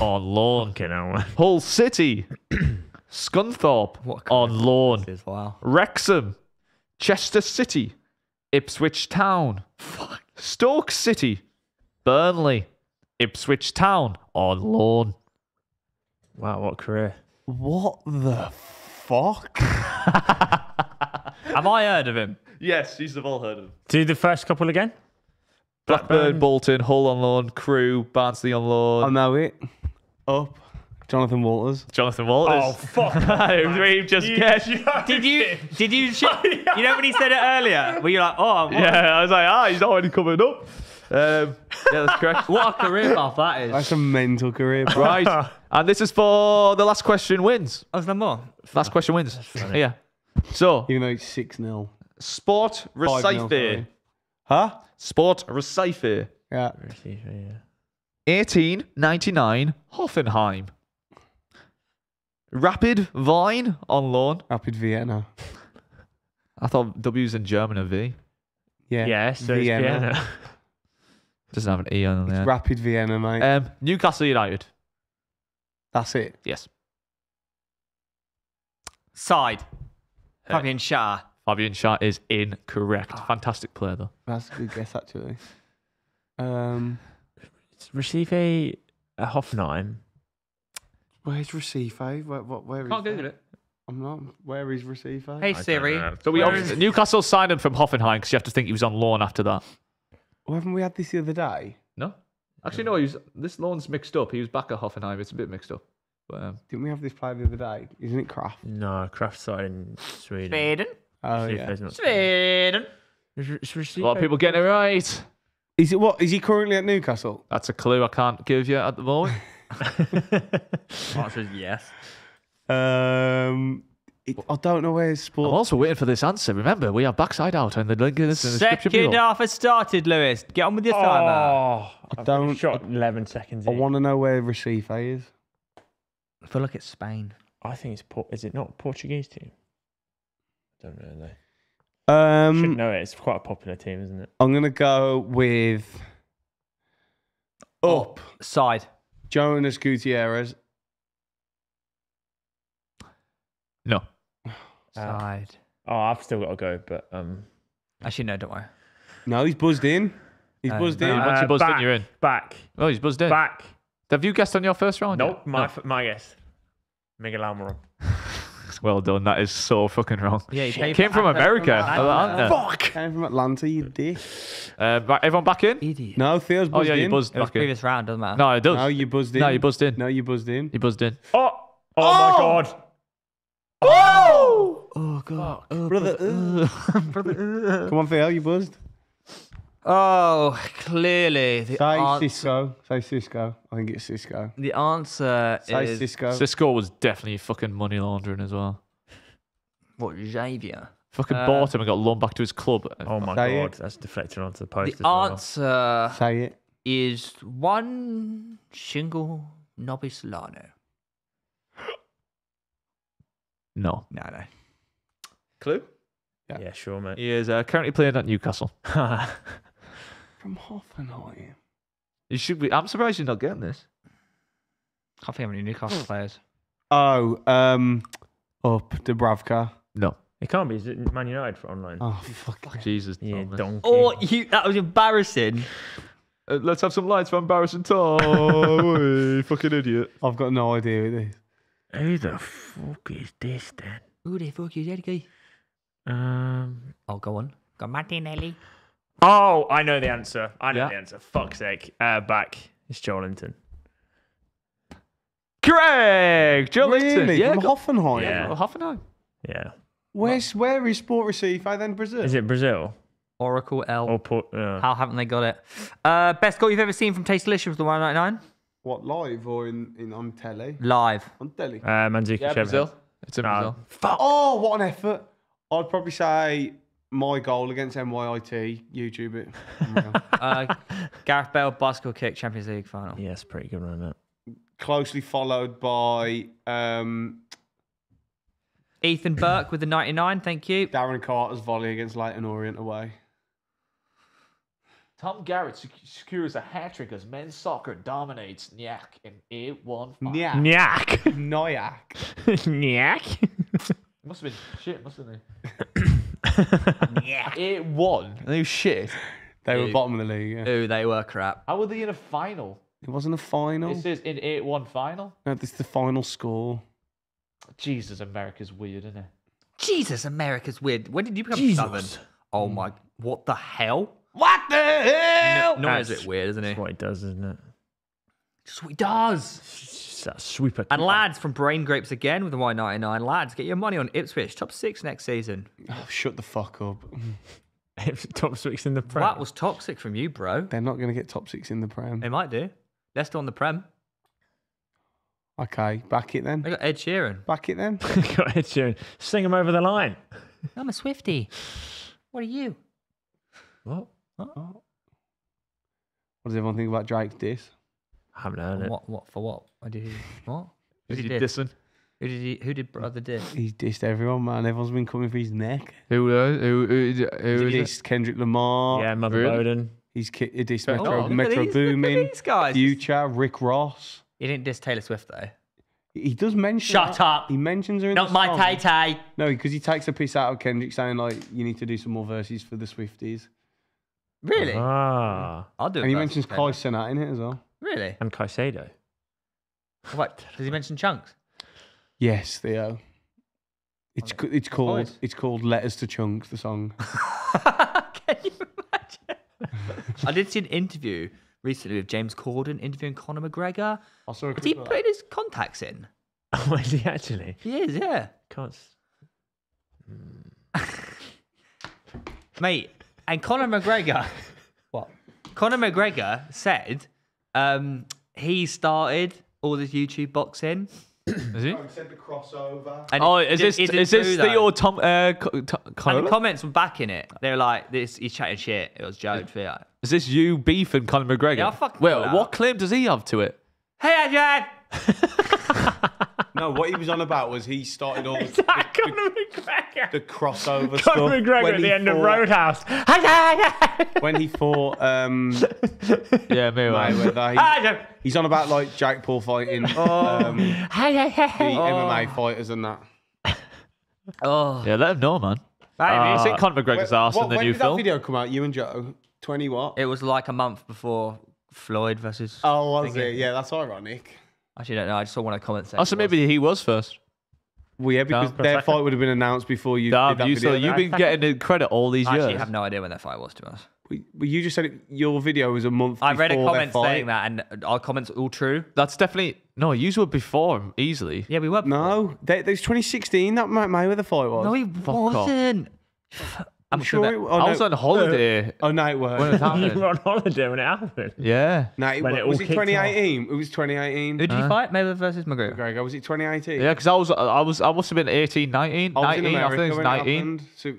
on loan. Fucking hell. Hull City. Scunthorpe What on loan. This is- Wow. Wrexham. Chester City. Ipswich Town. Stoke City. Burnley. Ipswich Town on loan. Wow, what career. What the fuck? Have I heard of him? Yes, you've all heard of him. Do the first couple again. Blackburn, Blackburn. Bolton, Hull on loan, Crewe, Barnsley on loan. I know it. Up. Jonathan Walters. Jonathan Walters. Oh, fuck. We've just guessed. Did you? Did you? Sh- You know when he said it earlier? Were you like, oh, what, Yeah, I was like, ah, he's already coming up. Um, yeah, that's correct. what a career path that is? That's a mental career. bro. right. And this is for the last question wins. Oh, is there more? Last question wins. Yeah. So, Even though it's 6 0. Sport Recife. Huh? Sport Recife. Yeah. 1899 Hoffenheim. Rapid Vine on loan. Rapid Vienna. I thought W's in German are V. Yeah. Yeah, so it's Vienna. Doesn't have an E on It's there. Rapid Vienna, mate. Um, Newcastle United. That's it. Yes. Side. Fabian Schär. Fabian Schär is incorrect. Fantastic player though. That's a good guess, actually. Um, Receive a, a Hoffenheim. where's Recife? Where, what, where is Can't that? Google it. I'm not. Where is Recife? Hey Siri. So we Where obviously, Newcastle signed him from Hoffenheim because you have to think he was on loan after that. Well, haven't we had this the other day? No, actually no. He was, this loan's mixed up. He was back at Hoffenheim. It's a bit mixed up. But, um, Didn't we have this player the other day? Isn't it Kraft? No, Kraft side in Sweden. Sweden. Oh, See if yeah. there's not- Sweden. Is Re- is a lot of people getting it right. Is it what? Is he currently at Newcastle? That's a clue I can't give you at the moment. Answer is yes. Um, it, I don't know where his I'm sport. also waiting for this answer. Remember, we are backside out and the link is in the description Second below. half has started, Lewis. Get on with your timer. Oh, I I've don't- shot 11 seconds I in. want to know where Recife is. I feel like it's Spain. I think it's Por- is it not a Portuguese team? I don't really know. Should Um, know it. It's quite a popular team, isn't it? I'm gonna go with up Side. Jonas Gutierrez. No. Side. Oh, I've still got to go, but um, Actually, no, don't worry. No, he's buzzed in. He's Uh, buzzed in. Uh, Once you buzzed in, back, you're in. Back, Oh, he's buzzed in. back. Have you guessed on your first round? Nope, yet? my No. f my guess. Miguel Almiron. Well done. That is so fucking wrong. Yeah, he came Came from America. Atlanta. Fuck! Came from Atlanta, you dick. Uh, right, everyone back in? Idiot. No, Theo's Oh yeah, you buzzed It back in. previous round, doesn't matter. No, it does. No, you buzzed in. No, you buzzed in. No, you buzzed in. You buzzed in. Oh, oh, my God. Oh Oh, god. Brother, uh. come on, Theo, you buzzed. Oh, clearly the Say answer. Xisco. Say Xisco. I think it's Xisco. The answer Say is Xisco. Xisco was definitely fucking money laundering as well. what Xavier. Fucking Uh, bought him and got loaned back to his club. Oh my Say God, it. that's deflected onto the post. The as well. answer Say it. is one Shingle Nobby Solano. No. No, no. Clue? Yeah, sure, mate. He is uh, currently playing at Newcastle. From Hoffenheim. You should be. I'm surprised you're not getting this. Can't think of any Newcastle players. Oh, um, up Dubravka. No. It can't be. Is it Man United for online? Oh, fuck. Jesus. yeah, Thomas. donkey. Oh, you, that was embarrassing. Uh, let's have some lights for embarrassing Tom. Oi, fucking idiot. I've got no idea who it is. Who the fuck is this then? Who the fuck is that guy? Um. Oh, go on. Got Martinelli. Oh, I know the answer. I know Yeah. the answer. Fuck's sake. Uh, back. It's Joelinton. Correct. Joelinton. Really? Yeah, From go- Hoffenheim? Yeah. Hoffenheim. Yeah. Where's, where is Sport Recife then Brazil? Is it Brazil Oracle L. or Port? Uh, How haven't they got it? Uh, best goal you've ever seen from Taste Delicious, the 199? What, live or in, in on telly? Live. On telly. uh, Manzuki Yeah, Brazil. It's in No. Brazil. Oh, what an effort. I'd probably say my goal against MYIT, YouTube it. Uh, Gareth Bale bicycle kick Champions League final. Yes, pretty good one. That. Closely followed by um, Ethan Burke with the 99. Thank you. Darren Carter's volley against Leyton Orient away. Tom Garratt sec- secures a hat trick as men's soccer dominates NYAC in 8 1 Nyak. Nyak. Noyak. Nyak. Must have been shit, mustn't they? yeah. 8 1. They were shit. They were Ew. bottom of the league. Yeah. Ooh, they were crap. How were they in a final? It wasn't a final. This is in 8 1 final? No, this is the final score. Jesus, America's weird, isn't it? Jesus, America's weird. When did you become Southern? Oh my, what the hell? What the hell? No, is That's- it weird, isn't it? That's what he does, isn't it? Just what he does. Just that sweeper. And lads from Brain Grapes again with the Y99. Lads, get your money on Ipswich. Top six next season. Oh, shut the fuck up. top six in the prem. That was toxic from you, bro. They're not going to get top six in the Prem. They might do. Leicester on the Prem. Okay, back it then. They got Ed Sheeran. Back it then. Got Ed Sheeran. Sing him over the line. I'm a Swifty. What are you? What? What does everyone think about Drake's diss? I haven't heard it. What? What for? What? What did he? What? Who Is did he he diss? dissing? Who did he? Who did brother diss? He's dissed everyone, man. Everyone's been coming for his neck. Who, uh, who, who, who, who He's is it? dissed Kendrick Lamar. Yeah, Mother Really? Bowden. He's ki- he dissed Oh, Metro, look at Metro these- look at Boomin, these guys. Future, Rick Ross. He didn't diss Taylor Swift though. He does mention. Shut her- up. He mentions her in Not the my song. Tay Tay. No, because he takes a piece out of Kendrick, saying like, "You need to do some more verses for the Swifties," Really? Ah. I'll do. a and he mentions with Kai Taylor. Cenat in it as well. Really? And Caicedo. Oh, what? Does he mention chunks? Yes, Theo. It's oh, c- it's called voice. it's called Letters to Chunks. The song. Can you imagine? I did see an interview recently with James Corden interviewing Conor McGregor. I saw a Is he putting his contacts in? Oh, is he actually? He is, yeah. Can't. s- Mate, and Conor McGregor, what? Conor McGregor said um, he started all this YouTube boxing. Is he? said the crossover. And Oh, it is did- this, didn't is this do Theo that. Tom, uh, Co- To- And Conor? the comments were backing it. They were like, "This he's chatting shit." It was Joe Fiat. Is this you beefing Conor McGregor? Yeah, I'll fucking well, pull what out. claim does he have to it? Hey, Adrian. No, what he was on about was he started all Is that Conor McGregor? the crossover stuff. Conor McGregor at the he end of Roadhouse. When he fought um, Yeah, Mayweather. Mayweather, he, he's on about like Jake Paul fighting um, the MMA fighters and that. Oh, Yeah, let him know, man. Baby. you seen Conor McGregor's arse What- in the when new did film? that video come out? You and Joe, twenty what? it was like a month before Floyd versus. oh, was Thingy. it? Yeah, that's ironic. Actually, don't know. I just saw one of the comments. Oh, so maybe he was first. Well, yeah, because No. their fight would have been announced before you Damn, did that you, video. so you've been getting the credit all these I years. actually have no idea when that fight was, to be honest. Well, you just said it, your video was a month. I read a before their comment fight. saying that, and our comments are all true. That's definitely no. You were before him easily. Yeah, we were. No, that was 2016. That May- Mayweather fight was. No, he off. wasn't. I'm sure sure. it- oh, I no. was on holiday Oh no, it when it was. you were on holiday when it happened. yeah. No, it When was. it was it 2018? It was 2018. Who did he fight? Mayweather versus McGregor. Gregor, was it 2018? Yeah, because I was, I was, I must have been 18, 19, I was in 19, I America think it's when it 19. happened. So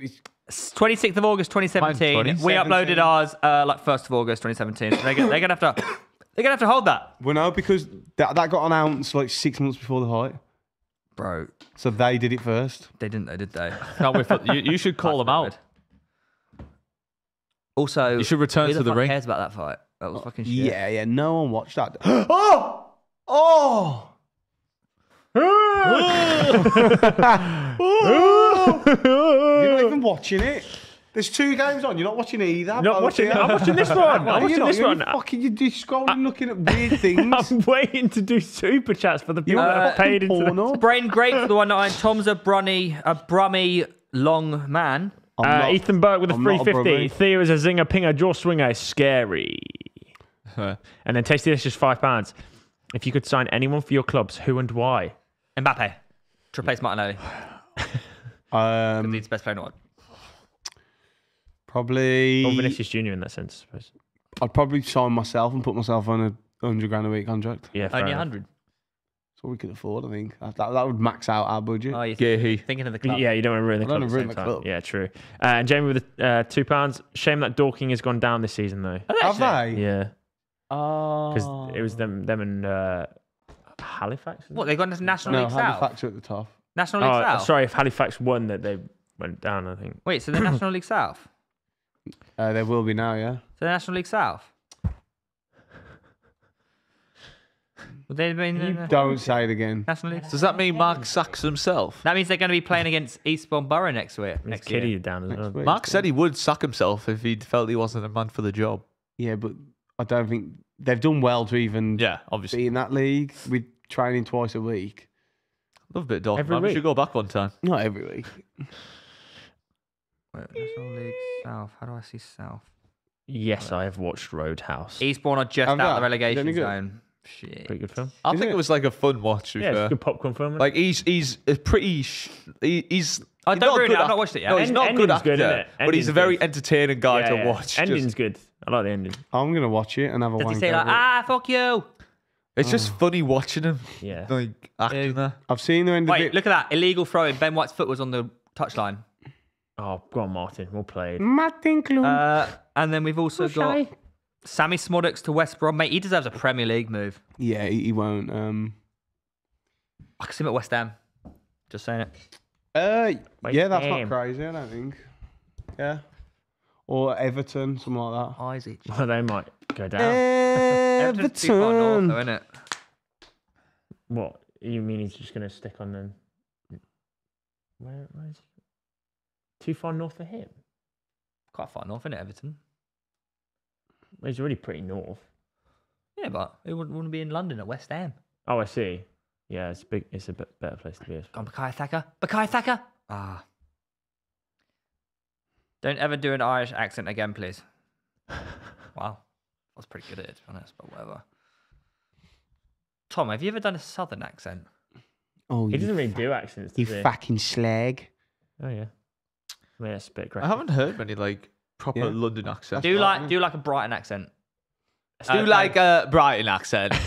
26th of August 2017. Mine We uploaded ours uh, like 1st of August 2017. So they're, gonna- they're gonna have to they're gonna have to hold that, well, no, because that, that got announced like six months before the fight. bro. So they did it first. They didn't, though, did they? Can't wait for, you, you should call them out. Also, You should return who to the, the fuck ring. Cares about that fight? That was fucking shit. Yeah, yeah. No one watched that. oh, oh. You're not even watching it. There's two games on. You're not watching either. Not watching. of. I'm watching this one. I'm watching not? this You're one. Fucking, you're just scrolling, looking at weird things. I'm waiting to do super chats for the people that Uh, have paid into the Porno. Brain great for the one nine. Tom's a brunny, a brummy long man. I'm Uh, not- Ethan Burke with a I'm not a 350. brummy. Theo is a zinger, pinger, jaw swinger, scary. and then Tasty This just five pounds. If you could sign anyone for your clubs, who and why? Mbappe to replace Martinelli. Um, Leeds best player in the world. probably. Or Vinicius Junior in that sense, I suppose. I'd probably sign myself and put myself on a hundred grand a week contract. Yeah, fair Only enough. 100. That's what we could afford. I think that, that, that would max out our budget. Oh, you're Yeah, thinking of the club. Yeah, you don't want to ruin the I club. don't at the ruin same the time. club. Yeah, true. Uh, and Jamie with the, uh, two pounds. Shame that Dorking has gone down this season though. Have they? Yeah, Oh. because it was them, them and uh, Halifax. What, they got into National no League South? Halifax are at the top. National League Oh, South? sorry, if Halifax won, that they went down. I think. Wait, so they're National League South? Uh, there will be now, yeah. So they're National League South? Would they have been in the Don't say it again. National League? Does that mean Mark sacks himself? That means they're going to be playing against Eastbourne Borough next week. Next Next Kitty year. down as Next well. week. Mark said he would sack himself if he felt he wasn't a man for the job. Yeah, but I don't think they've done well to even Yeah, obviously. be in that league with training twice a week. Love a bit of Dorking, Every man. We week. should go back one time. Not every week. Wait, National League South. How do I see South? Yes, I have watched Roadhouse. Eastbourne are just Have out that? of the Is it any relegation good? zone. Shit. Pretty good film. I Is think it? it was like a fun watch. To be Yeah, it's fair. a good popcorn film. Like he's he's a pretty sh- he, he's. I don't not ruin it, I've not watched it yet. No, he's End- not a good ending's actor, good, innit? but he's a very good. entertaining guy Yeah, to yeah. watch. Ending's Just- good. I like the ending. I'm gonna watch it and have a Does he wank say over like, it. ah, fuck you? it's Oh. just funny watching him Yeah. like acting there. I've seen the end of Wait, it. look at that. Illegal throw-in. Ben White's foot was on the touchline. Oh, go on, Martin. Well played. Martin Klum. Uh, and then we've also got Sammie Szmodics to West Brom. Mate, he deserves a Premier League move. yeah, he, he won't. Um, I can see him at West Ham. Just saying it. uh, Wait, yeah, that's damn. not crazy. I don't think. Yeah, or Everton, something like that. Eyes itch. Well, they might go down. Everton's too far north, though, isn't it? What? You mean he's just going to stick on them? Where, where is he? Too far north for him? Quite far north, isn't it, Everton? Well, he's already pretty north. Yeah, but who wouldn't want to be in London at West Ham? Oh, I see. Yeah, it's a big. It's a bit better place to be. I suppose. Gone Bakai Thacker. Bakai Thacker. Ah. Don't ever do an Irish accent again, please. wow. I was pretty good at it, to be honest, but whatever. Tom, have you ever done a southern accent? Oh, He you, doesn't really do accents. you Does he? fucking slag. Oh yeah. Yeah, it's a bit great. I haven't heard many like proper Yeah. London accent. Do right, like do like a Brighton accent. do Uh, like a Brighton accent.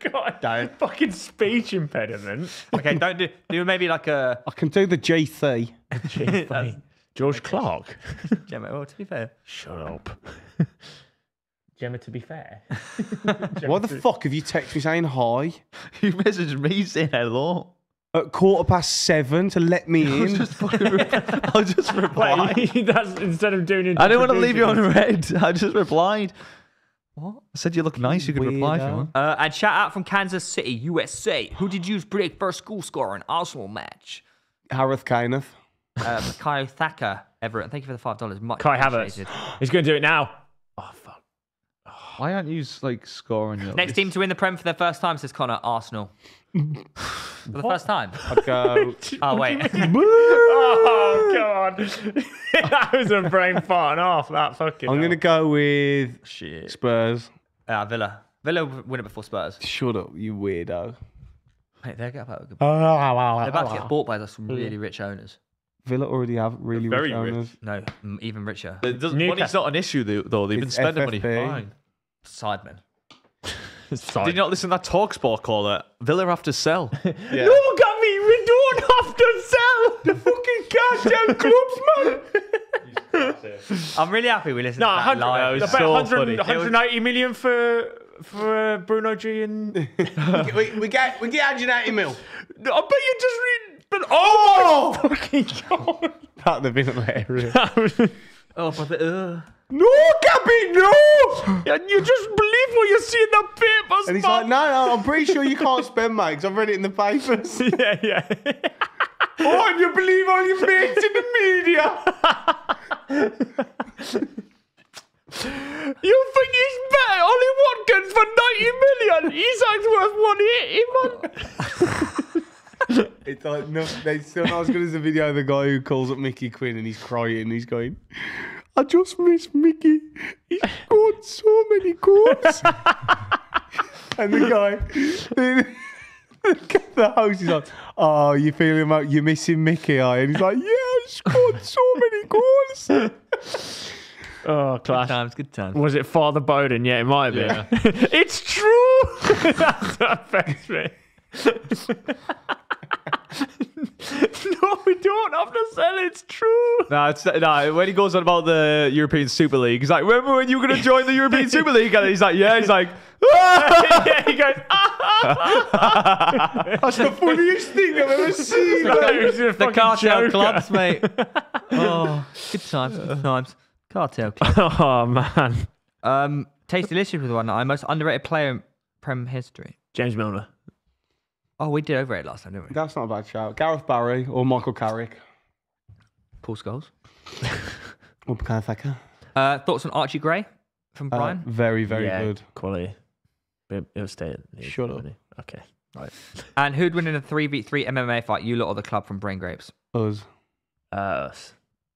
God, don't fucking speech impediment. Okay, don't do do maybe like a I can do the GC. Jeez, George Clark. Gemma, well to be fair. Shut up. Gemma, to be fair. Why the fuck have you texted me saying hi You messaged me saying hello. At quarter past seven to let me in? Just fucking re- I just replied. Wait, that's instead of doing it. I didn't want to leave you on red. I just replied. What? I said you look nice. You could reply if you want. Uh, and shout out from Kansas City, USA. Who did you predict first school score in Arsenal match? Harith Kyneth. Uh, Makayo Thacker, Everett. Thank you for the five dollars. Much Kai Havertz. appreciated. He's going to do it now. Fuck. Why aren't you like scoring your Next team to win the Prem for their first time, says Connor, Arsenal. for the first time. I'd go. Oh wait, Oh, God. that was a brain farting off. That fucking. I'm gonna go with Shit. Spurs. uh, Villa. Villa win it before Spurs. Shut up, you weirdo. Mate, they're about, to- Oh, they're about to get bought by some really rich owners. Villa already have really Very rich rich. owners. No, even richer. It doesn't- Money's not an issue though. though. They've been It's spending money fine. Sidemen. Sorry. Did you not listen to that Talksport caller? Villa have to sell. Look at me. We don't have to sell the fucking goddamn clubs, man. I'm really happy we listened No, to that 100, live. I was bet so 100 funny. 180 million for for uh, Bruno G and. we, we get we get 180 mil. I bet you just read. But oh, my fucking god! That'd have been hilarious. oh, but the, uh, no, Gabby, no! And you just believe what you see in the papers, And he's man. like, no, no, I'm pretty sure you can't spend, mate, because I've read it in the papers. yeah, yeah. oh, and you believe all your mates in the media. You think he's better? Ollie Watkins for 90 million. Isak's worth 180, man. It's like, no, it's still not as good as the video of the guy who calls up Mickey Quinn and he's crying and he's going, I just miss Mickey. He scored so many goals. and the guy, the, the host is like, oh, you feeling like you're missing Mickey, are you? And he's like, yeah, he scored so many goals. Oh, class. times, good times. Was it Father Bowden? Yeah, it might be. Yeah. it's true. That's what affects me. no, we don't have to sell. It's true. No, it's no. When he goes on about the European Super League, he's like, "Remember when you were going to join the European Super League?" And he's like, "Yeah." He's like, yeah, he goes. That's the funniest thing I've ever seen. the The cartel clubs, mate. oh, good times, good times. Cartel club. Oh man, Um, Taste Delicious with one. I most underrated player in Prem history. James Milner. Oh, we did over it last time, didn't we? That's not a bad shout. Gareth Barry or Michael Carrick. Paul Scholes. Or Bukayo Saka. Uh, thoughts on Archie Gray from Uh, Brian? very, very yeah, good. quality. But it'll stay. at Leeds, Shut up. Okay. Right. and who'd win in a 3v3 MMA fight? You lot or the club from Brain Grapes? Us. Uh, us.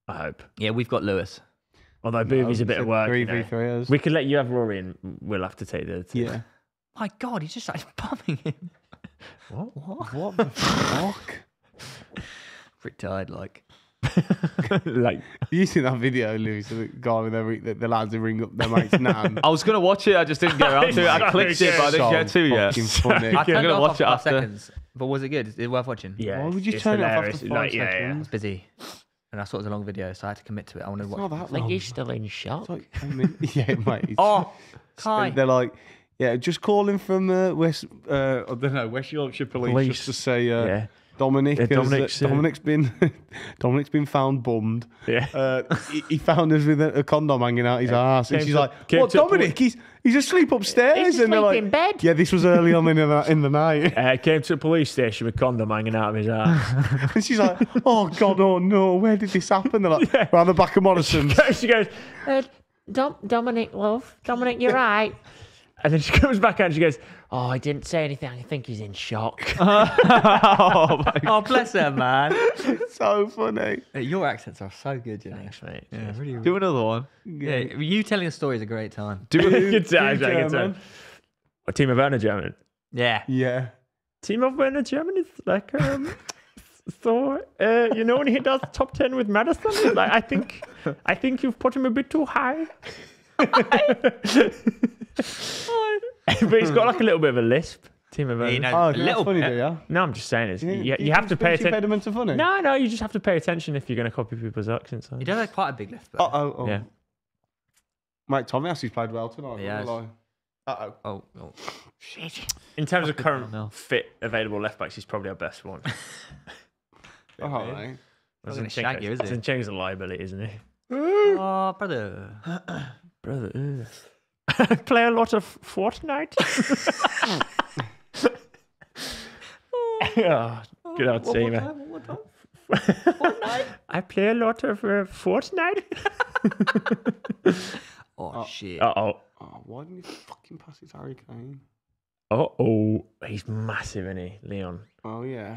I hope. Yeah, we've got Lewis. Although Booby's a bit of work. Three you know. v three us. We could let you have Rory and we'll have to take the. two. Yeah. My God, he's just like bumming him. What? What? What the fuck? Retired, like. like, You seen that video, Lewis, of the guy with the, the, the lads who ring up their mate's nan? I was going to watch it. I just didn't get around to it. I clicked it, but I didn't So get to it yet. fucking funny. I'm gonna watch it five after. seconds. But was it good? Is it worth watching? yeah. Why would you it's turn it off hilarious. after Like, five yeah, yeah. I seconds? was busy. And I saw it was a long video, so I had to commit to it. I wanted to It's watch not that long. Like he's still in shock. It's like, I mean, yeah, mate. it's- Oh, Kai. They're like, yeah, just calling from uh, West, uh, I don't know, West Yorkshire Police, Police. just to say, uh, Yeah. Dominic, Yeah, has, uh, Dominic's, uh, Dominic's been, Dominic's been found bummed. Yeah. Uh, he, he found us with a, a condom hanging out his ass, and she's to- like, "What, to- Dominic? He's he's asleep upstairs." He's and asleep like, in bed. "Yeah, this was early on in the in the night." Uh, came to a police station with condom hanging out of his ass. and she's like, "Oh God, oh no, where did this happen?" They're like, "Round the back of Morrison's." she goes, Uh, Dom- Dominic, love. Dominic, you're right. And then she comes back out and she goes, Oh, I didn't say anything. I think he's in shock. oh, my Oh, bless her, man. so funny. Hey, Your accents are so good, you know. Thanks, mate. Yeah, really. Do another one. Yeah, you telling a story is a great time. good time, do good time. German. A team of Werner German. Yeah. Yeah. Team of Werner German is like um. So uh, you know when he does top ten with Madison, like I think I think you've put him a bit too high. but he's got like a little bit of a lisp. Team of Werner. You know, Oh, a that's little funny, bit. do ya? No, I'm just saying it's, you, you, think have to pay Spongy attention. Pediments are funny. No, no, you just have to pay attention if you're going to copy people's accents. He does have quite a big lift. But Oh, oh, oh. Yeah. Mate, Tomiyasu's played well tonight. He has. Uh oh. Oh, oh. In terms of current know. fit available left backs, he's probably our best one. Oh, mate. Not gonna shag you, is he? Zinchenko's a liability, isn't he? oh, brother. Brother, I play a lot of Fortnite. oh, good old team. eh? I play a lot of uh, Fortnite. Oh, shit. Uh oh. Oh, why didn't you fucking pass his Harry Kane? Uh oh. He's massive, isn't he, Leon? Oh, yeah.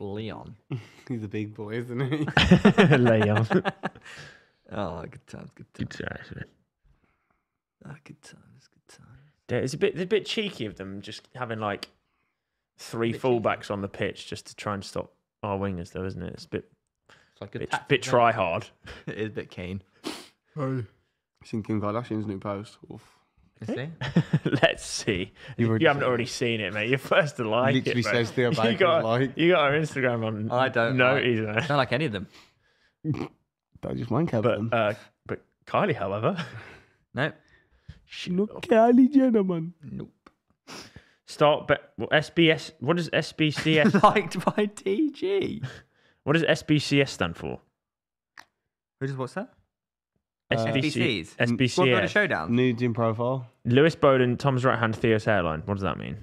Leon. He's a big boy, isn't he? Leon. Oh, good times, good times. Good times, man. Ah, good times, good times. Yeah, It's a bit, it's a bit cheeky of them just having like three fullbacks on the pitch just to try and stop our wingers, though, isn't it? It's a bit, It's like a bit, bit try hard. It is a bit keen. Seen Kim Kardashian's new post. Oof. You see? Let's see. You You, haven't said already seen it, mate. You're first to like Literally it. mate. says Theo you Baker's got, like. you got our Instagram on. I don't No, like- either. I don't like any of them. Don't just wank over them. But uh, but Kylie, however, Nope. She look Kylie Jenner, man. Nope. start. But well, SBS. What does SBCS? Liked by DG. what does SBCS stand for? Who does what's that? SBC, uh, SBCs? Squad Builder SBCS. Showdown. Nudes in profile. Lewis Bowden, Tom's right hand, Theo's hairline. What does that mean?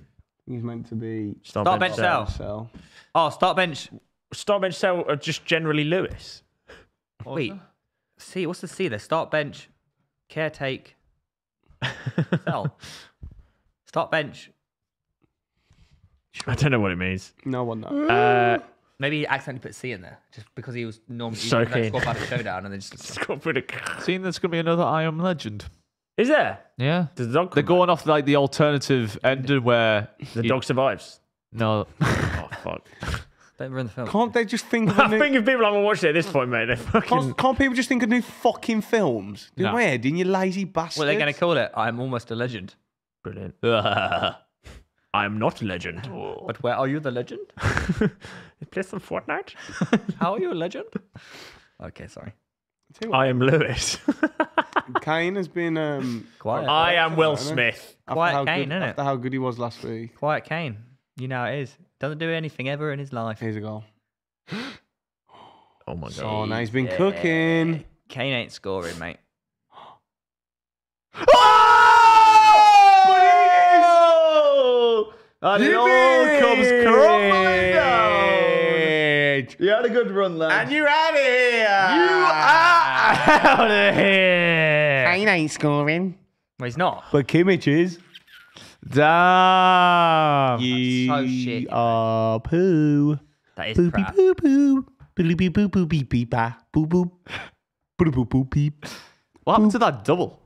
He's meant to be Start bench sell. sell. sell. Oh, start bench. Start bench cell are just generally Lewis. Wait. See, what's the C there? Start bench. Caretake. Sell. Start bench. I don't know what it means. No one knows. Uh, Maybe he accidentally put C in there just because he was normally So keen. squad battle showdown and then just Scott put a- Seeing there's going to be another I Am Legend. Is there? Yeah. Does the dog? They're come going off like the alternative ending where? The you- dog survives. No. Oh fuck! don't ruin the film. Can't they just think of a I new... think if people haven't watched it at this point, mate, they fucking. Can't, can't people just think of new fucking films? Do No. my head in, you lazy bastard. What are they going to call it? I'm almost a legend. Brilliant. I I am not a legend. But where are you the legend? You play some Fortnite? How are you a legend? Okay, sorry. I am Lewis. Kane has been um, Quiet. I am Will Smith. after Quiet how Kane, good, innit? After how good he was last week. Quiet Kane. You know how it is. Doesn't do anything ever in his life. Here's a goal. Oh my god. Oh, now he's been cooking. Kane ain't scoring, mate. Oh! And it all comes crumbling down. You had a good run, lad. And you're out of here. You are out of here. Kane ain't scoring. Well, he's not. But Kimmich is. Damn. You so shit. are poo. That is Boopy crap. poo poo. Boopy beep boop boop beep beep ba. Boop boop. Boop boop boop beep. What happened to that double?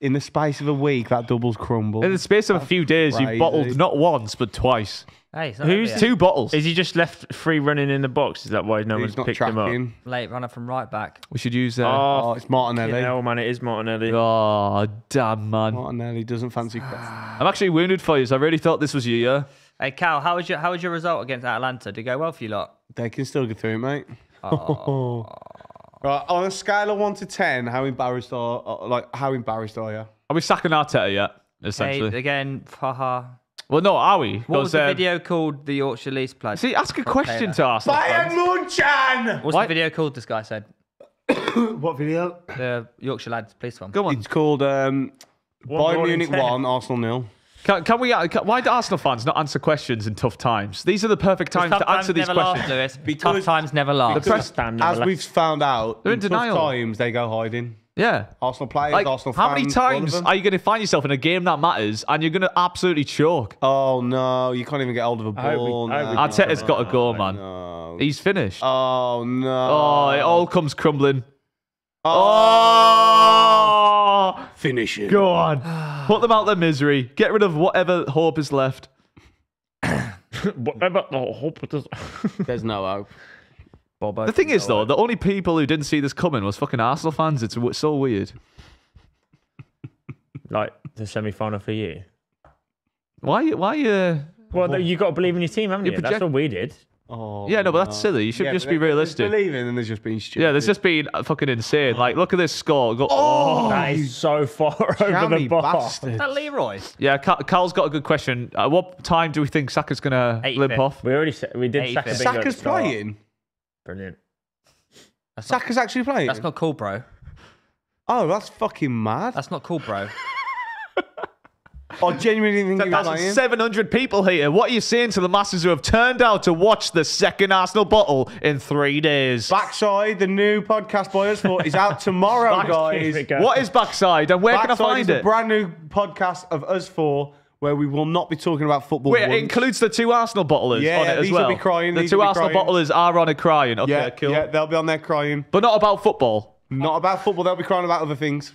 In the space of a week, that doubles crumble. In the space of a few days, crazy. you've bottled not once, but twice. Hey, it's not Who's over yet. Two bottles. Is he just left free running in the box? Is that why no one's He's not picked him up? tracking. late runner from right back? We should use. Uh, Oh, Oh, it's Martinelli. no, man, it is Martinelli. oh, damn, man. Martinelli doesn't fancy. I'm actually wounded for you. So I really thought this was you, yeah? Hey, Cal, how was your how was your result against Atalanta? Did it go well for you lot? they can still get through, mate. Oh. Right, on a scale of one to ten, how embarrassed are like how embarrassed are you? Are we sacking Arteta yet? Hey, Essentially. again, haha. well, no, are we? What was 'Cause, the um, video called? The Yorkshire Lease pledge. See, ask a Taylor. question to Arsenal. fans. Munchan. What's Why- the video called? This guy said What video? the Yorkshire lads police one. Go on. It's called um, One Bayern goal in Munich 10. one, Arsenal nil. Can, can we? uh, Can, why do Arsenal fans not answer questions in tough times? These are the perfect times to answer these never questions. last, Lewis. Because- Tough times never last. The press- Stand As on the we've found out, They're in in denial. tough times they go hiding. Yeah. Arsenal players, Like, Arsenal how fans. many all of times are you going to find yourself in a game that matters and you're going to absolutely choke? Oh no, you can't even get hold of a ball. I hope we now. Arteta's got to go, man. No. He's finished. Oh no. Oh, it all comes crumbling. Oh, Finish it. go on. Put them out their misery. Get rid of whatever hope is left. Whatever the hope it is. There's no hope. Bobo. The thing is, though, the only people who didn't see this coming was fucking Arsenal fans. It's w- so weird. like the semi final for you. Why? Why? Uh, Well, you got to believe in your team, haven't You you? That's project- what we did. Oh, Yeah, no, but that's silly. You should Yeah, just but be there's realistic. Believing and there's just being stupid. Yeah, there's just been fucking insane. Like, look at this score. Go, oh, oh. That is so far over the Jammy bar. bastard. That Leroy? yeah. Cal- Cal's got a good question. At what time do we think Saka's gonna 85th. limp off? We already said we did Saka 85th. bingo at the Saka's start. playing. Brilliant. That's not, Saka's actually playing. that's not cool, bro. Oh, that's fucking mad. That's not cool, bro. I genuinely think he was That's 700 people here. What are you saying to the masses who have turned out to watch the second Arsenal bottle in three days? Backside, the new podcast by us four is out tomorrow, guys. Keep it going. What is Backside and where can I Backside find is it? a brand new podcast of us four where we will not be talking about football. Wait, it includes the two Arsenal bottlers Yeah, on it as these will be crying, The these two will Arsenal crying. bottlers are on it crying. Okay, yeah, cool. yeah, they'll be on there crying. But not about football. Not about football. They'll be crying about other things.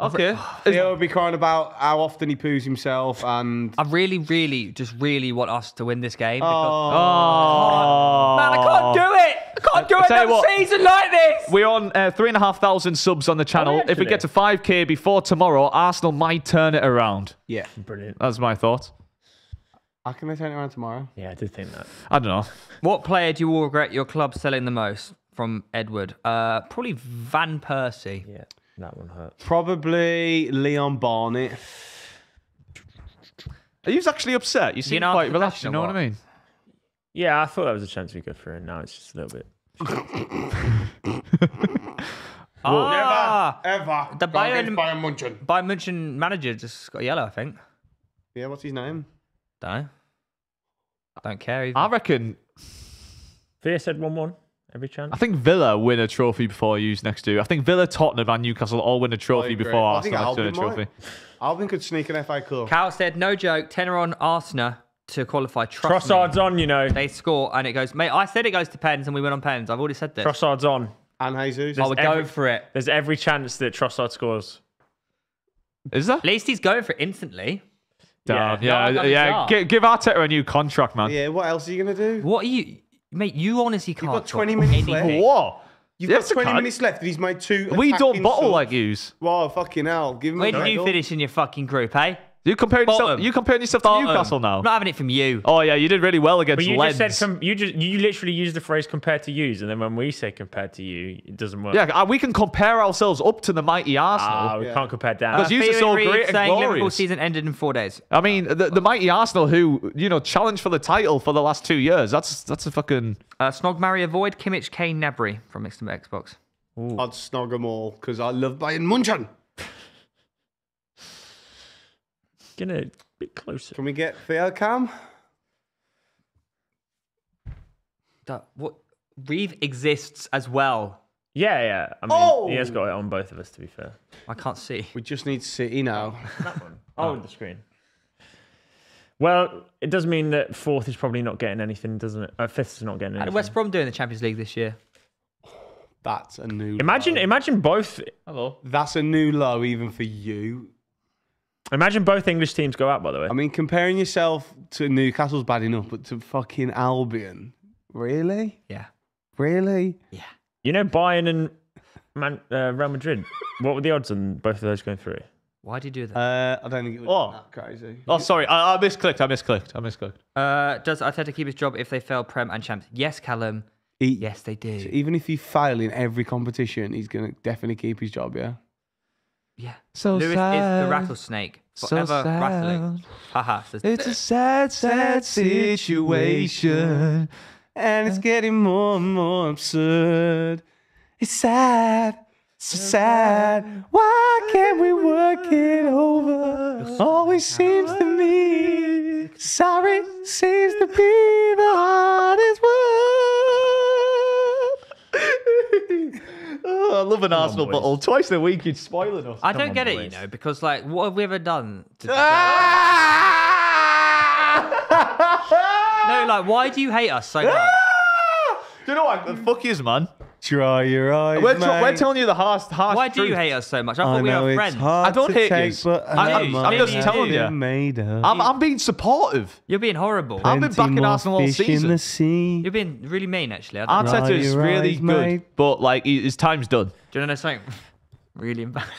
Okay. They'll be crying about how often he poos himself and. I really, really, just really want us to win this game. Because, Oh. man, I can't do it. I can't do I tell you another what. season like this. We're on uh, three and a half thousand subs on the channel. if we get to 5k before tomorrow, Arsenal might turn it around. Yeah. Brilliant. That's my thought. How can they turn it around tomorrow? Yeah, I did think that. I don't know. What player do you all regret your club selling the most? From Edward, uh, probably Van Persie. Yeah, that one hurt. Probably Leon Barnett. Are you actually upset? You seem know, quite relaxed. You know professional what I mean? Yeah, I thought that was a chance we could for it. Now it's just a little bit. Ah, Ever. The Bayern- Bayern Munchen. Bayern Munchen manager just got yellow, I think. Yeah, what's his name? Don't know. Don't care. Either. I reckon. Fear said one-one every chance. I think Villa win a trophy before you next to. I think Villa, Tottenham, and Newcastle all win a trophy before I think Arsenal win a trophy. might. Alvin could sneak an FA Cup. Cal said, no joke, tenner on Arsenal to qualify. Trust Trossard's me. on, you know. They score and it goes, mate, I said it goes to pens and we went on pens. I've already said this. Trossard's on. And Jesus. we're every- going for it. There's every chance that Trossard scores. Is that? At least he's going for it instantly. Damn. Yeah. Yeah, No, yeah. no, no. Give Arteta a new contract, man. Yeah, what else are you going to do? What are you, mate, you honestly can't. You've got 20 minutes anything. left. What? You've Yes, I got 20 minutes left and he's made two. We don't bottle subs. like yous. Wow, fucking hell. Give him Where a did you medal. finish in your fucking group, eh? You comparing yourself? Bottom. You comparing yourself to Bottom. Newcastle now? I'm not having it from you. Oh yeah, you did really well against But you Lens. just said com- you just you literally used the phrase compared to use, and then when we say compared to you, it doesn't work. yeah, uh, we can compare ourselves up to the mighty Arsenal. Ah, we can't compare down. Because you- Yous are so Theo Reed great and saying Liverpool glorious. season ended in four days. I mean, the, the mighty Arsenal, who you know challenged for the title for the last two years. That's that's a fucking. Uh, Snog, Marry, Avoid, Kimmich, Kane, Gnabry from Mixed Xbox. I'd snog them all because I love Bayern Munchen. Get a bit closer. Can we get Theo Cam? That, what? Reev exists as well. Yeah, yeah. I mean, Oh! he has got it on both of us. To be fair. I can't see. We just need City now. That one. Oh, the screen. Well, it does mean that fourth is probably not getting anything, doesn't it? Uh, fifth is not getting How anything. did West Brom do in the Champions League this year? That's a new. Imagine, low. imagine both. Hello. That's a new low even for you. Imagine both English teams go out. By the way, I mean, comparing yourself to Newcastle's bad enough, but to fucking Albion, really, Yeah. really? Yeah. You know Bayern and Man, uh, Real Madrid. what were the odds on both of those going through? Why do you do that? Uh, I don't think it was Oh. that crazy. Oh, sorry, I, I misclicked. I misclicked. I misclicked. Uh, does Arteta keep his job if they fail Prem and Champs? Yes, Callum. He- Yes, they do. Even if he fail in every competition, he's gonna definitely keep his job. Yeah. Yeah. So Lewis is the rattlesnake. So Forever rattling. Haha. says- It's a sad, sad situation. And it's getting more and more absurd. It's sad, so sad. Why can't we work it over? Always seems to me, sorry seems to be the hardest word. Oh, I love an Arsenal boys. bottle. Twice a week, you'd spoiling us. I don't on, get it, boys. you know, because like, what have we ever done? To no, like, why do you hate us so much? Do you know what? Fuck yous, man. Dry your eyes, We're, t- mate. we're telling you the harsh, harsh Why do you truth. hate us so much? I I thought we know were it's friends. hard I don't to hate take, yous. but I'm- I'm- I'm I'm just only telling you. Made of. I'm, I'm being supportive. You're being horrible. I've been Plenty backing more Arsenal all fish in season. the sea. You're being really mean, actually. I don't. Arteta Dry is really eyes, good, mate. but like he- his time's done. Do you know something really embarrassing?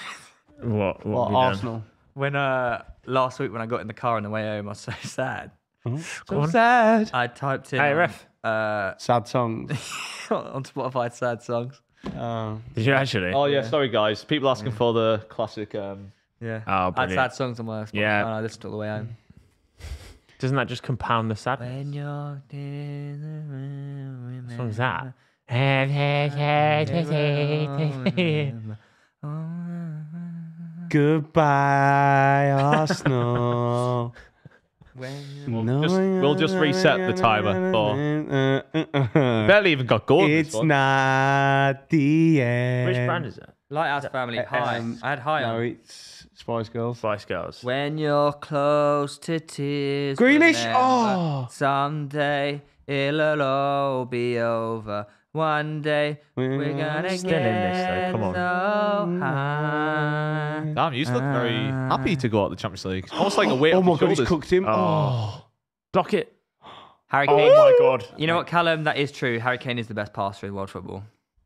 What? What? What, have you done? Arsenal. When uh last week when I got in the car on the way home, I was so sad. So sad. I typed in. Hey, um, ref. Uh, Sad songs. on Spotify sad songs. Uh, Did you actually? Oh yeah, sorry guys. People asking for the classic. Um, Yeah. Oh, I had brilliant. sad songs on my Spotify. Yeah. And I listened all the way home. Doesn't that just compound the sadness? When you're What song's that? Goodbye, Arsenal. We'll just, we'll just reset the timer. For, barely uh, uh, uh, even got goal. in this It's one. not the end. Which brand is it? Lighthouse Family. High. Um, I had high No, on. it's Spice Girls. Spice Girls. When you're close to tears. Greenish. Oh. Someday it'll all be over. One day we're gonna Still in this, though, get come on. so high. Damn, you look very happy to go out the Champions League. Almost like a weight Oh off my your god, he's shoulders. cooked him. Oh. Block it. Harry Kane. Oh Kane. my god. You know what, Callum? That is true. Harry Kane is the best passer in world football.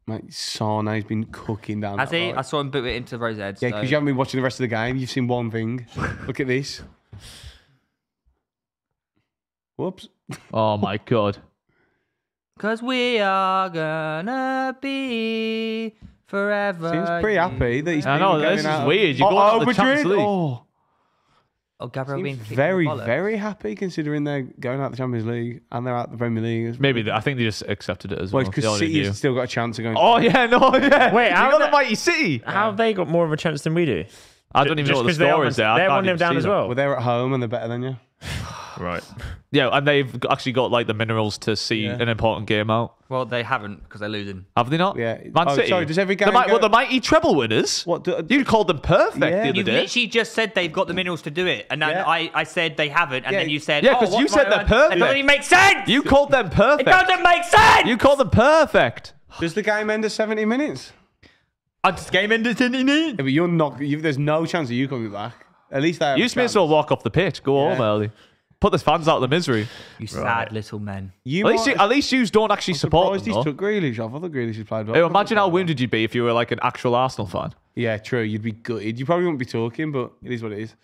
Mate, Sane's been cooking down. Has that he? right. I saw him boot it into Rose Ed. Yeah, so- because you haven't been watching the rest of the game. You've seen one thing. Look at this. Whoops. Oh my god. Cause we are gonna be forever. Seems pretty happy that he's I know, this is out. weird. You're oh, going out oh, the Champions League. Oh, Oh, Gabriel being seems kicked in the very, very happy considering they're going out the Champions League and they're out the Premier League. Maybe they- I think they just accepted it as Well, well. because They already City's still got a chance of going. Oh yeah, no, yeah. Wait, you how got the the- mighty City. How have they got more of a chance than we do? I don't even Just know what the 'cause they are score one- is there. They're one nil down as well. Well, they're at home and they're better than you. Right. Yeah, and they've actually got like the minerals to see Yeah. an important game out. Well, they haven't because they're losing. Have they not? Yeah. Man Oh, City. sorry, does every the, game mi- go- well, the mighty treble winners. What? Do, uh, You called them perfect Yeah. the other You've day. literally just said they've got the minerals to do it, and then Yeah. I, I said they haven't, and Yeah. then you said Yeah, oh, 'cause what- you said they're perfect. It perfect. doesn't even make sense. You called them perfect. it perfect. doesn't make sense. You called them perfect. does the game end at 70 minutes? Uh, I just game ended in Yeah, but you're not. You, there's no chance of you coming back. At least they have You a just may as well walk off the pitch. Go Yeah. home early. Put the fans out of the misery. You sad little men. You At least, you, at least you don't actually I'm support surprised them. he's though. took Grealish off. I thought Grealish has played well. Hey, imagine how wounded you'd be if you were like an actual Arsenal fan. Yeah, true. You'd be gutted. You probably wouldn't be talking, but it is what it is.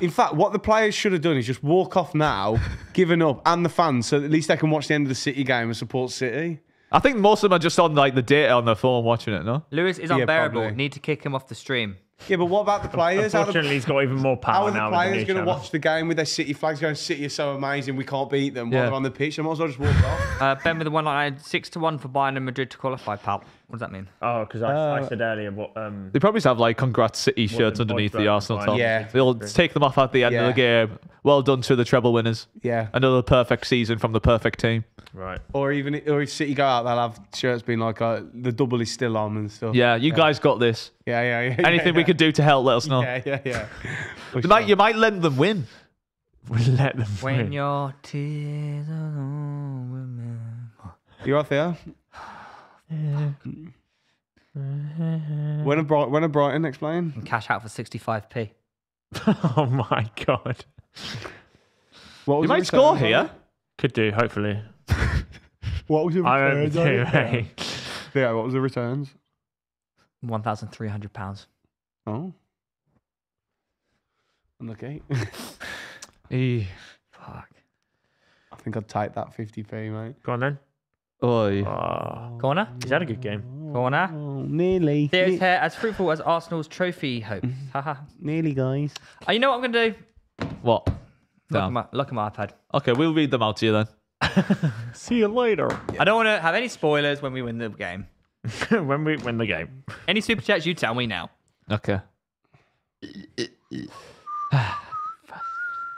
In fact, what the players should have done is just walk off now, given up, and the fans, so at least they can watch the end of the City game and support City. I think most of them are just on like the data on their phone watching it. No. Lewis is unbearable. probably. Need to kick him off the stream. Yeah, but what about the players? How, the, Unfortunately, he's got even more how power are the now. with the players new going to watch the game with their City flags going, City is so amazing, we can't beat them while they're on the pitch? They might as well just walk off. Uh, ben with the one line six to one for Bayern and Madrid to qualify. Pal, what does that mean? Oh, because I, Uh, I said earlier what. Um, They probably have like congrats City shirts underneath the Arsenal fine. top. Yeah. They'll take them off at the end Yeah. of the game. Well done to the treble winners. Yeah. Another perfect season from the perfect team. right. Or even or if City go out, they'll have shirts being like, uh, the double is still on and stuff. Yeah, you guys got this. Yeah, yeah, yeah. Anything yeah, we could do to help, let us know. Yeah, yeah, yeah. For You might, sure. you might let them win. We'll let them When win. your tears alone remember. You right there? When a Bright, when a Brighton explain? And cash out for 65p. oh my god. What was You the might score return? here. Could do, hopefully. What was the I hope returns? we on it? mate. Yeah, what was the returns? £1,300. Oh. Unlucky. Eh. Fuck. I think I'd take that 50p, mate. Go on then. Oi. Oh, Corner? he's had a good game. Corner? Oh, nearly. Theo's hair as fruitful as Arsenal's trophy hopes. Mm. Haha. Nearly, guys. Oh, you know what I'm going to do? What? Look at, my, look at my iPad. Okay, we'll read them out to you then. See you later. I don't want to have any spoilers when we win the game. when we win the game. Any super chats, you tell me now. Okay.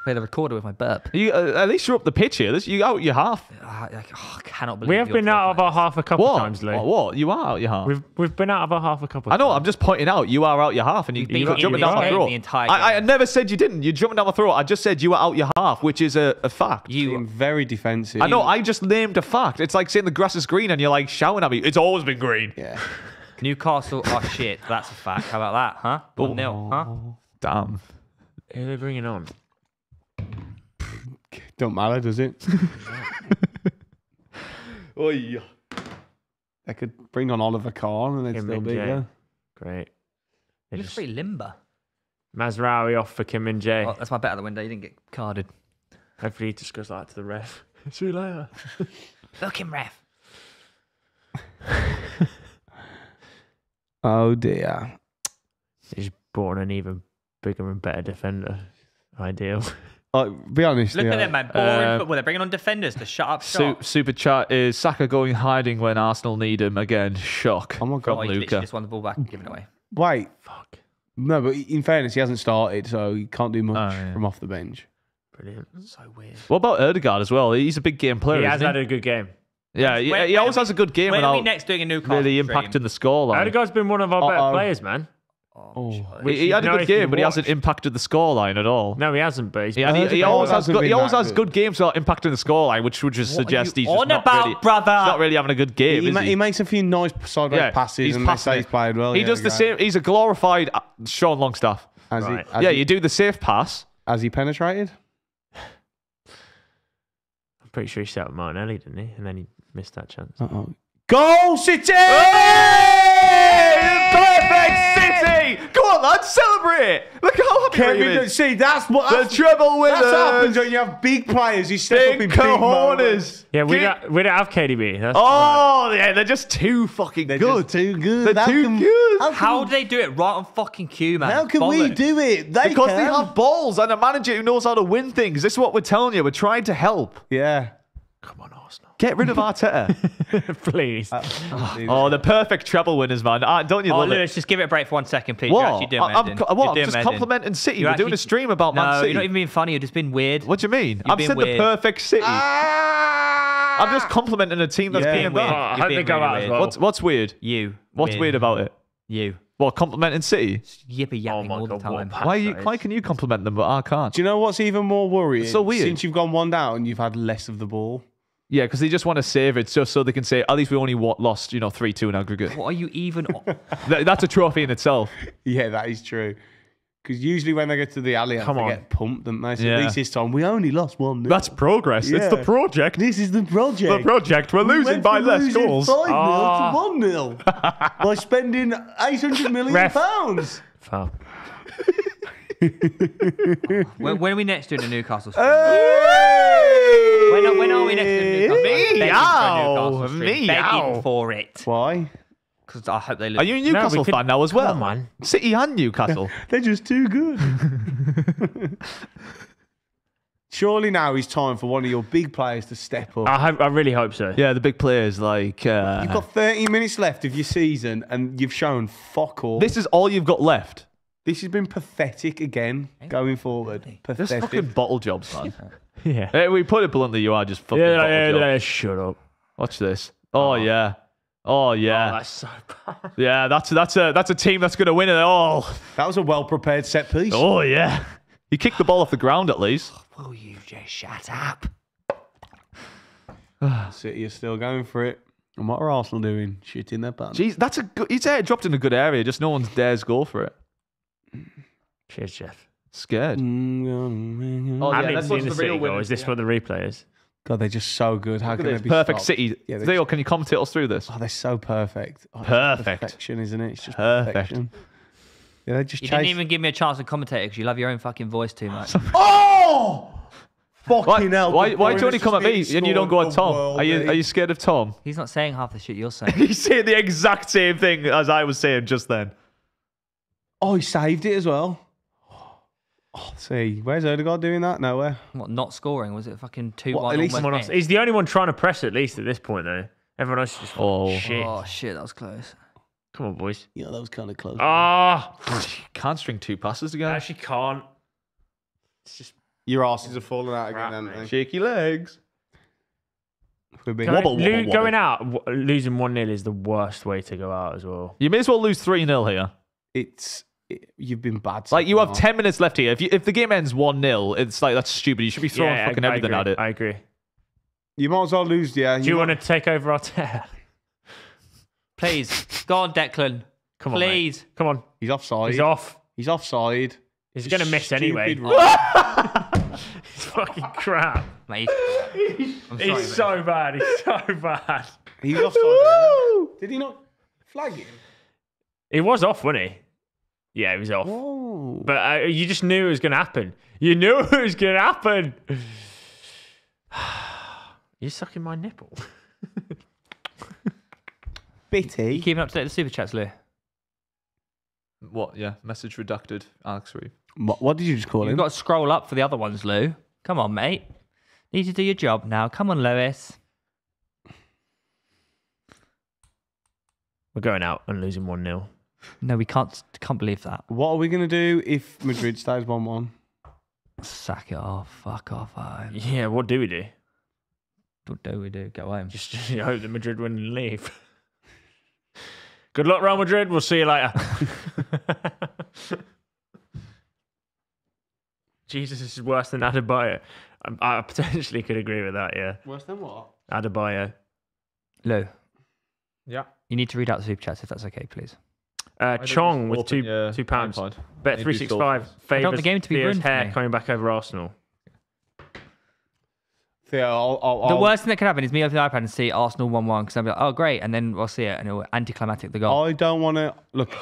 Play the recorder with my burp. You uh, at least you're up the pitch here. This you out your half. Ah, I, oh, I cannot believe We have been out of our half a couple What? times, Lee. What? what? You are out your half. We've we've been out of our half a couple. I know. times. I'm just pointing out you are out your half, and you, You've been you're jumping down my throat. the entire I, I game. never said you didn't. You're jumping down my throat. I just said you were out your half, which is a, a fact. You Being very defensive. I know. I just named a fact. It's like saying the grass is green, and you're like shouting at me. It's always been green. Yeah. Newcastle are shit. That's a fact. How about that, huh? One nil, huh? Damn. Who are they bringing on? Don't matter, does it? Oi. They could bring on Oliver Kahn and they'd Kim still Min beat Jae. you. Great. They It looks just- pretty limber. Mazraoui off for Kim and Jay. Oh, that's my bet out the window. You didn't get carded. Hopefully he just goes like that to the ref. See you later. Fucking ref. Oh dear. He's born an even bigger and better defender. Ideal. Uh, be honest. Look yeah. at them, man. Boring Uh, football. They're bringing on defenders to shut up Su- super chat is Saka going hiding when Arsenal need him again. Shock. Oh my God. Oh, he's literally Luca. just won the ball back and given away. Wait. Fuck. No, but in fairness, he hasn't started, so he can't do much Oh, yeah. from off the bench. Brilliant. So weird. What about Odegaard as well? He's a big game player. He has isn't had a good game. Yeah, he, When- he always are has a good game When are we next doing a Newcastle really impacting the scoreline. Odegaard's been one of our better Uh-oh. players, man. Oh. He, he had a No, good game, but he hasn't impacted the scoreline at all. No, he hasn't, but he's He, he, he always has good, he always has good. good games without impacting the scoreline, which would just What are suggest you he's just on not about, really, brother? he's not really having a good game. He, is ma- he? he makes a few nice sideways yeah, passes, he's and passing say it. he's played well. He yeah, does the guy. same. He's a glorified uh, Sean Longstaff. Has Right. he? Has yeah, he, you do the safe pass. Has he penetrated? I'm pretty sure he set up Martinelli, didn't he? And then he missed that chance. Uh oh. Goal City! Perfect City! Come on, lads, celebrate! Look how happy Kevin, Kevin is. see that's what The that's, treble winners. that's what happens when you have big players. You step up in Big big moments. Yeah, we Get- don't, we don't have KDB. That's Oh, yeah, they're just too fucking They're good. too good. They're How too can- good. How, How can, do they do it right on fucking cue, man? how can we do it? They Because can. they have balls and a manager who knows how to win things. This is what we're telling you. We're trying to help. Yeah. Come on, Arsenal. Get rid of Arteta. Please. oh, the perfect treble winners, man. Uh, don't you Oh, love Lewis, it? just give it a break for one second, please. What? You're actually doing I- I'm, Mendon. co- You're what? I'm doing just complimenting City. You're We're doing a stream about no, Man City. you're not even being funny. You're just being weird. What do you mean? You're I've being said the perfect City. I'm just complimenting a team that's Yeah. being weird. Oh, bad. I You're hope they go out as well. What's what's weird? You. What's weird about it? You. What complimenting City? Yippee Oh yapping my all the God, what time. Why you? Why can you compliment them but I can't? Do you know what's even more worrying? It's so weird. Since you've gone one down, and you've had less of the ball. Yeah, because they just want to save it just so they can say at least we only wa- lost, you know, three two in aggregate. What are you even? That- that's a trophy in itself. Yeah, that is true. Because usually when they get to the alley, Come they on. get pumped, don't they? So Yeah. at least this time we only lost one. nil. That's progress. It's the Yeah. project. this is the project. The project. We're We losing went by from less losing goals. Five nil Ah. to one nil by spending eight hundred million Ref. pounds. Foul. when, when are we next doing a Newcastle stream? Hey! When, are, when are we next doing a Newcastle? stream? Begging for a Meow. Newcastle stream. Meow. Begging for it. Why? Because I hope they lose. Are you a Newcastle could- fan now as come well? on, man. City and Newcastle. They're just too good. Surely now is time for one of your big players to step up. I, hope, I really hope so. yeah, the big players like. Uh, You've got 30 minutes left of your season and you've shown fuck all. this is all you've got left. This has been pathetic again going forward. Just Pathetic. fucking bottle jobs, man. Yeah. Hey, we put it bluntly, you are just fucking Yeah, bottle yeah, jobs. yeah, shut up. Watch this. Oh, yeah. Oh yeah. Oh, that's so bad. yeah, that's that's a that's a team that's gonna win it all. That was a well prepared set piece. Oh yeah. He kicked the ball off the ground at least. Will you just shut up? City are still going for it. And what are Arsenal doing? Shitting their pants. Jeez, that's a good. He's uh, dropped in a good area. Just no one dares go for it. Cheers, Jeff. Scared. Mm, Oh, I yeah, haven't let's seen watch the the City real goal. winners, Is this yeah. for the replayers? God, they're just so good. How Look can they this. be Perfect stopped? City. Yeah, they're Theo, can you commentate us through this? Oh, they're so perfect. Oh, it's Perfect. Perfection, isn't it? It's just Perfect. perfection. Yeah, they just You chase. didn't even give me a chance to commentate because you love your own fucking voice too much. Oh! Fucking Why, hell. why, why do you only finest come at me and you don't go scored at Tom? world, Are you mate. are you scared of Tom? He's not saying half the shit you're saying. He's saying the exact same thing as I was saying just then. Oh, he saved it as well. Oh, see, where's Odegaard doing that? Nowhere. What, not scoring? Was it fucking 2 What, 1? at least Someone else. He's the only one trying to press at least at this point, though. Everyone else is just Oh. shit. Oh, shit, that was close. Come on, boys. Yeah, that was kind of close. Ah, Can't string two passes together. I actually can't. It's just Your asses are falling out again, haven't they? Shaky legs. Could be. Going, Wobble, wobble, lo- wobble. going out, losing 1 0 is the worst way to go out as well. You may as well lose 3 0 here. It's it, you've been bad. Like, you so have far. 10 minutes left here. If you, if the game ends 1 0, it's like, that's stupid. You should be throwing yeah, fucking I, everything I at it. I agree. You might as well lose. Yeah. Do you might- want to take over our tear? Please. Go on, Declan. Come on, mate. Please. Come on. He's offside. He's off. He's offside. He's going to miss anyway. run. He's fucking crap. Mate, I'm sorry, He's mate. so bad. He's so bad. He's offside. yeah. Did he not flag him? He was off, wasn't he? Yeah, he was off. Oh. But uh, you just knew it was going to happen. You knew it was going to happen. You're sucking my nipple. Bitty. Keeping up to date with the super chats, Lou. What? Yeah. Message reducted, Alex Reeve. What, what did you just call him? You've him? got to scroll up for the other ones, Lou. Come on, mate. Need to do your job now. Come on, Lewis. We're going out and losing 1 0. No, we can't. Can't believe that. What are we going to do if Madrid stays 1 1? Sack it off. Fuck off. home. Yeah, what do we do? What do we do? Go home. Just hope that Madrid win and leave. Good luck, Real Madrid. We'll see you later. Jesus, this is worse than Adebayo. I, I potentially could agree with that, yeah. Worse than what? Adebayo. Lou, Yeah. you need to read out the super chats if that's okay, please. Uh, Chong with two your two pounds. Bet Maybe three it's six five awful. I don't want favours the game to be Theo's ruined for hair me. coming back over Arsenal. Theo, I'll, I'll, The I'll- worst thing that could happen is me open the iPad and see Arsenal 1 1 because I'll be like, oh, great. And then we'll see it and it'll anticlimactic the goal. I don't want to. Look,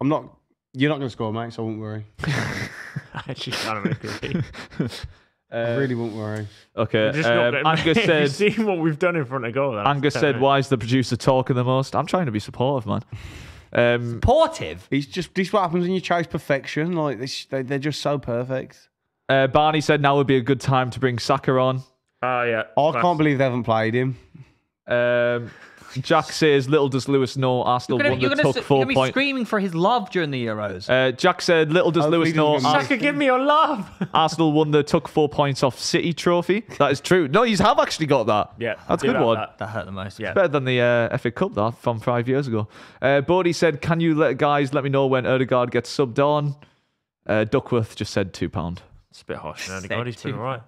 I'm not. You're not going to score, mate, so I won't worry. I actually kind of agree. I really won't worry. Okay. Just not Um, gonna- Angus Have said. you seen what we've done in front of goal? That's Angus said, "Why is the producer talking the most?" I'm trying to be supportive, man. Um, Supportive. He's just this is what happens when you chase perfection. Like this, they, they're just so perfect. uh, Barney said now would be a good time to bring Saka on. Oh yeah. I Class. can't believe they haven't played him. Um, Jack says, "Little does Lewis know Arsenal You're won going the to took four be point." screaming for his love during the Euros. Uh, Jack said, "Little does Lewis know doesn't get Ars- Shaka, give me your love. Arsenal won the took four points off City trophy." That is true. No, you have actually got that. Yeah, that's a good have one. that. that hurt the most. Yeah. Better than the uh, FA Cup that from five years ago. Uh, Bodie said, "Can you let guys let me know when Odegaard gets subbed on?" Uh, Duckworth just said two pound. It's a bit harsh. No, Said God, he's been two. alright.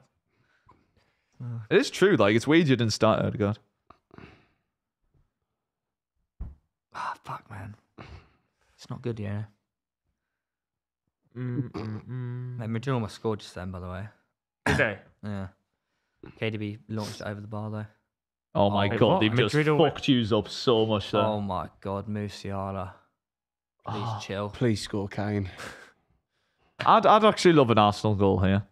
It is true. Like it's weird you didn't start Odegaard. Ah, fuck, man. It's not good, yeah. Mm, mm, mm. Mate, Madrid almost scored just then, by the way. Did they? Yeah. KDB launched it over the bar, though. Oh my Wait, god, what? they've Madrid just fucked you up so much there. Oh my god, Musiala. Please Ah. chill. Please score, Kane. I'd I'd actually love an Arsenal goal here.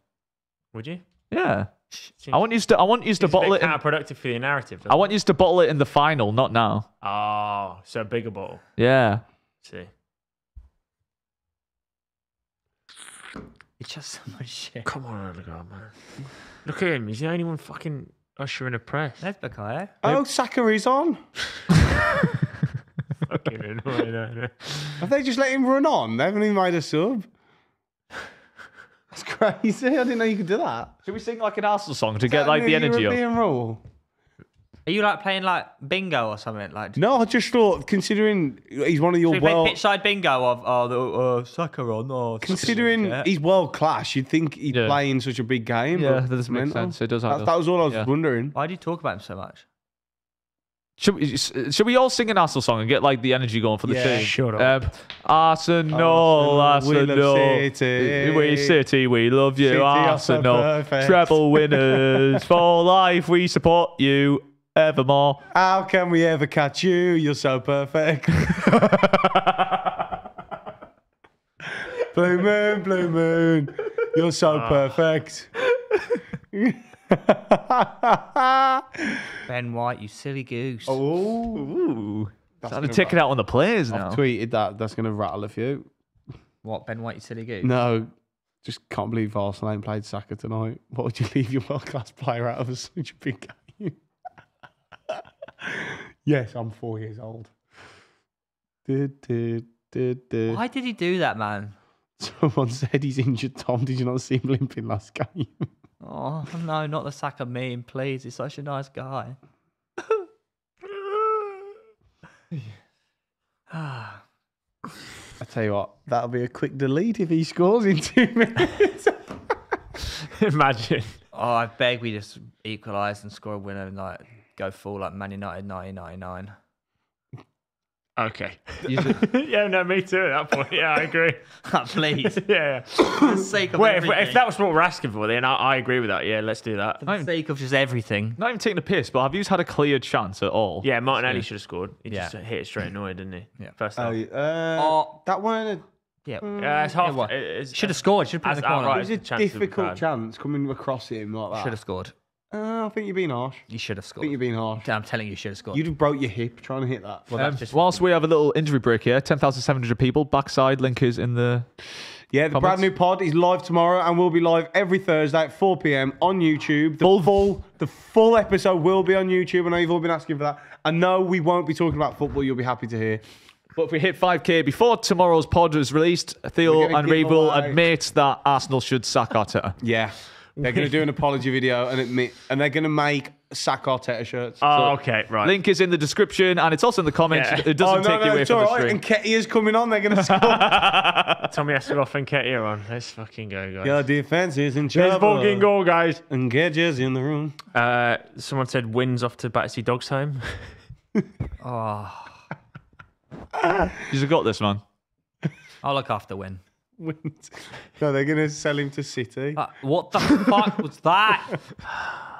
Would you? Yeah, Seems, I want you to I want you to seems a bit bottle it. In, counterproductive for your narrative. I want you to bottle it in the final, not now. Oh, so a bigger bottle. Yeah. see. It's just so much shit. Come on, Odegaard, man. Look at him. He's the only one fucking ushering a press. There's Bukayo. Oh, Saka is on. fucking annoying, no, no. Have they just let him run on? They haven't even made a sub. That's crazy. I didn't know you could do that. Should we sing like an Arsenal song to get like the energy up? Rule. Are you like playing like bingo or something? Like, No, I just thought, considering he's one of your Should we play world, pitch side bingo of oh the uh, Saka on oh considering Saka. he's world class, you'd think he'd Yeah. play in such a big game. Yeah, but that does it's make mental. sense. It does That, have that was all I was yeah. wondering. Why do you talk about him so much? Should we, should we all sing an Arsenal song and get like the energy going for the Yeah. team? Shut up. Um, Arsenal, Arsenal, we Arsenal, City. we City, we love you, City so Arsenal, treble winners for life. We support you evermore. How can we ever catch you? You're so perfect. blue moon, blue moon. You're so Ah. perfect. Ben White, you silly goose. oh, Ooh, That's starting gonna to take it out on the players now. I've tweeted that. That's going to rattle a few. What Ben White, you silly goose? No, just can't believe Arsenal ain't played Saka tonight. What would you leave your world class player out of such a big game? yes, I'm four years old. Did, did, did, did. Why did he do that, man? Someone said he's injured. Tom, did you not see him limping last game? Oh no, not the Saka meme, please. He's such a nice guy. I tell you what, that'll be a quick delete if he scores in two minutes. Imagine. Oh, I beg we just equalise and score a winner and like go full like Man United 1999. Okay. You should- yeah, no, me too at that point. Yeah, I agree. Ah, please, yeah. for the sake of Wait, if, everything. if that was what we're asking for, then I, I agree with that. Yeah, let's do that. for the sake of just everything. Not even taking a piss, but have you had a clear chance at all? Yeah, Martinelli should have scored. He Yeah. just hit it straight annoyed, didn't he? Yeah. First oh, half. uh, Oh. that one. Uh, yeah, uh, Yeah, it's half. Yeah, it- should have uh, scored. Should have put it in the corner. outright It was a the chance that we difficult chance coming across him like that. Should have scored. Uh, I think you're being harsh. You should have I think scored. you're being harsh. I'm telling you, you should have scored. You'd have broke your hip trying to hit that. Um, whilst we have a little injury break here, 10,700 people. Backside link is in the. Yeah, the Comments? brand new pod is live tomorrow and we'll be live every Thursday at 4 p.m. on YouTube. The full, the full episode will be on YouTube. I know you've all been asking for that. I know we won't be talking about football. You'll be happy to hear. But if we hit 5k before tomorrow's pod is released, Theo We're gonna and give Reev will away- admit that Arsenal should sack Arteta. Yeah, they're going to do an apology video and admit, and they're going to make sack Arteta shirts. Oh, okay, right. Link is in the description and it's also in the comments. Yeah. It doesn't oh, no, take no, you away it's from the all right. stream. And Nketiah's coming on. They're going to score. Tommy Hasselhoff and Ketia on. Let's fucking go, guys. Your defense is in There's trouble. fucking goal, guys. And Gedges in the room. Uh, someone said wins off to Battersea Dogs home. Oh, You've got this, man. I'll look after win. Wins. No, they're going to sell him to City. Uh, what the fuck was that?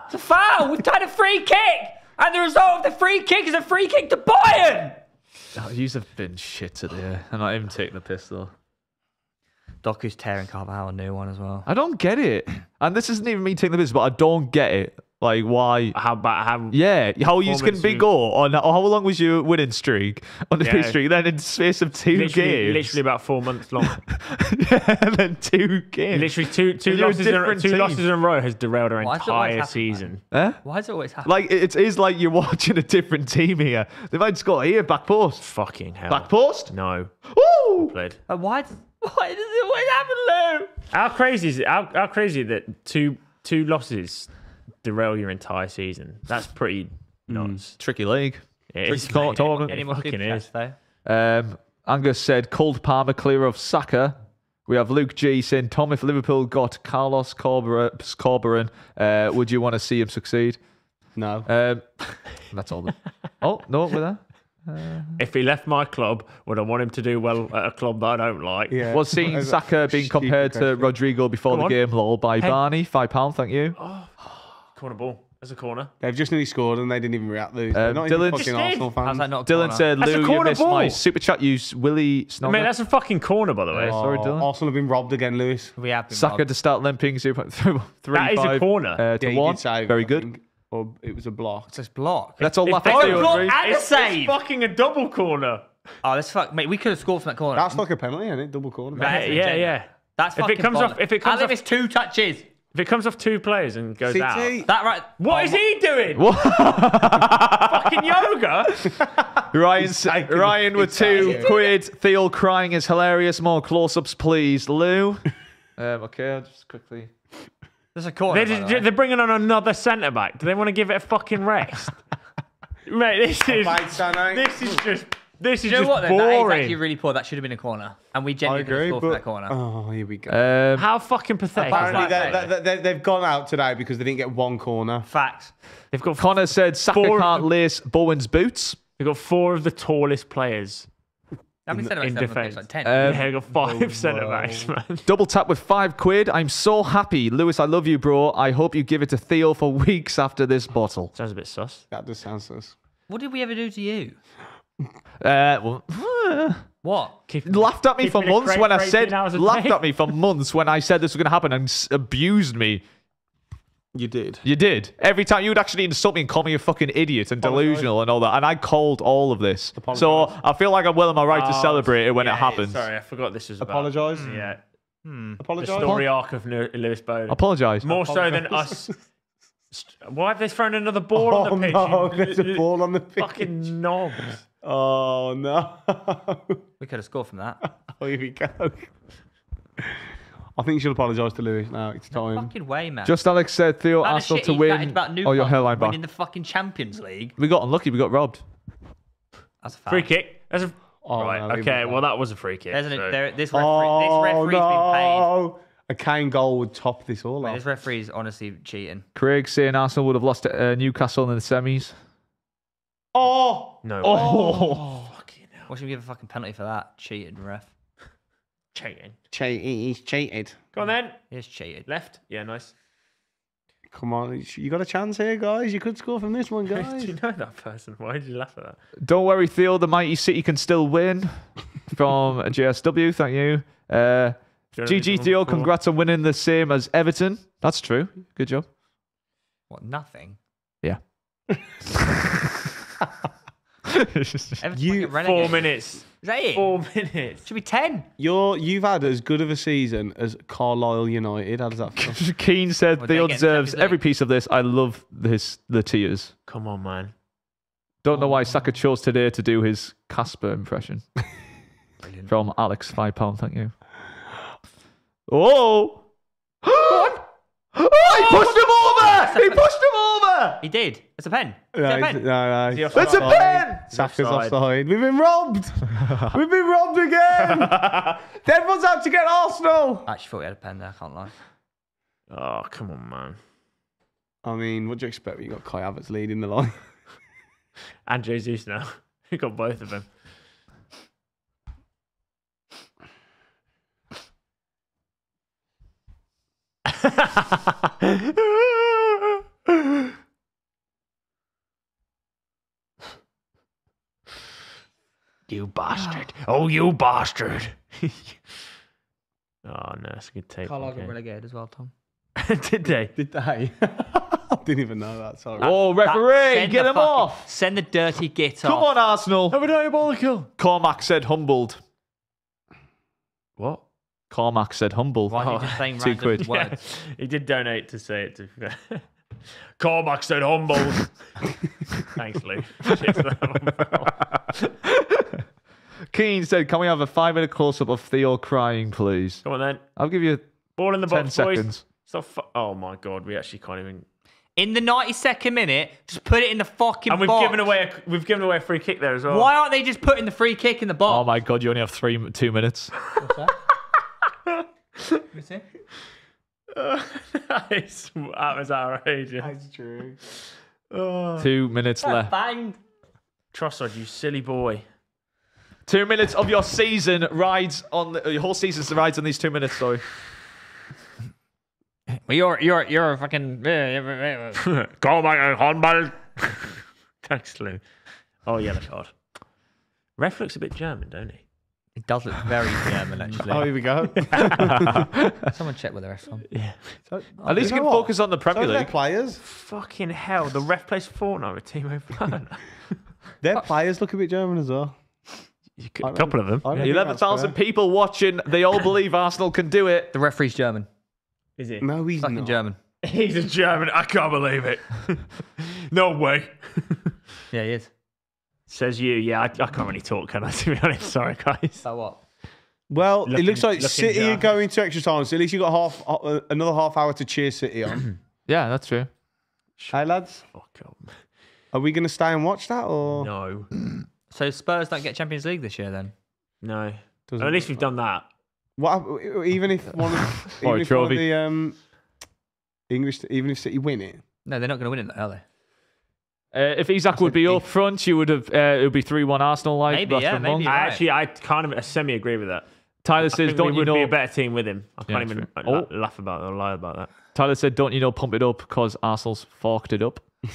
It's a foul. We've had a free kick, and the result of the free kick is a free kick to Bayern. Oh, you have been shit at today. I'm not even taking the piss, though. Doku's tearing Carvajal a new one as well. I don't get it. And this isn't even me taking the piss, but I don't get it. Like, why? How about how? Yeah, how you can Performance be of- go on? How long was your winning streak on the Yeah. streak? Then in the space of two Literally, games, literally about four months long. yeah, and then two games. literally two two And you're a losses in, two team. losses in a row has derailed our Why does it always entire season. Eh? Why does it always happen? Like it is like you're watching a different team here. They might score here, back post, Fucking hell. back post. No. Woo! Played. Uh, why, does, why does it always happen, Lou? How crazy is it? How, how crazy that two two losses derail your entire season? That's pretty nuts. Tricky league. It is, Tricky mate. tournament. It Any more fucking is. Um, Angus said Cold Palmer clear of Saka. We have Luke G saying Tom, if Liverpool got Carlos Corber- Corberan, uh, would you want to see him succeed? No. Um, that's all. Then. Oh no, with that. If he left my club, would I want him to do well at a club that I don't like? Yeah. Was seeing Saka being stupid compared to. Rodrygo before Come the on. game, lol, by Hey. Barney. Five pound, thank you. Corner ball. There's a corner. They've just nearly scored and they didn't even react. Lose. They're Um, not even Dylan- fucking Arsenal fans. How's that not a Dylan corner? said, That's Lou, you corner missed my super chat. Use Willie Snogger. Mate, that's a fucking corner, by the way. Oh, Sorry, Dylan. Arsenal have been robbed again, Lewis. We have been Saka robbed. to start limping 0.35. That is a corner. Uh, to Yeah, one. did save. Very good. think, Or it was a block. It's just block. Let's all If laugh they- at Oh, block Reev. and a It's, save. it's fucking a double corner. Oh, this fuck, mate. We could have scored from that corner. That's like a penalty, isn't it? Double corner. Right. Yeah, yeah, yeah. That's if it fucking comes off- if it comes and if off- it's two touches, If it comes off two players and goes out. City. that right? What oh, is he doing? What? Fucking yoga? Ryan, Ryan with two quid. Theo crying is hilarious. More close-ups, please, Lou. um, okay, I'll just quickly. There's a corner. They're, just, they're bringing on another centre back. Do they want to give it a fucking rest? Mate, this is Mate, this is just this is Do you know just what? Then that is boring. actually really poor. That should have been a corner, and we I genuinely could have agree, scored from but that corner. oh, here we go. Um, How fucking pathetic. is Apparently, that? they, they, they, they've gone out today because they didn't get one corner. Facts. They've got Connor said Saka Four can't them- lace Bowen's boots. they've got four of the tallest players. How many centre in backs have we defence. Like ten. Um, yeah, they've got five centre backs, man. Double tap with five quid. I'm so happy. Lewis, I love you, bro. I hope you give it to Theo for weeks after this bottle. Sounds a bit sus. That does sound sus. what did we ever do to you? Uh, well, What? Keep- laughed at me for months crate when I said, laughed day. at me for months when I said this was going to happen and s- abused me. You did. You did. Every time you would actually insult me and call me a fucking idiot and delusional and all that. And I called all of this. So I feel like I'm well in my right to Oh, celebrate it when yeah, it happens. Sorry, I forgot this was about. Apologise. Yeah, Hmm. the Apologise. story arc of Lewis Bowden. Apologise. More so than us. St- Why have they thrown another ball Oh on the pitch? no, there's a ball on the pitch. Fucking knobs. Oh no. We could have scored from that. oh, here we go. I think you should apologise to Lewis now. It's time. fucking way, man. Just Alex said Theo That Arsenal shit to win. Oh, your hairline back. winning the fucking Champions League. We got unlucky. We got robbed. That's a fact. Free kick. That's a. Oh, right. no, okay. Well, that was a free kick. There's an, so- there, this referee, Oh this referee's been paid. no! A Kane goal would top this all Mate, off. this referee's honestly cheating. Craig saying Arsenal would have lost to uh, Newcastle in the semis. Oh! No. Oh. Fucking hell. What should we give a fucking penalty for that? Cheated ref. Cheating. Che- he's cheated. Go on then. He's cheated. Left. Yeah, nice. Come on, you got a chance here, guys. You could score from this one, Do guys. you know that person? Why did you laugh at that? Don't worry, Theo. The mighty City can still win. From JSW, thank you. Uh, Do GG Theo, congrats on winning the same as Everton. That's true. Good job. What? Nothing. Yeah. Everton's You- fucking Four minutes. Is that it? Four minutes. Should be ten. You're you've had as good of a season as Carlisle United. How does that feel? Keane said Well, Theo they get deserves Champions every League. piece of this. I love this the tears. Come on, man. Don't know why Saka chose today to do his Casper impression. From Alex, five pound. Thank you. Oh! Oh, he pushed him over! He pushed him over! He did. It's a pen. Is No, that a pen? no, no. Is it's he That's a pen! Saka's Offside. offside. We've been robbed. We've been robbed again. Everyone's out to get Arsenal. I actually thought he had a pen there. I can't lie. Oh, come on, man. I mean, what do you expect? when You got Kai Havertz leading the line. And Jesus now. We got both of them. you bastard. Oh, you bastard. oh, no, it's a good tape. Carlisle got okay. relegated as well, Tom. Did they? Did they? I didn't even know that. Sorry. Oh, referee, Send get him fucking- off! Send the dirty git Come off. on, Arsenal. Have a diabolical. Cormac said humbled. What? Cormac said humble. Why are you just saying Two quid. words? he did donate to say it to Cormac said humble. Thanks, Lou. Cheers. Keane said, "Can we have a five-minute close-up of Theo crying, please?" Come on then. I'll give you Ball in the ten box, boys. seconds. Stop fu- oh my god, we actually can't even. In the 92nd minute, just put it in the fucking And we've box. given away a, we've given away a free kick there as well. Why aren't they just putting the free kick in the box? Oh my god, you only have three, two minutes. That, is, that was outrageous. That's true. Oh. Two minutes left. Banged. Trossard, you silly boy. Two minutes of your season rides on the, your whole season's rides on these two minutes. Sorry. Well, you're you're you're a fucking. Cormac and handball. Thanks, Lou. Oh, yellow card. Ref looks a bit German, don't he? It does look very German, actually. Oh, here we go. Someone check with the rest on. At least you can focus on the Premier So their League. players. Fucking hell, the ref plays Fortnite with Timo Werner. Their players look a bit German as well. A couple of them. I don't think Eleven that's thousand fair. people watching. They all believe Arsenal can do it. The referee's German. Is he? No, he's Fucking not. German. He's a German. I can't believe it. no way. Yeah, he is. Says you. Yeah, I, I can't really talk, can I? To be honest, sorry, guys. So what? Well, Looking- it looks like looking City are German. going to extra time, so at least you got half uh, another half hour to cheer City on. Yeah, that's true. hey lads, Fuck up. are we going to stay and watch that or No, So Spurs don't get Champions League this year then? no. Doesn't At least we've done that. What, even if one of, Or a even if one of trophy. the um, English, even if City win it, No, they're not going to win it, are they? Uh, if Isak would be up front, you would have. Uh, it would be three-one Arsenal. Like Maybe, yeah, month. maybe. I actually, I kind of semi agree with that. Tyler I says, think "Don't we you know?" be a better team with him. I Yeah, can't even true. la- Oh. laugh about or lie about that. Tyler said, "Don't you know? Pump it up because Arsenal's forked it up."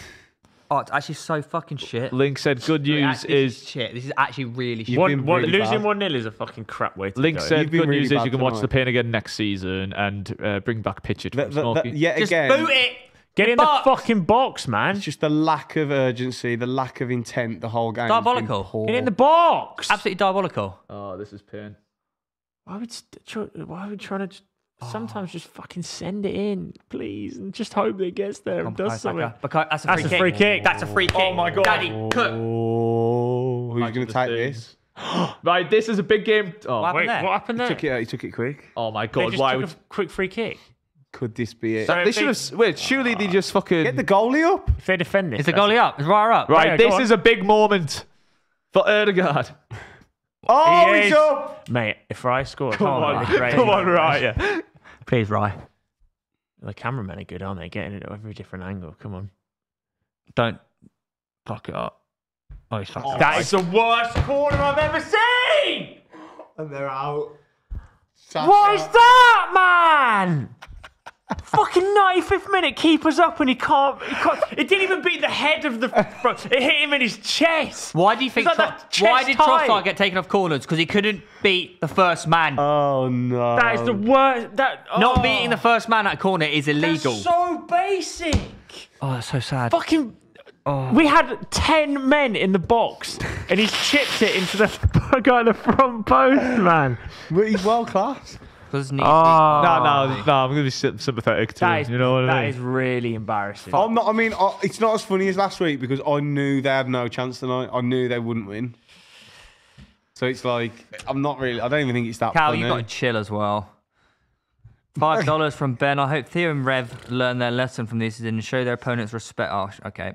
Oh, it's actually so fucking shit. Link said, "Good news actually is." shit. This is actually really shit. One, one, really losing bad. one 0 is a fucking crap way to Link go. said, You've "Good really news is you can watch the pain again next season and uh, bring back Pitchett from the- the- Smoky." yet Just again, boot it. Get in box. the fucking box, man. it's just the lack of urgency, the lack of intent. The whole game, Diabolical. Get in the box. Absolutely diabolical. Oh, this is pain. Why would st- try, why are we trying to just, sometimes just fucking send it in, please, and just hope that it gets there and does something? Because that's a That's free a kick. free kick. That's a free oh kick. Oh my God. Daddy, cook. Oh, who's going to take this? Right, this is a big game. Oh, What happened Wait, there? what happened He there? took it. He took it quick. oh my They God! just Why took would a quick free kick. Could this be it? So they if should have? Wait, surely they just fucking Get the goalie up. If they defend this, Is the that's- goalie up? Is Raya up? right. Yeah, this is a big moment for Odegaard. Oh, He he's is- up. Mate, if Rye scores, Come oh, on, that'd be great. come on, right? Yeah. Please, Raya. The cameramen are good, aren't they? Getting it at every different angle. Come on. Don't fuck it up. Oh, he's fucked up. That is the worst corner I've ever seen. And they're out. What is that, man? Fucking 95th minute, keeper's up and he can't, he can't. It didn't even beat the head of the. front. It hit him in his chest. Why do you think? Like Tro- that why chest did high. Trossard get taken off corners? Because he couldn't beat the first man. Oh no. That is the worst. That Not oh, beating the first man at corner is illegal. that's illegal. so basic. Oh, that's so sad. Fucking. Oh. We had 10 men in the box and he's chipped it into the guy in the front post, man. But he's world class. Because Oh, No, no, no. I'm gonna be sy- sympathetic to That him. is, You know what that I mean? is really embarrassing. I'm not. I mean, I, it's not as funny as last week because I knew they had no chance tonight. I knew they wouldn't win. So it's like I'm not really. I don't even think it's that Cal, funny. you got to chill as well. Five dollars from Ben. I hope Theo and Rev learn their lesson from this and show their opponents respect. Oh, sh- okay.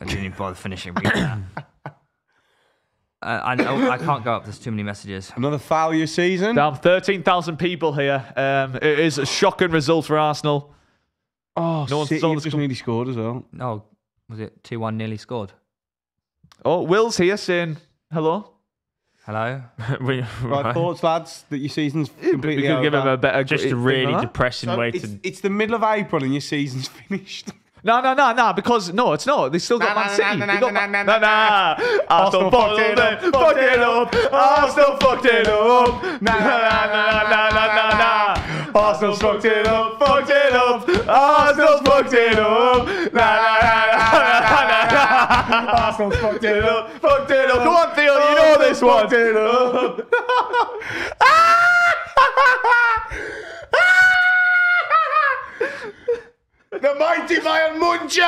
I didn't even bother finishing reading that. Uh, I know I can't go up. There's too many messages. Another failure season. Damn, 13,000 people here. Um, it is a shocking result for Arsenal. Oh, No one's City saw have this just com- nearly scored as well. Oh, was it two one nearly scored? Oh, Will's here saying hello. Hello. We- Right, right. thoughts, lads, that your season's completely We completely could give him a better. Just a really depressing So way it's, to. it's the middle of April and your season's finished. No, no, no, no, because no, it's not. They still got Man City. They got Man- nah, nah. Arsenal fucked it up. Fucked it up. Arsenal fucked it up. Nah, nah, nah, nah, nah, nah, nah. Arsenal fucked it up. Fucked it up. Arsenal fucked it up. Nah, nah, nah, nah, nah, nah. Arsenal fucked it up. Fucked it up. Come on, Theo. You know this one. Fucked it up. The mighty Bayern Munchen!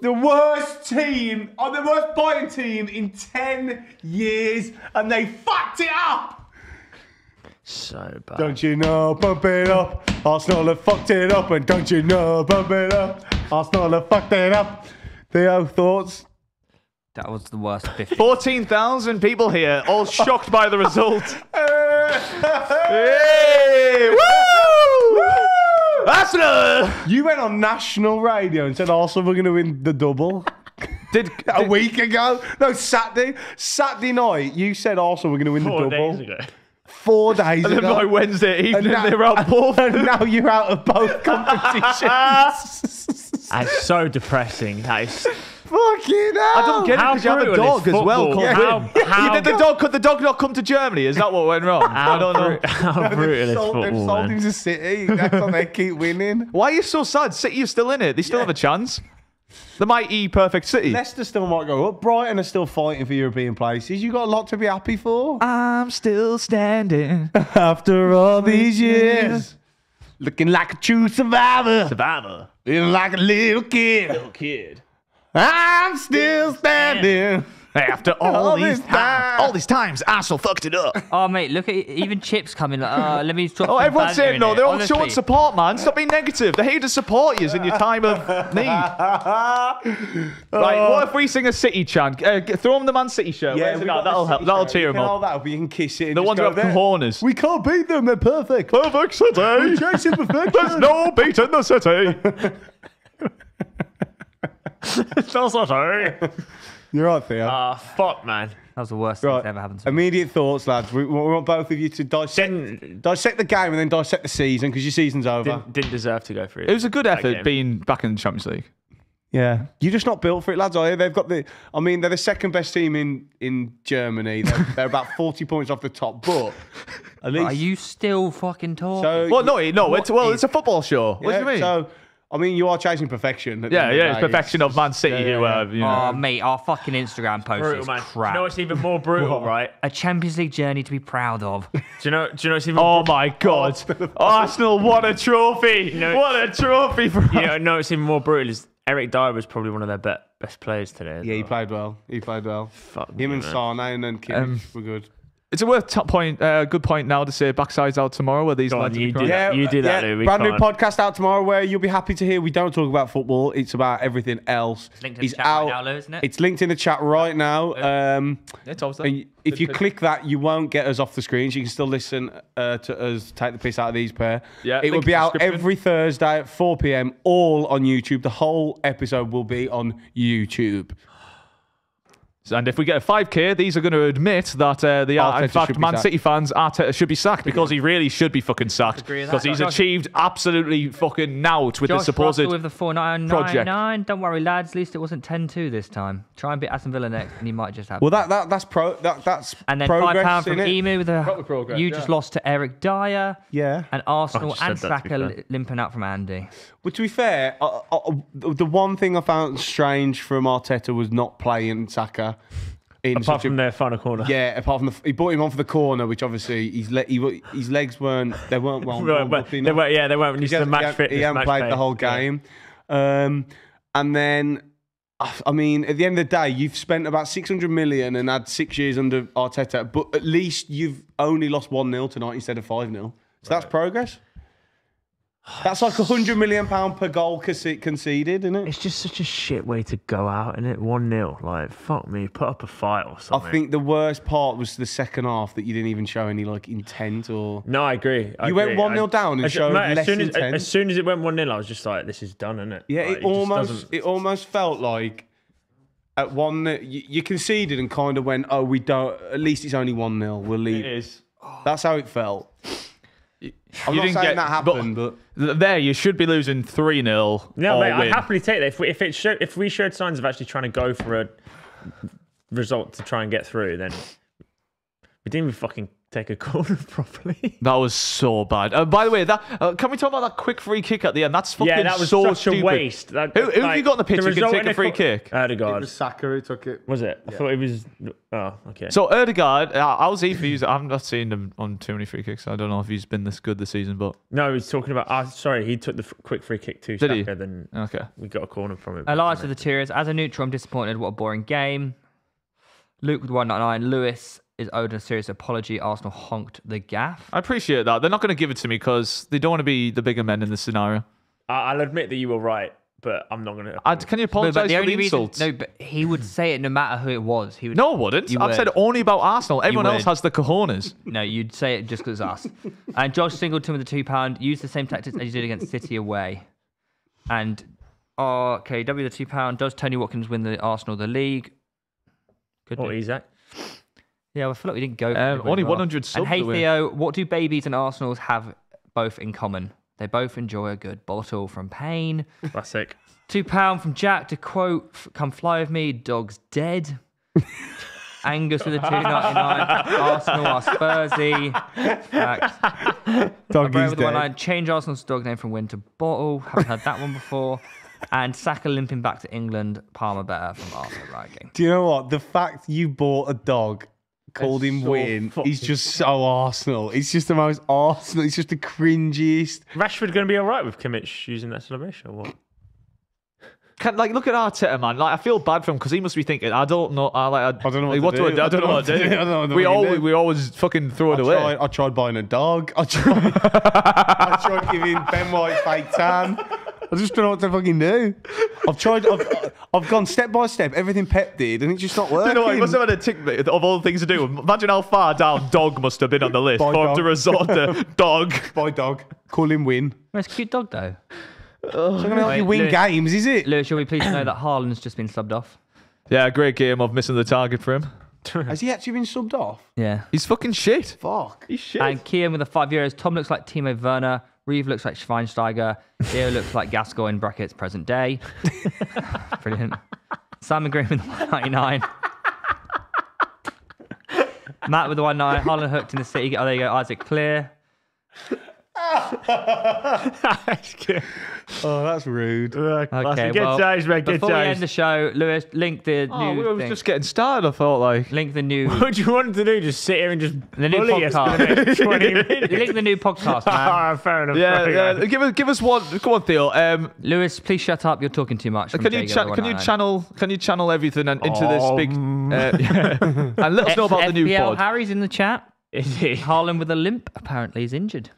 The worst team, or the worst Bayern team in 10 years, and they fucked it up! So bad. Don't you know, bump it up. Arsenal have fucked it up, and don't you know, bump it up. Arsenal have fucked it up. Theo, thoughts? That was the worst 50. 14,000 people here, all shocked by the result. hey! Woo! Arsenal! You went on national radio and said oh, Arsenal were going to win the double. Did, A week ago? No, Saturday. Saturday night, you said oh, Arsenal were going to win Four the double. days ago. Four days and then ago. by Wednesday evening, now- they were out both. and now you're out of both competitions. That's so depressing. That is. Fucking hell. I don't get How it because you have a brutal is dog as well. football? called How- Win. how- Did the dog? Could the dog not come to Germany? Is that what went wrong? I don't know. bru- How brutal is sold, they've football, sold man? to City. That's why they keep winning. Why are you so sad? City are still in it. They still have a chance. The mighty perfect City. Leicester still might go up. Brighton are still fighting for European places. You got a lot to be happy for. I'm still standing. After all these years, looking like a true survivor, Survivor. feeling like a little kid. Little kid. I'm still standing. After all, All these times, time. all these times, Arsenal fucked it up. Oh mate, look at even Chips coming. Like, uh, let me drop. Oh, everyone's saying no. They're all Honestly. showing support, man. Stop being negative. They're here to support you in your time of need. Right, what if we sing a City chant? Uh, throw them the Man City shirt. Where's we it got? That'll help. That'll shirt. cheer You them can up. hold that up. You can kiss it. and The just ones who go have there. cojones. We can't beat them. They're perfect. Perfect City. We're chasing perfection. There's no beat in the city. That's not her. You're right, Theo. Ah, fuck, man. That was the worst thing Right. that's ever happened to me. Immediate thoughts, lads. We, we want both of you to dissect, dissect the game and then dissect the season because your season's over. Didn't, didn't deserve to go through it. It was a good effort game. being back in the Champions League. Yeah, you're just not built for it, lads. Are you? They've got the. I mean, they're the second best team in in Germany. They're, they're about 40 points off the top, but at least. Are you still fucking talking? So Well, no, no. what It's well, is- it's a football show. What yeah, do you mean? So, I mean, you are chasing perfection. yeah, yeah, it's perfection of Man City. yeah, who, yeah. uh, you know. Oh mate, our fucking Instagram post brutal, is man. crap. Do you know what's even more brutal, right? a Champions League journey to be proud of. Do you know? Do you know what's even? Oh my God! Arsenal What a trophy. No. What a trophy for You know, no, it's even more brutal. Is Eric Dier was probably one of their be- best players today. as Yeah, he played well. He played well. Fuck Him me, and man. Sane and then Kimmich Um, were good. It's a worth top point, uh, good point now to say backsides out tomorrow where these Go on, lads you be do that. you do that, Lou. Brand new can't. podcast out tomorrow where you'll be happy to hear we don't talk about football. It's about everything else. It's linked in the chat right now, Lou, isn't it? It's linked in the chat right now. Um, Yeah, it's obviously- and if you click that, you won't get us off the screens. You can still listen uh, to us take the piss out of these pair. Yeah, it will be out every Thursday at 4 p.m. All on YouTube. The whole episode will be on YouTube. And if we get a 5K, these are going to admit that uh, they are, in fact, Man sacked. City fans. Arteta should be sacked because he really should be fucking sacked. Because he's Josh- achieved absolutely fucking nout with Josh the supposed Russell with the 499. project. Don't worry, lads. At least it wasn't 10 2 this time. Try and beat Aston Villa next, and you might just have. Well, that, that that's pro. That, that's and then progress, £5 from innit? Emu with a. Proper progress, you yeah. just lost to Eric Dier. Yeah. And Arsenal and said that, to be Saka limping out from Andy. But to be fair, uh, uh, the the one thing I found strange from Arteta was not playing Saka. In Apart such a- from their final corner. Yeah, apart from the, he brought him on for the corner, which obviously his le- he, his legs weren't they weren't well. Right, well they were, yeah, they weren't He used to match he, fitness. he hadn't played the whole Yeah. game, um, and then I mean, at the end of the day, you've spent about six hundred million and had six years under Arteta, but at least you've only lost one 0 tonight instead of five 0 So that's progress. That's like a hundred million pound per goal conce- conceded, isn't it? It's just such a shit way to go out, isn't it? 1 0. Like, fuck me, put up a fight or something. I think the worst part was the second half that you didn't even show any like intent or. No, I agree. I You went 1-0 down and as- showed mate, as less soon as, intent. as soon as it went 1 0, I was just like, this is done, isn't it? Yeah, Like, it just almost it almost felt like at one you, you conceded and kind of went, oh, we don't. At least it's only one 0 We'll leave. It is. That's how it felt. I'm You not didn't saying get- that happened, but, Th- There, you should be losing 3 0. No, or mate, I'd win. happily take that. If we, if it showed, if we showed signs of actually trying to go for a result to try and get through, then we didn't even fucking take a corner properly. That was so bad. Uh, by the way, that uh, can we talk about that quick free kick at the end? That's fucking yeah, that was so such stupid. a waste. That, Who, who have you got on the pitch the who can take a a free co- kick? Odegaard. Saka who took it. Was it? I thought it was. Oh, okay. So Odegaard, uh, how's he for you? I've not seen him on too many free kicks. I don't know if he's been this good this season, but no, he was talking about. Uh, sorry, he took the f- quick free kick to Did he? Saka. Then okay. we got a corner from him. Elijah the Tears. As a neutral, I'm disappointed. What a boring game. Luke with 199. Lewis is owed a serious apology. Arsenal honked the gaff. I appreciate that. They're not going to give it to me because they don't want to be the bigger men in this scenario. I- I'll admit that you were right, but I'm not going to. Can you apologise but the for only the reason, insults? no, but he would say it no matter who it was. He would, No, I wouldn't. I've would. said only about Arsenal. Everyone else has the cojones. No, you'd say it just because us. and Josh Singleton with the two pound used the same tactics as you did against City away. And okay, W the two pound does Tony Watkins win the Arsenal the league? Good. Or news. Isaac. Yeah, well, I feel like we didn't go. Um, only well. 100 subs And hey. Theo, what do babies and Arsenals have both in common? They both enjoy a good bottle from Pain. Classic. Two pound from Jack to quote, "Come fly with me, dog's dead." Angus with a two ninety nine. Arsenal are Spursy. Facts. Doggy's Brave with the one dead. line. Change Arsenal's dog name from Win to Bottle. Haven't heard that one before. And Saka limping back to England. Palmer better from Arsenal Writing. Do you know what? The fact you bought a dog, called him so Win, he's just so Arsenal. It's just the most Arsenal. It's just the cringiest. Rashford going to be all right with Kimmich using that celebration or what? Can, like, look at Arteta, man. Like, I feel bad for him because he must be thinking, I don't know. I, like, I, don't know what like, to what do. I, don't know what to do. I don't know we to do. always, we always fucking throw it I away. tried, I tried buying a dog. I tried, I tried giving Ben White fake tan. I just don't know what to fucking do. I've tried. I've, I've gone step by step. Everything Pep did, and it's just not working. You know what? He must have had a tick mate, of all the things to do. Imagine how far down dog must have been on the list By for him to dog. resort to dog. Buy dog. Call him Win. It's a cute dog though. It's not gonna help Wait, you win Lewis- games, is it? Lewis, shall we please know that Haaland's just been subbed off? Yeah, great game of missing the target for him. Has he actually been subbed off? Yeah. He's fucking shit. Fuck. He's shit. And Kian with the five euros. Tom looks like Timo Werner. Reev looks like Schweinsteiger. Theo looks like Gascoigne brackets present day. Brilliant. Simon Green with the 199. Matt with the 199. Haaland hooked in the city. Oh, there you go. Isaac Clear. Oh, that's rude. Okay, Good well, times, mate. Good Before we end the show, Lewis, link the oh, new we were thing. just getting started. I thought like Link the new What do you want to do? Just sit here and just the new bully us for the podcast. 20 minutes? link the new podcast, man. Ah, fair enough. yeah, Sorry, yeah. man. Give us give us one. Come on, Theo. Um, Lewis, please shut up. You're talking too much. can you cha- can you channel can you channel everything and into this big Um. uh, yeah. and let us know about the new FPL pod. Harry's in the chat. Is he? Haaland with a limp apparently is injured.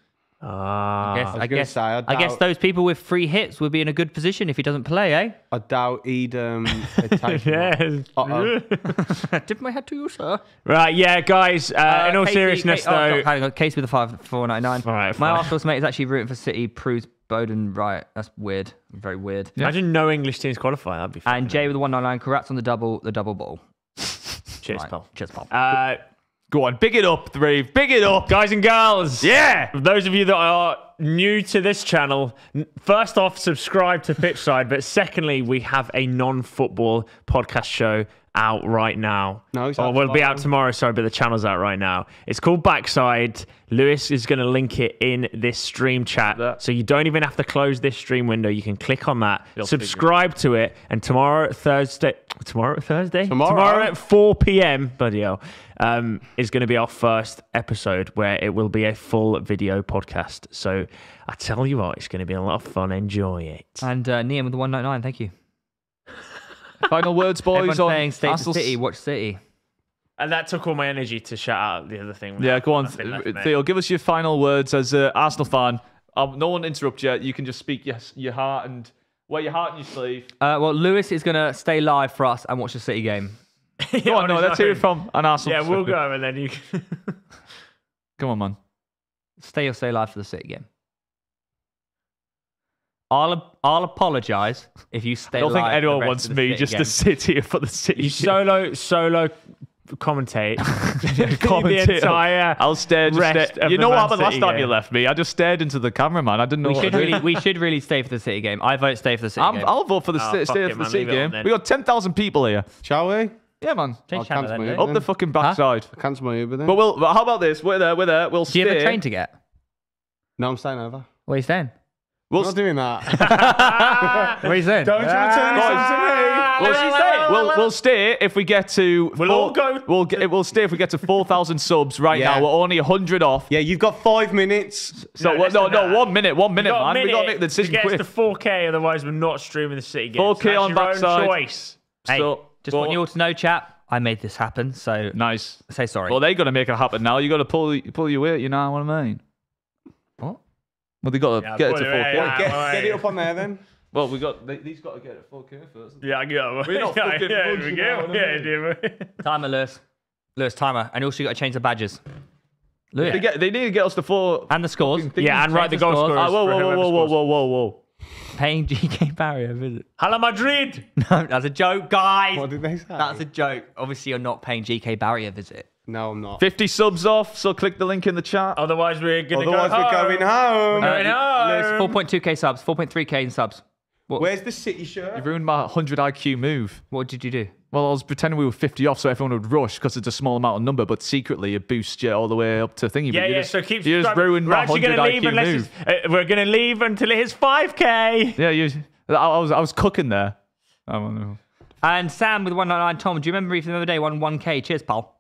Ah. I guess, was I guess, say, I I guess those people with free hits would be in a good position if he doesn't play, eh? I doubt he'd um. he'd him Yes. on. Uh-oh. Tip my hat to you, sir. Right, yeah, guys. Uh, in all Casey- seriousness, Ca- oh, though. hang on, Case with a five four ninety nine. All right, My fine. Arsenal's mate is actually rooting for City. Proves Bowden right. That's weird. Very weird. Imagine no English teams qualify. That'd be. And Jay with the one ninety nine. Congrats on the double. The double ball. Cheers, Right. pal. Cheers, pal. Go on, big it up, three. Big it up. guys and girls. Yeah. For those of you that are new to this channel, first off, subscribe to Pitchside. But secondly, we have a non-football podcast show out right now. No, it's oh, out well, it'll be out tomorrow. tomorrow. Sorry, but the channel's out right now. It's called Backside. Lewis is going to link it in this stream chat, That. so you don't even have to close this stream window. You can click on that, You'll figure subscribe to it, and tomorrow Thursday, tomorrow Thursday, Tomorrow. at 4 p.m. Bloody hell, um, is going to be our first episode where it will be a full video podcast. So I tell you what, it's going to be a lot of fun. Enjoy it. And uh, Niam with the 199, thank you. Final words, boys. Everyone's on saying stay Arsenal- City, watch City. And that took all my energy to shout out the other thing. Yeah, go on, left. Theo. Give us your final words as an Arsenal fan. Um, no one interrupt you. You can just speak your, your heart and wear your heart on your sleeve. Uh, well, Lewis is going to stay live for us and watch the City game. Go on, no, his let's hear it from an Arsenal. Yeah, we'll go, and then you. Can... Come on, man. Stay or stay live for the City game. I'll I'll apologise if you stay I don't think live for anyone wants me just game. to sit here for the City. you solo solo commentate Commentate. the entire. I'll stare. Just rest stare. of You know what Man happened last City time you left me? I just stared into the camera, man. I didn't know. we what should really we should really stay for the City game. I vote stay for the City I'm, game. I'll vote for the ah, Oh, sta- stay it, for the City leave it on game. We got ten thousand people here. Shall we? Yeah, man. Change I'll channel cancel then, my don't Uber Up the fucking backside. I cancel my Uber then. But we'll. But How about this? We're there. We're there. We'll Do you have a stay. train to get? no, I'm staying over. Where are you staying? We'll not st- doing that. what are you saying? Don't you return this Guys, to me. We'll, saying? we'll, we'll stay if we get to. We'll four- all go- We'll get, we'll stay if we get to four thousand subs. Right Yeah. now, we're only hundred off. Yeah, you've got five minutes. So No, no, no, no, one minute, one minute, You got man. We gotta make the decision to get quick. us to 4K, otherwise we're not streaming the City game. 4K So on your own backside. choice. Hey, So, just want you all to know, chap. I made this happen, so Nice. say sorry. Well, they got to make it happen now. You got to pull pull your weight. You know what I mean? What? Well, they got to Yeah, get it to four weight, K. yeah. Get, right. get it up on there then. Well, we got they, these got to get it four K first. Yeah, I go. We're not yeah, fucking yeah, mugs, we you go. know what Yeah, mean? do we? Timer, Lewis. Lewis, timer. And also, you got to change the badges. Lewis. They get they need to get us to four. And the scores. Yeah, and write the Change goal scores. scorers. Ah, whoa, for whoa, whoa, whoever whoa, whoa, whoa, whoa, whoa. Paying GK barrier visit. Hala Madrid. No, that's a joke, guys. What did they say? That's a joke. Obviously, you're not paying GK barrier visit. No, I'm not. 50 subs off, so click the link in the chat. Otherwise, we're gonna Otherwise, go we're home. going home. We're going home. 4.2k subs, 4.3k in subs. What, Where's the city shirt? You ruined my 100 IQ move. what did you do? Well, I was pretending we were 50 off so everyone would rush because it's a small amount of number, but secretly it boosts you all the way up to thingy. Yeah, but you yeah. just, so keep. You just subscribing. ruined we're my actually 100 gonna leave IQ unless move. uh, we're gonna leave until it hits 5k. Yeah, you. I, I was I was cooking there. I don't know. And Sam with 199. Tom, do you remember even the other day won 1k? Cheers, pal.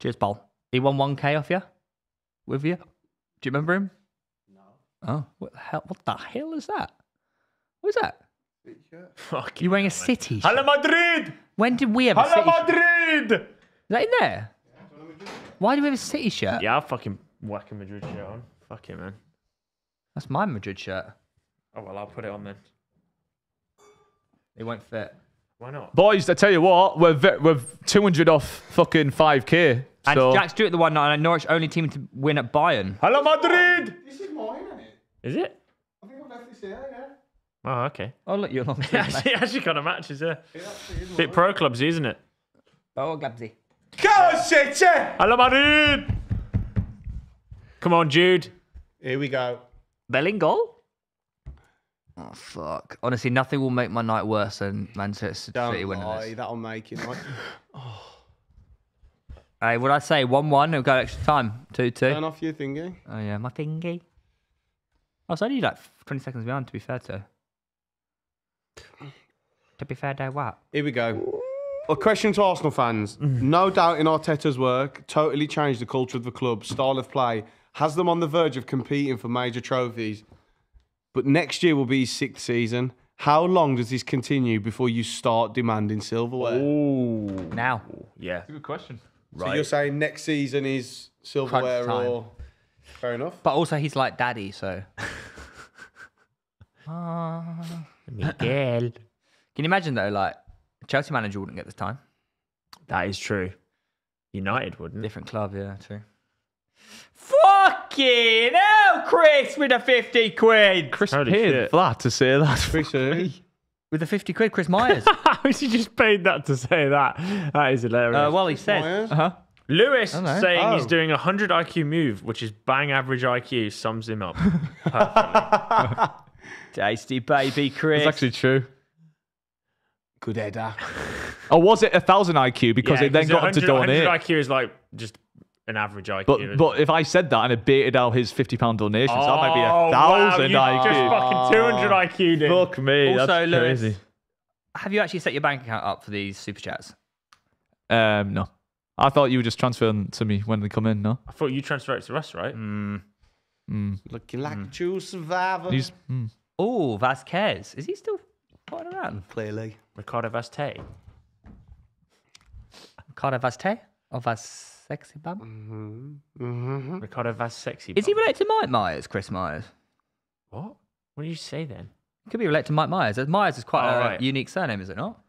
Cheers, pal. He won 1k off you? With you? Do you remember him? No. Oh, what the hell? What the hell is that? What is that? Fuck You're wearing a city shirt. Hala Madrid. When did we have a Hala city shirt? Madrid. Is that in there? Why do we have a city shirt? Yeah, I'll fucking whack a Madrid shirt on. Fuck it, man. That's my Madrid shirt. Oh well, I'll put it on then. It won't fit. Why not? Boys, I tell you what, we're ve- we're 200 off fucking 5k. And So Jack Stewart, the one night, Norwich only team to win at Bayern. Hello, Madrid. This is mine, isn't it? Is it? I think I've left this here, yeah. Oh, okay. Oh, look, you're long. actually, actually kind of matches, yeah. Bit pro clubsy, isn't it? oh, Glabsy. Go City! Hala Madrid. Come on, Jude. Here we go. Bellingham? Goal. Oh, fuck. Honestly, nothing will make my night worse than Manchester Don't City winning lie, this. that'll make it. Like, Hey, what I say? 1 1, it'll go extra time. 2 2. turn off your thingy. Oh, yeah, my thingy. Oh, I was only like 20 seconds behind, to be fair to. To be fair, though, what? Here we go. A question to Arsenal fans. Mm. No doubt in Arteta's work, totally changed the culture of the club, style of play, has them on the verge of competing for major trophies. But next year will be his sixth season. How long does this continue before you start demanding silverware? Ooh. Now. Yeah. Good question. So you're saying next season is silverware time. or fair enough? But also, he's like daddy, so. Ah. Miguel. Can you imagine, though, like, Chelsea manager wouldn't get this time? That is true. United wouldn't. Different club, yeah, true. Fucking hell, Chris, with a 50 quid. Chris Holy paid shit. flat to say that. Chris, who? With the 50 quid, Chris Myers. How is he just paid that to say that? That is hilarious. Uh, well, he said. Myers? Uh-huh. Lewis I know. saying he's Oh. doing a 100 IQ move, which is bang average IQ, sums him up. Tasty baby Chris. It's actually true. Good header. Or was it a thousand IQ because Yeah, it then 'cause got him to 100 donate? 100 IQ is like just an average IQ. But but if I said that and it baited out his fifty pound donation, so that might be Oh, a wow, thousand you IQ. Just fucking 200 IQ, dude. Fuck me, Also, that's Lewis, crazy. have you actually set your bank account up for these super chats? Um, no, I thought you were just transferring to me when they come in. No, I thought you transferred it to us, right? Mm. mm. Looking like a true survivor. He's, mm. Oh, Vasquez. Is he still fighting around? Clearly. Ricardo Vaz Tê. Ricardo Vaz Tê? Or Vas Sexy Bum? Mm-hmm. Mm-hmm. Ricardo Vaz Sexy. Is he Bum. related to Mike Myers, Chris Myers? What? What did you say then? Could be related to Mike Myers. Myers is quite Oh, a right. unique surname, is it not?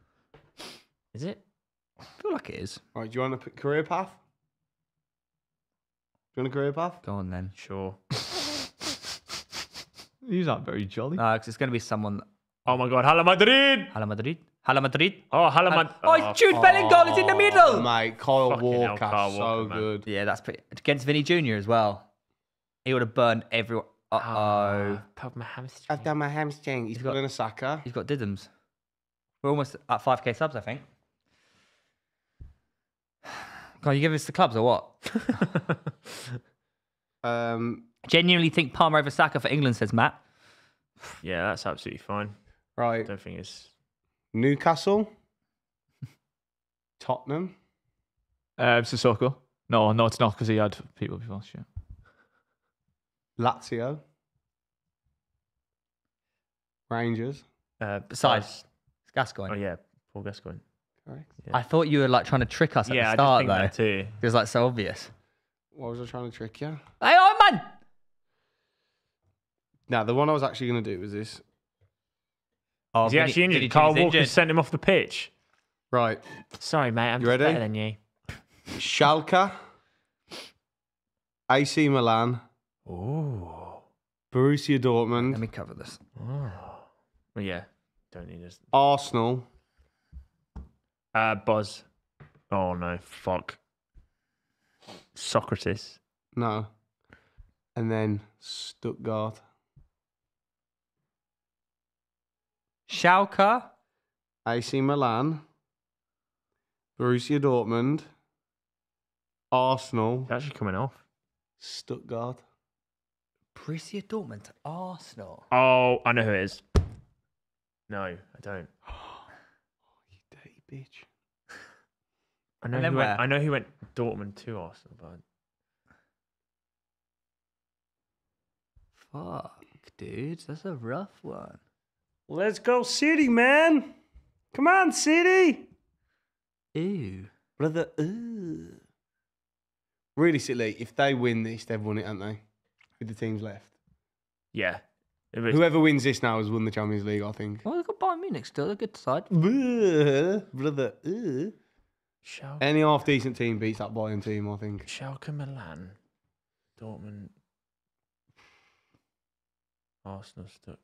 Is it? I feel like it is. Right, do you want a p- career path? Do you want a career path? Go on then. Sure. he's not very jolly. No, because it's going to be someone. Oh my God, Hala Madrid. Hala Madrid. Hala Madrid. Oh, Hala Madrid. Oh, it's Jude Bellingham. is in the middle. Oh, mate, Kyle Fucking Walker, Kyle so Walker, good. Yeah, that's pretty. Against Vinny Jr. as well. He would have burned everyone. Uh oh. Pub my hamstring. I've done my hamstring. He's He's got got- in a Saka. He's got Diddums. We're almost at 5k subs, I think. Can you give us the clubs or what? Um, Genuinely think Palmer over Saka for England, says Matt. Yeah, that's absolutely fine. Right. I right, don't think it's. Newcastle, Tottenham, Um, Sissoko. No, no, it's not because he had people before. Shit. Lazio, Rangers. Uh, Besides, Buzz. it's Gascoigne. Oh, yeah. Paul Gascoigne. Correct. Yeah. I thought you were like trying to trick us at yeah, the I start, just though. think that too. It was like so obvious. What was I trying to trick you? Hey, oh man! Now, the one I was actually going to do was this. Oh, Is he actually injured? Kyle Walker sent him off the pitch. Right, Sorry, mate. I'm You just ready? better than you. Schalke, AC Milan, Oh. Borussia Dortmund, Let me cover this. Well, yeah. Don't need this. Arsenal, Uh, Buzz. Oh, no. Fuck. Sokratis. no, and then Stuttgart, Schalke. AC Milan, Borussia Dortmund, Arsenal, It's actually coming off. Stuttgart. Borussia Dortmund to Arsenal. Oh, I know who it is. No, I don't. Oh, you dirty bitch. I know, And then who went, where? I know who went Dortmund to Arsenal, but Fuck, dude. That's a rough one. Let's go, City, man. Come on, City. Ew. Brother, ooh. Really, silly. If they win this, they've won it, haven't they? With the teams left. yeah. Was- Whoever wins this now has won the Champions League, I think. Well, they've got Bayern Munich still. They're a good side. Brother, ooh. Schalke, Any half decent team beats that Bayern team, I think. Schalke Milan, Dortmund, Arsenal, Stuttgart.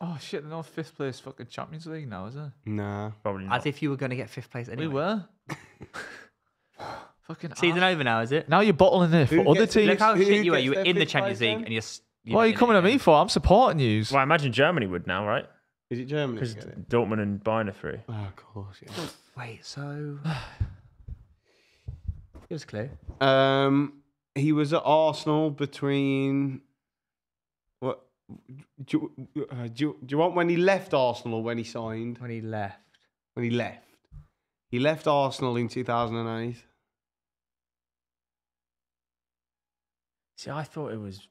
Oh shit! They're not fifth place fucking Champions League now, is it? Nah. Probably not. As if you were going to get fifth place anyway. We were. fucking. Season arse. over now, is it? Now you're bottling it for Who other gets- teams. Look how who shit you were. gets You were their in the fifth Champions place League then? and you're. s- What are you in it coming at again. me for? I'm supporting you. Well, I imagine Germany would now, right? Is it Germany? Because that? Dortmund and Bayern are through. Oh, of course, yeah. Wait, so. Give us a clue. Um, he was at Arsenal between. What? Do you, uh, do, you, do you want when he left Arsenal or when he signed? When he left. When he left. He left Arsenal in 2008. See, I thought it was.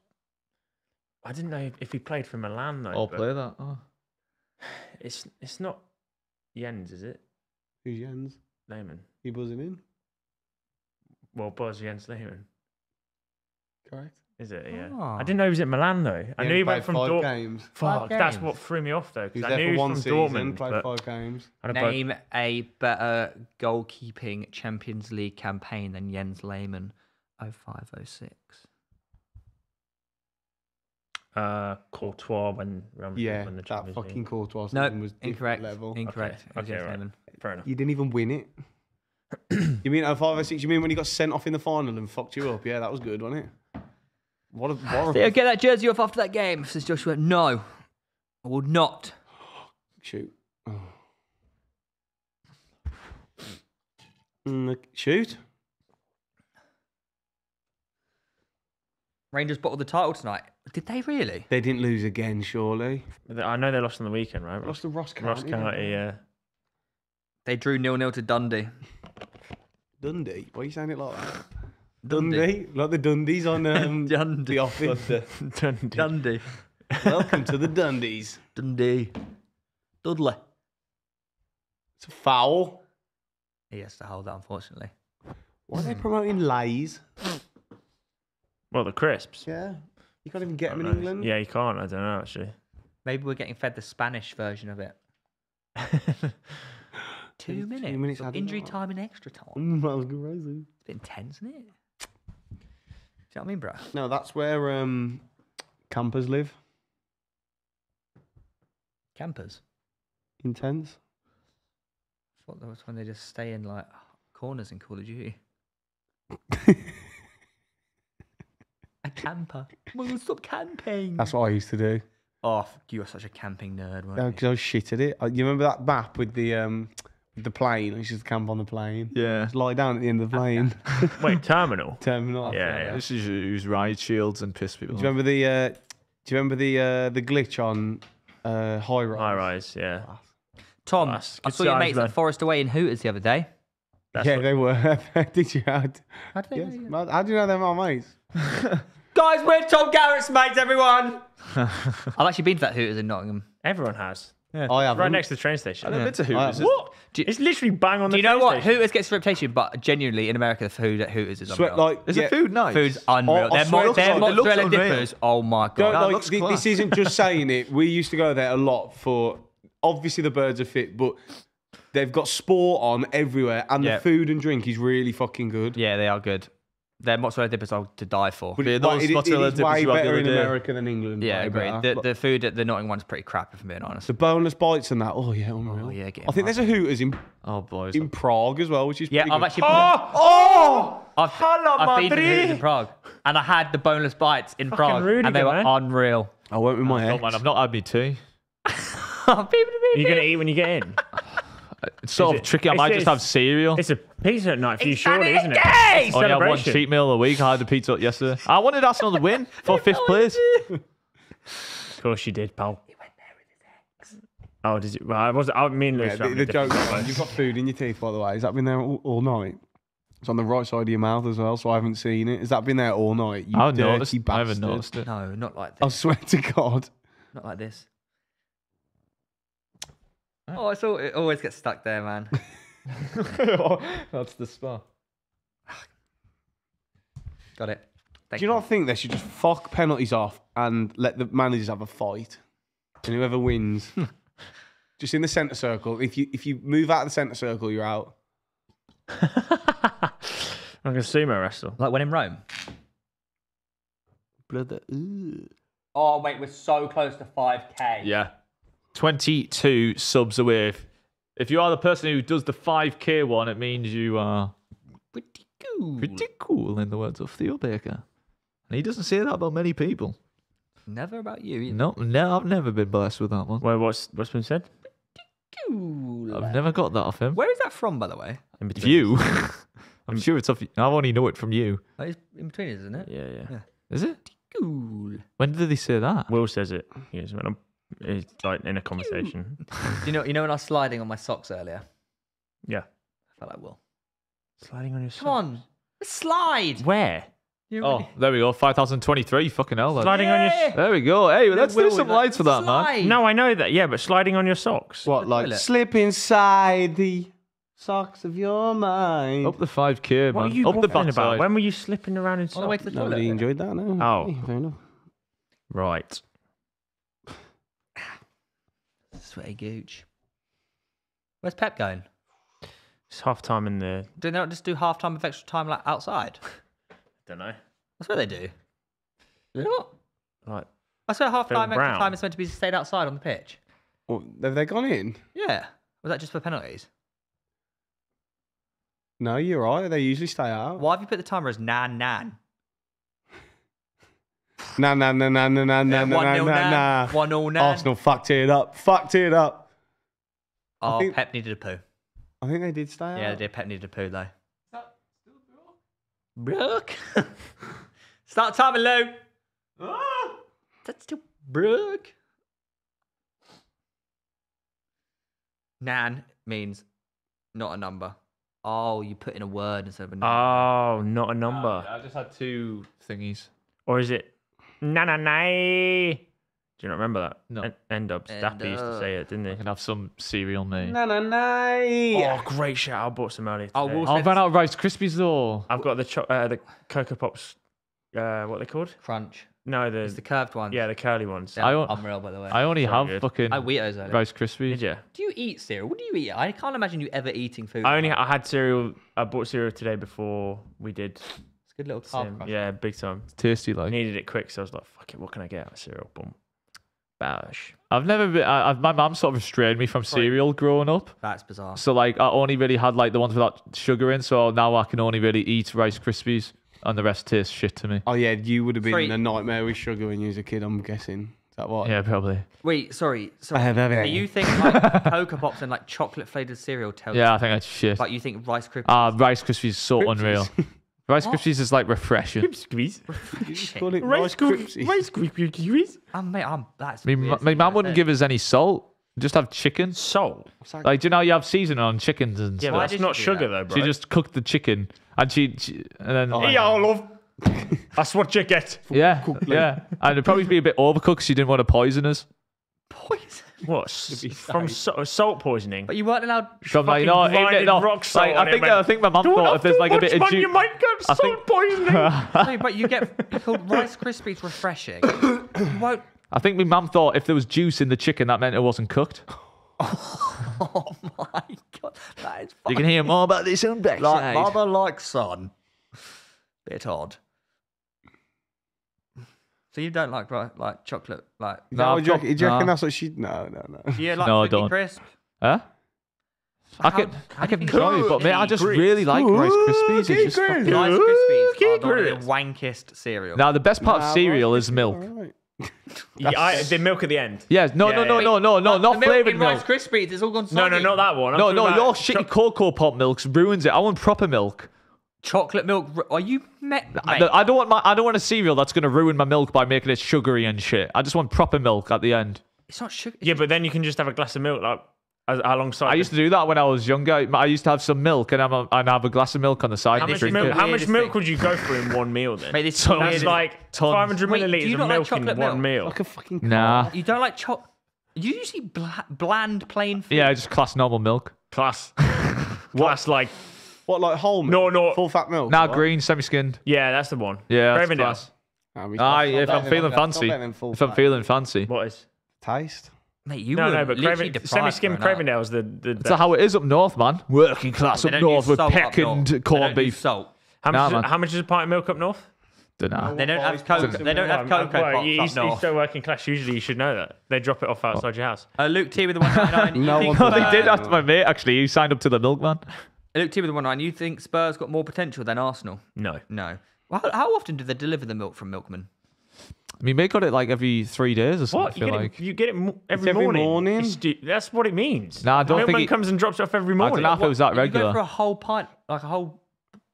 I didn't know if, if he played for Milan though. I'll play that. Oh. It's it's not Jens, is it? Who's Jens? Lehmann. He buzzing in? Well, Buzz Jens Lehmann. Correct. Is it? Yeah. Ah. I didn't know he was at Milan though. I He knew he went from five Dortmund. games. Fuck, Five that's games. what threw me off though. He Because I there knew for he one was from season, Dortmund. played but five games. I don't Name a better goalkeeping Champions League campaign than Jens Lehmann 0506. uh, Courtois when Real Madrid Yeah, won the that Champions fucking League. Courtois No, season was different incorrect. level. Incorrect. It was Okay, Jens right. Lehmann. Fair enough. You didn't even win it. you mean oh, five or six? You mean when he got sent off in the final and fucked you up? Yeah, that was good, wasn't it? What a, what a Theo, get that jersey off after that game. Says Joshua. No, I will not. shoot. Oh. Mm, shoot. Rangers bottled the title tonight. Did they really? They didn't lose again, surely. I know they lost on the weekend, right? Lost to Ross County. Ross County, yeah. They drew nil nil to Dundee. Dundee. Why are you saying it like that? Dundee. Dundee, like the Dundies on um, Dundee. The Office. Dundee. Dundee. Welcome to the Dundies. Dundee. Dudley. It's a foul. He has to hold that, unfortunately. Why are they promoting Lays? Well, the crisps. Yeah, you can't even get them in Nice. England. Yeah, you can't. I don't know actually. Maybe we're getting fed the Spanish version of it. Two minutes. minutes of added injury time and extra time. Mm, that was crazy. It's a bit intense, isn't it? Do you know what I mean, bro? No, that's where um, campers live. Campers. In tents. I thought that was when they just stay in like corners in Call of Duty. a camper. Well, stop camping. That's what I used to do. Oh, you are such a camping nerd, weren't you? Because I was shit at it. Uh, You remember that map with the um, the plane? I used to camp on the plane. Yeah. Just lie down at the end of the plane. Wait, terminal. Terminal. Yeah, yeah. This is use riot shields and piss people. Do you remember the? Uh, do you remember the uh, the glitch on uh, high rise? High rise, yeah. Tom, Class. I saw your mates man. at Forest Away in Hooters the other day. That's yeah, what- they were. Did you? How, How do they yes. know you? How do you know they're my mates? Guys, we're Tom Garratt's mates, everyone. I've actually been to that Hooters in Nottingham. Everyone has. I have. Right next to the train station. I've been to Hooters. have. What? You- It's literally bang on the. Do the you know what? station. Hooters gets a reputation, but genuinely in America, the food at Hooters is Sweat, unreal. like Is yeah, the food nice? Food's unreal. I Their, swear mo- to their God, it looks mozzarella unreal. dippers. Oh my Don't, god! like, looks this isn't just saying it. We used to go there a lot for obviously the birds are fit, but they've got sport on everywhere, and Yeah. the food and drink is really fucking good. Yeah, they are good. Their mozzarella dippers are to die for. But Yeah, it, those like, it- it mozzarella is dippers way you got better in day. America than England. yeah, I agree. The, the food at the Nottingham one's pretty crap, if I'm being honest. The boneless bites and that. Oh yeah, unreal. Oh, yeah, get I think there's a Hooters in Oh boys. in Prague as well, which is Yeah, pretty I've good. actually. Ah! Oh! oh! I've, Hala I've been to the Hooters Madrid. in Prague, and I had the boneless bites in Fucking Prague, Rudiger, and they were man. unreal. I went with my Oh ex. man, I've not had me tea. Are you going to eat when you get in? It's sort Is of it- tricky. I it's- might just have cereal. It's a pizza night for you, It's surely, isn't it? Sunday! It's a Only have one celebration. cheat meal a week. I had the pizza yesterday. I wanted Arsenal to win for fifth place. Of course you did, pal. He went there with his ex. Oh, did you? Well, I was. I mean, Yeah, the, the joke was, you've got food in your teeth, by the way. Has that been there all, all night? It's on the right side of your mouth as well, so I haven't seen it. Has that been there all night? You I haven't dirty noticed. I bastard. haven't noticed it. No, not like this. I this. swear to God. Not like this. Oh. oh, it's all, it always gets stuck there, man. Oh, that's the spot. Got it. Thank Do you not think they should just fuck penalties off and let the managers have a fight, and whoever wins, just in the centre circle. If you if you move out of the centre circle, you're out. I'm going to sumo wrestle. Like when in Rome. Brother, ooh. Oh wait, we're so close to 5k. Yeah. 22 subs away. If, if you are the person who does the 5k one, it means you are Pretty cool. pretty cool, in the words of Theo Baker. And he doesn't say that about many people. Never about you. either. No, no, I've never been blessed with that one. Wait, what's what's been said? Cool. I've never got that off him. Where is that from, by the way? In between. You. I'm sure it's off. I only know it from you. Oh, it's in between, isn't it? Yeah, yeah. Yeah. Is it? Cool. When did they say that? Will says it. Yes, when I'm, it's like in a conversation. Do you know? You know when I was sliding on my socks earlier? Yeah. I felt like Will. Sliding on your Come on, let's slide. Where? You Oh, there we go. 5023. Fucking hell. then. Sliding on your. There we go. Hey, let's do Will some like, lights for that, man. slide. No, I know that. Yeah, but sliding on your socks. What like toilet. slip inside the socks of your mind? Up the 5k, What are you Up the waffling backside. about? When were you slipping around in On the way socks? to the Nobody toilet. enjoyed that. No. Oh. Hey, fair enough. Right. Sweaty gooch. Where's Pep going? It's half time in the. Do they not just do half time of extra time like outside? Don't know. That's what they do. Do they not? Like I swear half Phil time extra Brown. time is meant to be stayed outside on the pitch. Well, have they gone in? Yeah. Was that just for penalties? No, you're right. They usually stay out. Why have you put the timer as nan nan? Nah, nah, nah, nah, nah, nah, nah, nah, one oh nah, nah, nah. one oh nil nan. Arsenal fucked it up. Fucked it up. Oh, think- Pep needed a poo. I think they did stay out. Yeah, they did. Pep needed a poo though. Brooke. Start timing, Lou. That's still Brooke. Nan means not a number. Oh, you put in a word instead of a number. Oh, not a number. I just had two thingies. Or is it na na na? Do you not remember that? No. En- End up. Dappy used to say it, didn't he? I can have some cereal, mate. No, no, no. Oh, great shout! I bought some earlier. Oh, today. Wolf- Oh, I ran out of Rice Krispies though. I've got the cho- uh, the Cocoa Pops. Uh, what are they called? Crunch. No, the, It's the curved one. yeah, the curly ones. Yeah, I don't- unreal, by the way. I only Very have good. fucking I had Weetos earlier. Rice Krispies. Did you? Do you eat cereal? What do you eat? I can't imagine you ever eating food. I only I had cereal. I bought cereal today before we did. It's a good little Sim. carb crush. Yeah, big time. Tasty like. Needed it quick, so I was like, "Fuck it, what can I get out of cereal?" Boom, bash. I've never been. I, I've, my mum sort of restrained me from cereal growing up. That's bizarre. So like, I only really had like the ones without sugar in. So now I can only really eat Rice Krispies, and the rest tastes shit to me. Oh, yeah, you would have been Sorry. a nightmare with sugar when you was a kid, I'm guessing. Is that what? Yeah, probably. Wait, sorry. sorry. have Do everything. you think like Cocoa Pops and like chocolate flavored cereal tell Yeah, I think that's shit. Like you think Rice Krispies? Ah, Rice Krispies is so unreal. Rice Krispies is like refreshing. Squeeze. Call it Rice Rice. Krispies. Rice cookies. I'm, mate, I'm, that's My, weird. my mum wouldn't give us any salt. Just have chicken. Salt. Like, do you know how you have seasoning on chickens and Yeah, stuff? but that's did not she do sugar that? though, bro. She just cooked the chicken and she, she and then oh, Yeah, love. That's what you get. yeah, yeah, and it'd probably be a bit overcooked. 'cause She didn't want to poison us. Poison. What? From so- salt poisoning. But you weren't allowed. So I'm like, Fucking no, even- no, rock salt like, on I it, think man. I think my mum thought if there's like a bit of juice. You might get I salt think- poisoning. no, but you get called Rice Krispies refreshing. You won't. I think my mum thought if there was juice in the chicken, that meant it wasn't cooked. Oh my god, that is You can hear more about this on like mother like son. Bit odd. So you don't like ri- like chocolate like? No, do you, reckon, do you reckon no. that's what she? No, no, no. Do you like No, I Cookie don't. crisp? Huh? I How- can, how I do you can think try, but mate, I just crisp? really like Rice Krispies. It's just fucking- Rice Krispies Cookie are the crisp. wankest cereal. Now the best part of cereal is milk. are. Yeah, I, the milk at the end. Yes, no, Yeah, no, no, yeah. no, no, no, the not milk flavored in milk. Rice Krispies, it's all gone No, no, not that one. I'm No, talking no, about your cho- shitty cocoa pop milks ruins it. I want proper milk. Chocolate milk. Are you met? I, mate? I don't want my, I don't want a cereal that's gonna ruin my milk by making it sugary and shit. I just want proper milk at the end. It's not sugar. Yeah, but then you can just have a glass of milk like alongside. I used to do that when I was younger. I used to have some milk and have a, and have a glass of milk on the side How much, milk, how much milk would you go for in one meal then? Mate, this is Tons. That's like Tons. 500 Wait, milliliters you of not like milk in chocolate one milk? meal. Like a fucking Nah. You don't like chocolate. You usually bla- bland plain food. Yeah, just class normal milk. Class. Class like What, like whole milk? no, no. Full fat milk? Now What? green, semi-skinned. Yeah, that's the one. Yeah, that's Cravendale. class. Nah, we- Aye, that's not if I'm better feeling than- that's not fancy. better than full If I'm fat. feeling fancy. What is? Taste. Mate, you No, were no, but literally Craven, deprived semi-skim growing up. Cravendale's the the. That's how it is up north, man. Working class They up don't north use with salt up peck north. and They corned don't use beef. Salt. how Nah, much? man. is, how much is a pint of milk up north? Dunno. They don't have cocoa. They don't have cocoa well, pops you, up you, north. still working class. Usually, you should know that they drop it off outside your house. Uh, Luke T with the one ninety nine. No one No, they did. Spurs- That's my mate. Actually, he signed up to the milkman. Luke T with the one nine. You think Spurs got more potential than Arsenal? No. No. Well, how, how often do they deliver the milk from Milkman? I mean, they got it like every three days or something. What? I You feel get, like. it, you get it mo- every, every morning. morning? You stu- that's what it means. Nah, I don't think Milkman it- comes and drops off every I morning. don't know if it was that regular. You go for a whole pint, like a whole.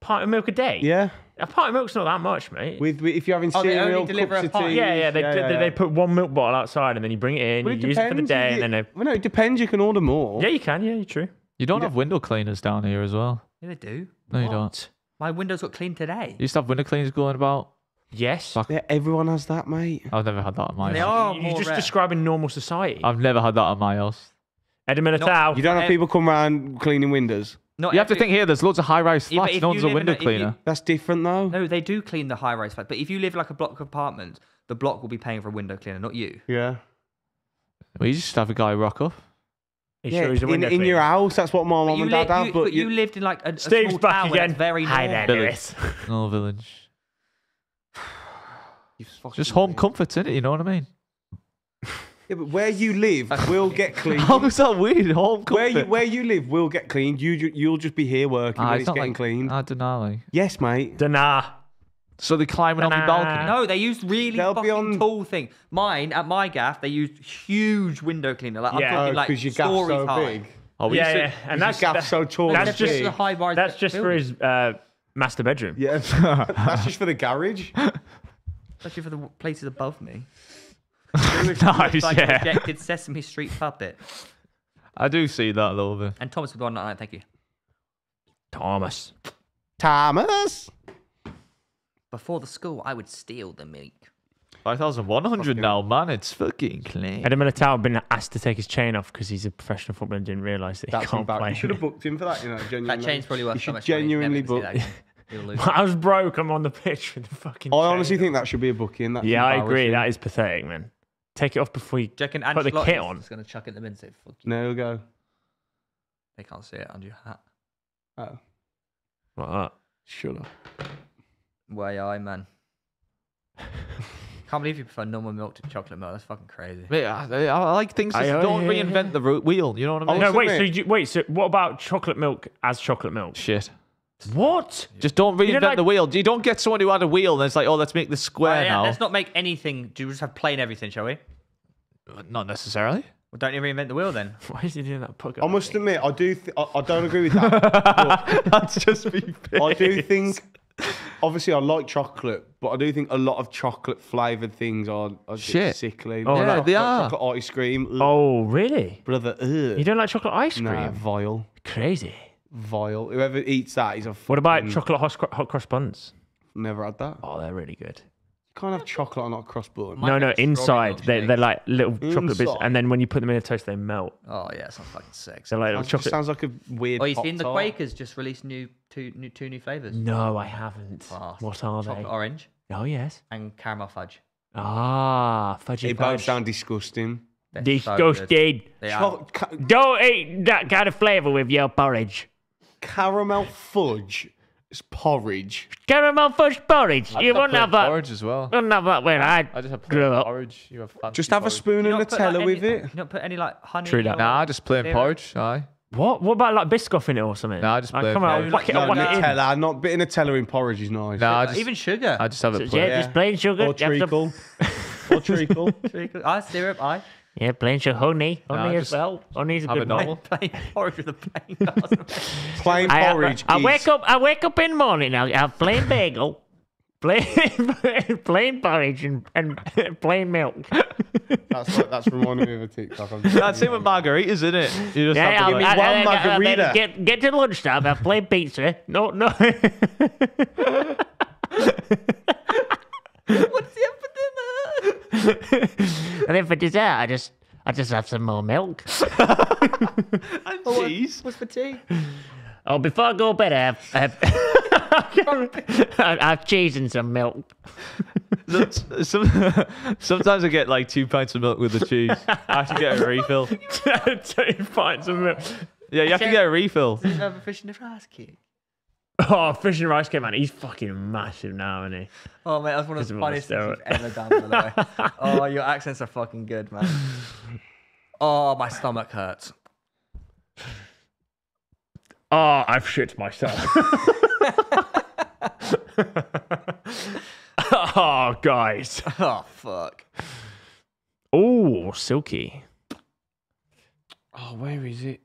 pint of milk a day. Yeah. A pint of milk's not that much, mate. With, with if you're having Oh, they only cereal, deliver cups a of tea. yeah, yeah. They, yeah, they, yeah. they put one milk bottle outside and then you bring it in. Well, you use it for the day, you and then get- well, no, it depends. You can order more. Yeah, you can. Yeah, you're true. You don't have window cleaners down here as well. Yeah, they do. No, you don't. My windows got cleaned today. You used to have window cleaners going about. Yes. Fuck. Yeah, everyone has that, mate. I've never had that in my They house. are You're more just rare. describing normal society. I've never had that in my house. Eder Militao. You don't have Eh, people come around cleaning windows. Not You have to every- think here. There's loads of high-rise Yeah, but flats. if no you one's a live in window a- if you- cleaner. That's different, though. No, they do clean the high rise flats, But if you live like a block of apartments, the block will be paying for a window cleaner, not you. Yeah. We just have a guy rock up. He Yeah, sure he's a in, window in your cleaner. house, that's what my mum you, and li- dad have. you- But, but you you, lived in like a, a Steve's small back town where again. that's very Hi there, Village. Lewis. No village. you fucking Just home weird. comforts, innit? You know what I mean? Yeah, but where you live will get cleaned. How is that weird? Home Where you where you live will get cleaned. You ju- you'll just be here working Ah, when it's, not getting like- cleaned. I don't know. Like. yes, mate. Nah. So they're climbing on the balcony. No, they used really They'll be fucking on- tall thing. Mine at my gaff, they used huge window cleaner. Like Yeah. I'm talking Oh, like because your gaff's stories so high. big. Oh, we Yeah, used yeah. And Because that's your gaff's so tall. That's just big. a high rise. That's just for his uh, master bedroom. Yeah, that's just for the garage. especially for the w- places above me. nice, Like a yeah. rejected Sesame Street puppet. I do see that a little bit. And Thomas with one night. Thank you. Thomas. Thomas. Before the school, I would steal the milk. 5,100 now, man. It's fucking clean. Eder Militao been asked to take his chain off because he's a professional footballer and didn't realise that he That's can't embarrassing. play. You should have booked him for that. You know, genuinely. That chain's probably worth You so should much money. genuinely Never book. see that again. You'll lose. I was broke. I'm on the pitch with the fucking. Oh, I chain. honestly think that should be a booking. That's Yeah, I agree. embarrassing. That is pathetic, man. Take it off before you Do you reckon put the kit on. just going to chuck it in the bin and say, fuck you. No, he'll go. They can't see it under your hat. Oh, Like that. shut up. Way I, man. Can't believe you prefer normal milk to chocolate milk. That's fucking crazy. Mate, I, I- I like things that Aye, aye, don't yeah, yeah. reinvent the ro- wheel. You know what I mean? Oh, no, wait. So you, wait. So what about chocolate milk as chocolate milk? Shit. What? Just don't reinvent don't like- the wheel. You don't get someone who had a wheel and it's like, oh, let's make this square Right, yeah, now. let's not make anything. Do we just have plain everything, shall we? Uh, not necessarily. Well, don't you reinvent the wheel then? Why is he doing that? Pucker? I must admit, I do. Th- I, I don't agree with that. That's just me. I do think. Obviously, I like chocolate, but I do think a lot of chocolate flavored things are, are Shit. sickly. Oh, Yeah, chocolate- they are. Chocolate ice cream. ugh. Oh, really? brother. Ugh. You don't like chocolate ice cream? Nah, vile, Crazy. vile. Whoever eats that is a. What about chocolate hot, hot cross buns? Never had that. Oh, they're really good. You can't have chocolate on a cross bun. No, no, inside they, milkshake. they're like little chocolate bits, Inside? and then when you put them in a toast, they melt. Oh yeah, sounds fucking sick. They're like little That just chocolate. sounds like a weird. Oh, you Pop seen the Tart. Quakers just released new two new two new flavors? No, I haven't. Oh, what are they? Chocolate orange Oh yes. and caramel fudge. Ah, fudgy They both fudge. sound disgusting. They're so good. Disgusting. They are. Cho- ca- Don't eat that kind of flavour with your porridge. caramel fudge. It's porridge. Caramel fudge porridge. you wouldn't have that. Orange as well. Wouldn't have that when I, I just have grew plain up. porridge. You have fancy Just have a spoon You of don't like, Nutella with it. You don't put any like honey. True that. or- Nah, just plain Syrup? porridge. Aye. What? What about like Biscoff in it or something? Nah, just like, plain come on, porridge. whack it, No, whack it in. Not bit of Nutella in porridge is nice. Nah, just, Even sugar. I just have So, it yeah, plain. just plain sugar. Or You have to- treacle. or treacle. Treacle. I syrup. I Yeah, plain sugar. Honey. Nah, Honey as just well. Honey's a have good it one. plain porridge with a plain. sauce. Plain I, porridge. I, I is- wake up. I wake up in the morning. I have plain bagel, plain plain porridge, and, and plain milk. That's like, that's reminding me of a TikTok. I'm just- That's it with margaritas, isn't it? You just Yeah, have to I, like- I, one I, I, I, margarita. get get to lunchtime. Have plain pizza. No, no. What's the for dinner? And then for dessert, I just I just have some more milk. and cheese. What's for tea? Oh, before I go to bed, I have I have, I have cheese and some milk. Some- some- sometimes I get like two pints of milk with the cheese. I have to get a refill. Two pints of milk. Yeah, you have to get a refill. Did you have a fish in the rice cake? Oh, fish and rice cake, man. He's fucking massive now, isn't he? Oh mate, that's one of the is what I funniest things you've ever done. By the way. Oh, your accents are fucking good, man. Oh, my stomach hurts. Oh, I've shit myself. oh, guys. Oh fuck. Oh, silky. Oh, where is it?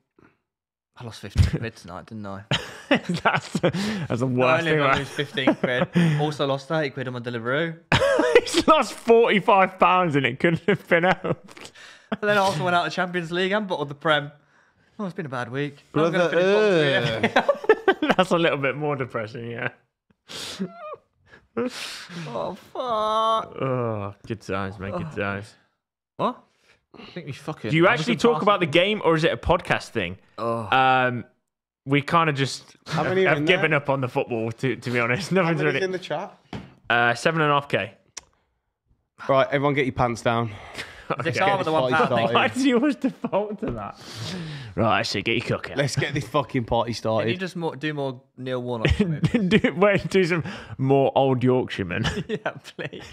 I lost 15 quid tonight, didn't I? that's, that's the Not worst only thing. did I About lose 15 quid, also lost 30 quid on my Deliveroo. He's lost forty-five pounds and it couldn't have been helped. And then I also went out of the Champions League and bottled the Prem. Oh, it's been a bad week. I'm Brother, gonna finish bottom three. Uh. That's a little bit more depressing, yeah. oh fuck. Oh, good times, mate. Good oh. times. What? I think we fucking. Do you actually talk about the game, or is it a podcast thing? Oh. Um, we kind of just have, many are given there? up on the football. To to be honest, nothing's really. in the chat? Uh, seven and a half k. Right, everyone get your pants down. This Okay. are with the one Party pound thing. Why does you always default to that? Right, so get your cooker. Let's get this fucking party Can you started. just more, do more Neil Warnock? maybe? do, wait, do some more old Yorkshireman. yeah, please.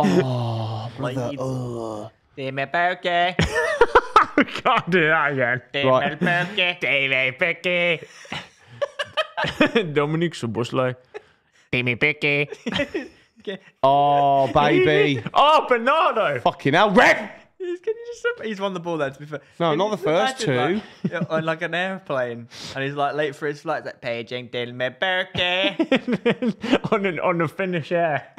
Oh, brother. Like, ugh. Timmy Pookie. we can't do that again. Timmy Pookie. Timmy Picky. Dominik Szoboszlai. Timmy Picky. Oh, baby. Oh, Bernardo. Fucking hell. Ref! He's, can you just, he's won the ball there, to be fair. No, Can not the first imagine, Like, on like an airplane, and he's like late for his flight. He's like, paging Timmy Pookie. on, an, on the finish air.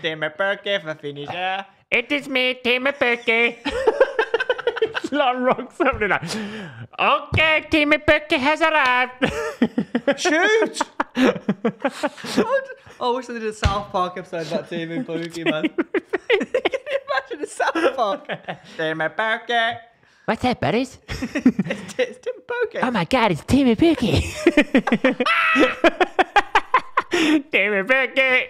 Timmy Pookie for finish air. It is me, Timmy Picky. it's like rock something like, okay, Timmy Picky has arrived. Shoot! Oh, I wish they did a South Park episode about Timmy Pookie, man. Can you imagine a South Park? Timmy Pookie. What's that, buddies? It's, it's Tim Pookie. Oh my god, it's Timmy Picky. Timmy Picky.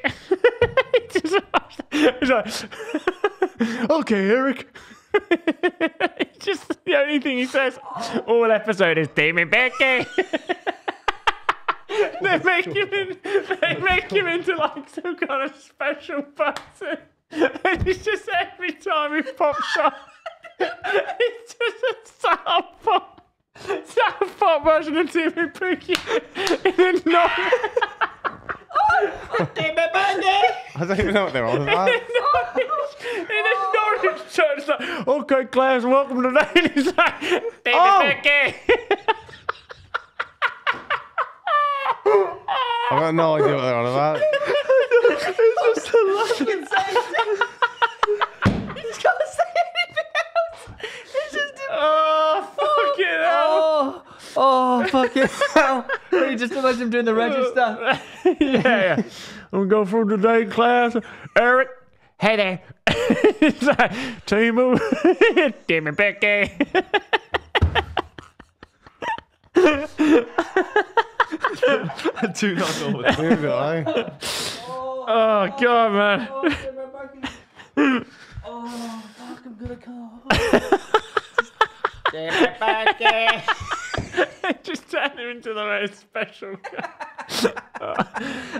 it's like, okay, Eric. it's just the only thing he says all episode is Timmy Picky. they make him in, they make him into like some kind of special person. And it's just every time he pops up, it's just a South Park, South Park version of Timmy Pookie. in a non- Timmy Pookie. I don't even know what they're on about. in a Norwich church, like, okay, class, welcome to the And he's like, Timmy Oh! Pookie. I've got no idea what they're on about. It's just a fucking same You just can't say anything else. It's just a... Oh, fucking hell. Oh, oh, oh, fucking hell. You just imagine him doing the register. Uh, yeah, yeah. I'm going through today, class. Eric, hey there. it's like, Timu, Timmy Picky. I do not know what Neither do I. Oh, God, man. Oh, fuck, I'm gonna Pookie. Just turn him into the most special guy. oh,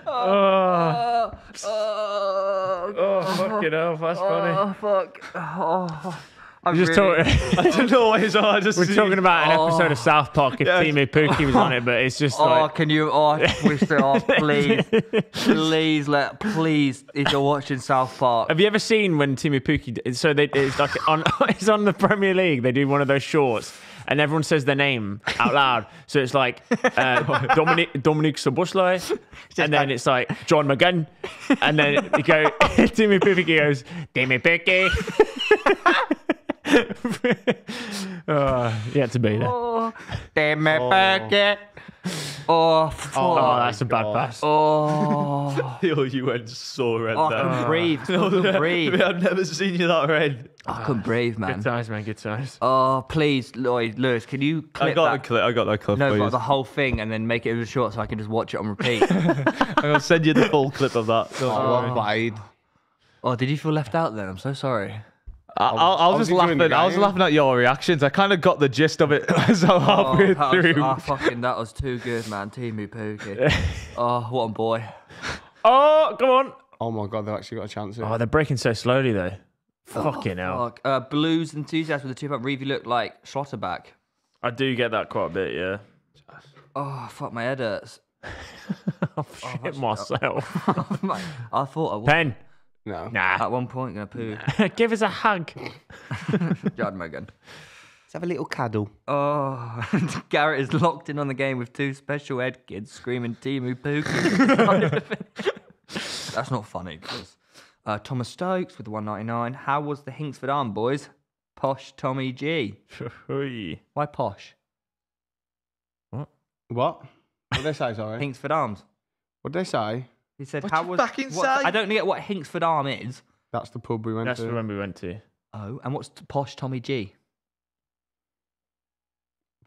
Oh, oh, oh, fucking hell, that's oh, funny. oh, fuck. Oh, I'm Just really... talking. I don't know what. Just We're talking about an episode of South Park if Yeah. Timmy Pookie was on it, but it's just Oh, like can you? Oh, I wish that. Oh, please, please, let, please, if you're watching South Park, Have you ever seen when Timmy Pookie? So they, it's like on it's on the Premier League. They do one of those shorts, and everyone says their name out loud. So it's like uh, Dominic Dominik Szoboszlai, and then it's like John McGinn, and then you go Timmy Pookie goes Timmy Pookie. Oh, yeah, to be there. Oh, oh, damn it, Pookie. Oh, fuck. Oh, that's a bad pass. Oh, Yo, oh, you went so red oh, I there. couldn't breathe. I couldn't breathe. I've never seen you that red. I couldn't breathe, man. Good man. times, man. Good times. Oh, please, Lloyd, Lewis, can you clip I got that? the clip. I got that clip. no, for but the whole thing, and then make it a short so I can just watch it on repeat. I'm gonna send you the full clip of that. Don't Oh, worry. oh, did you feel left out then? I'm so sorry. I, I, I was was just enjoying the laughing. I was laughing at your reactions. I kind of got the gist of it as I'm halfway oh, that was- through. oh, fucking, that was too good, man. Timu Pookie. oh, what a boy. Oh, come on. Oh my god, they've actually got a chance here. Oh, they're breaking so slowly though. Fucking hell. Fuck. Uh, Blues enthusiast with a two punt really looked like Schlotterbeck. I do get that quite a bit, yeah. Oh, fuck, my head hurts. Oh, shit myself. I thought I was Pen. No. Nah. at one point gonna poo. Give us a hug. John McGinn. Let's have a little cuddle. Oh, Garrett is locked in on the game with two special ed kids screaming Timu Pookie. That's not funny. 'cause, Uh, Thomas Stokes with the 199. How was the Hinksford Arm, boys? Posh Tommy G. Why posh? What? What did they say, sorry? Hinksford Arms. what did they say? He said, What "How you was?" fucking what- say? I don't get what Hinksford Arm is. That's the pub we went That's to. the one we went to. Oh, and what's t- posh Tommy G?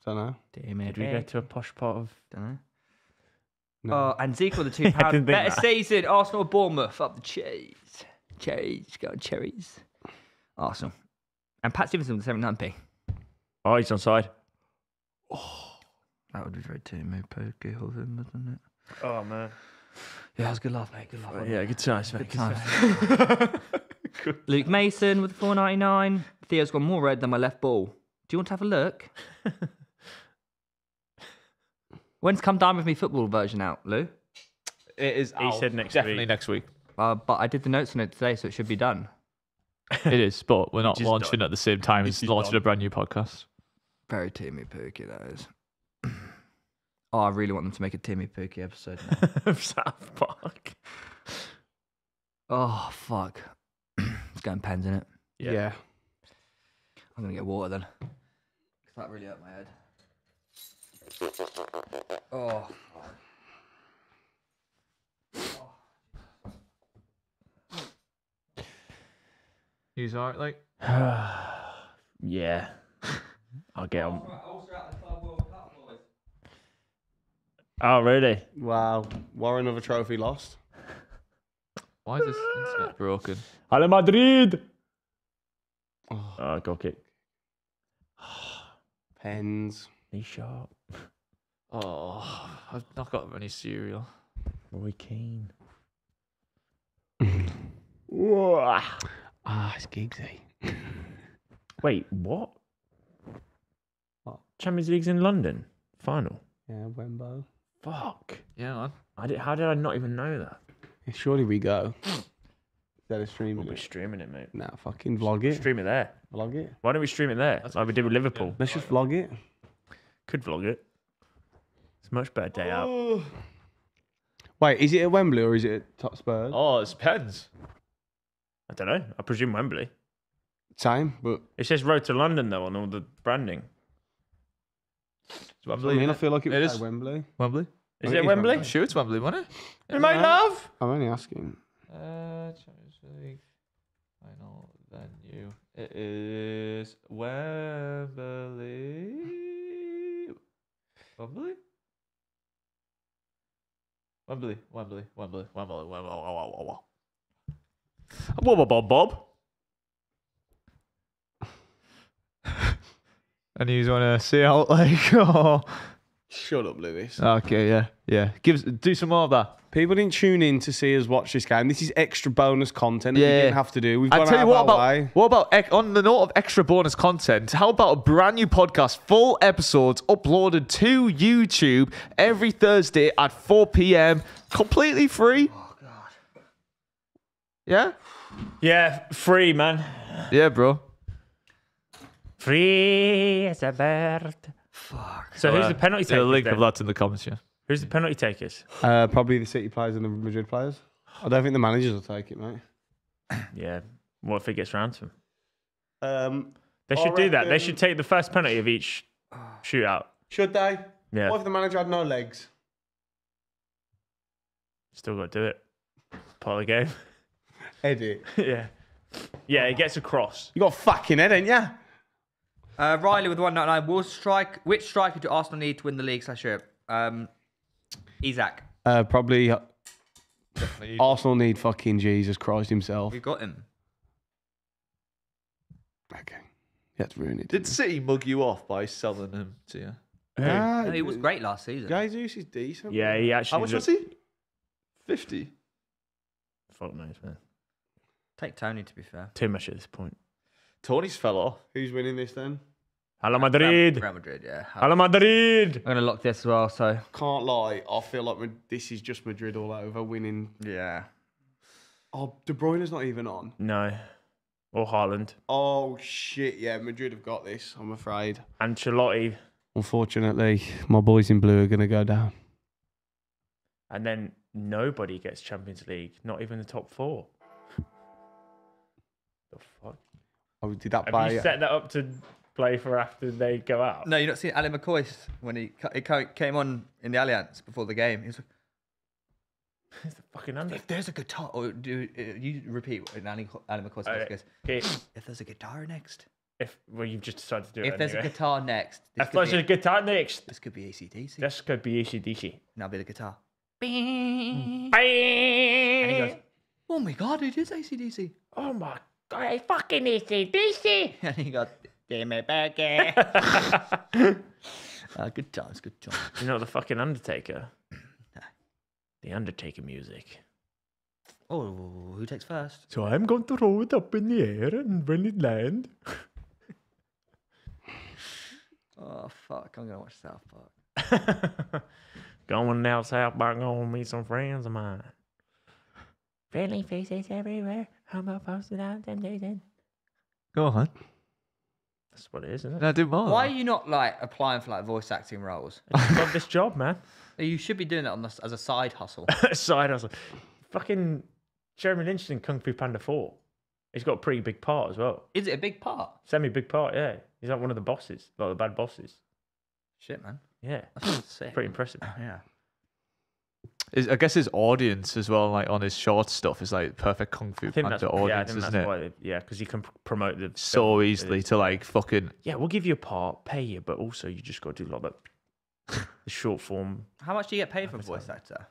Don't know. Damn Did we go to a posh part of? Don't know. No. Oh, and Zeke with the two didn't think Better that. season. Arsenal Bournemouth up the cherries. Cherries. Go on, cherries. Arsenal. And Pat Stevenson with 79p. Oh, he's on side. Oh, That would be very Timu Pookie of him, wouldn't it? Oh man. Yeah, that was good laugh, mate. Good laugh. wasn't Yeah, good times, mate. Good Good times. times. Luke Mason with the 4.99. Theo's gone more red than my left ball. Do you want to have a look? When's come down with me football version out, Lou? It is He out said next definitely week. next week. Uh, but I did the notes on it today, so it should be done. It is, but we're not Just launching done. at the same time as Just launching done. a brand new podcast. Very Timmy Pookie, that is. oh, I really want them to make a Timmy Pookie episode now. of South Park. oh, fuck. it's going pens in it. Yeah. Yeah. I'm going to get water then. 'Cause that really hurt my head. Oh, fuck. He's alright, like. yeah. I'll get on. Oh, really? Wow. War another trophy lost. Why is this internet broken? Hala Madrid! Oh, goal kick. Pens. Knee sharp. Oh, I've not got any cereal. Roy Keane. Ah, it's Giggsy. Wait, what? What? Champions League's in London. Final. Yeah, Wembo. Fuck. Yeah, man. I did, how did I not even know that? Surely we go. Instead of streaming We'll be it. streaming it, mate. Nah, fucking vlog it. Stream it there. Vlog it. Why don't we stream it there? That's like we did with Liverpool. Let's just vlog it. Could vlog it. It's a much better day out. Wait, is it at Wembley or is it at Top Spurs? Oh, it's pens. I don't know. I presume Wembley. Same, but It says Road to London though on all the branding. It's I Wembley. mean, I innit? feel like it It was is. at Wembley. Wembley. Is it think Wembley? I'm sure it's Wembley, wasn't it? In my love. I'm only asking. Uh, Champions League final venue. It is Wembley. Wembley. Wembley, Wembley, Wembley, Wembley, Wembley. Wah, wah, wah, wah. Bob, Bob, Bob. And you just want to see out like, oh, Shut up, Lewis. okay, yeah, yeah. Give us, do some more of that. People didn't tune in to see us watch this game. This is extra bonus content that we didn't have to do. We've I gone tell you what about way. what about on the note of extra bonus content? How about a brand new podcast, full episodes uploaded to YouTube every Thursday at 4 p.m. completely free. Oh god. Yeah, Yeah, free man. yeah, bro. Free as a bird. Fuck. So who's the penalty The link then? of that's in the comments. Yeah. Who's the penalty takers? Uh, probably the City players and the Madrid players. I don't think the managers will take it, mate. Yeah. What if it gets round to them? Um, They I should do that. They should take the first penalty of each shootout. should they? Yeah. What if the manager had no legs? Still got to do it. Part of the game. Edit. yeah. Yeah, it gets across. You got a fucking head, ain't ya? Uh, Riley with 199. Will strike, which striker do Arsenal need to win the league slash Europe? Um, Isak. Uh, probably Arsenal need fucking Jesus Christ himself. We've got him. Okay. Let's ruin it. Did City mug you off by selling him to you? Nah, No, he was great last season. Jesus is decent. Yeah, he actually. How much was he? Fifty. Fuck knows, man. Take Tony, to be fair. Too much at this point. Tony's fell off. Who's winning this then? Hala Madrid. Real Madrid, yeah. Hala Madrid. I'm going to lock this as well, so. Can't lie. I feel like Mad- this is just Madrid all over winning. Yeah. Oh, De Bruyne's not even on. No. Or Haaland. Oh shit! Yeah, Madrid have got this. I'm afraid. Ancelotti. Unfortunately, my boys in blue are gonna go down. And then nobody gets Champions League. Not even the top four. Oh, did that Have by? you set that up to play for after they go out? No, you are not seeing Ally McCoist when he, ca- he came on in the Alliance before the game. He was like, It's the fucking under. if there's a guitar, or do uh, you repeat what Ali, Ally McCoist says? Uh, goes, If, if there's a guitar next, if well, you've just decided to do it. if there's a guitar next, If there's a be, guitar next, this could be ACDC. this could be ACDC. And I'll be the guitar. Bing. And he goes, oh my god, it is ACDC. Oh my god, I fucking ACDC. And he goes, give me back uh, Good times, good times. You know the fucking Undertaker? The Undertaker music. Oh, who takes first? So I'm going to throw it up in the air, and when it lands, Oh fuck! I'm gonna watch South Park. going down south Park, going to meet some friends of mine. Friendly faces everywhere. I'm a posted on temptation. Go on. That's what it is, isn't it? No, do more. Why are you not like applying for like voice acting roles? I Love this job, man. You should be doing that on the, as a side hustle. Side hustle. Fucking Jeremy Lynch in Kung Fu Panda 4. He's got a pretty big part as well. Is it a big part? Semi big part, yeah. He's like one of the bosses, like the bad bosses. Shit, man. Yeah. That's sick. Pretty impressive. Yeah. His- I guess his audience as well, like on his short stuff, is like perfect kung fu I think panda that's, yeah, I audience, think isn't that's it? why, yeah, because you can promote the So film. easily to like fucking. Yeah, we'll give you a part, pay you, but also you just got to do like that the short form. How much do you get paid for a voice actor?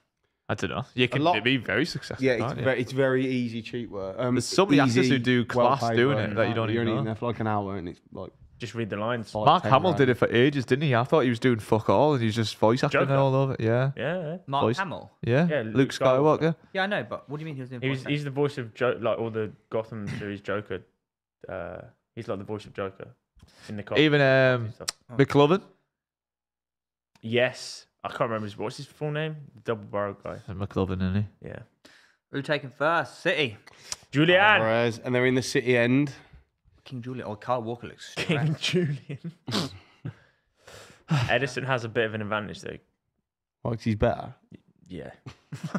I don't know. You can lot- be very successful. Yeah, it's very, it's very easy, cheap work. Um, There's so many actors who do class well-paid doing work. it that you don't You're even only know. in there for like an hour, and it's like Just read the lines. five, Mark Hamill grand. did it for ages, didn't he? I thought he was doing fuck all, and he was just voice acting Joker. all over. it. Yeah, Yeah, yeah. Mark Voice- Hamill. yeah. Yeah, Luke, Luke Skywalker. Skywalker. Yeah, I know, but what do you mean he was doing He voice was, he's the voice of jo- like all the Gotham series Joker. Uh, he's like the voice of Joker in the comics Even um, and stuff. McLovin. Yes, I can't remember his what's his full name. The double barrel guy. McLovin, isn't he? Yeah, Who taking first? City. Julian Alvarez, and they're in the city end. King Julian or Carl Walker looks King straight. Julian. Ederson has a bit of an advantage though. Like he's better. Yeah,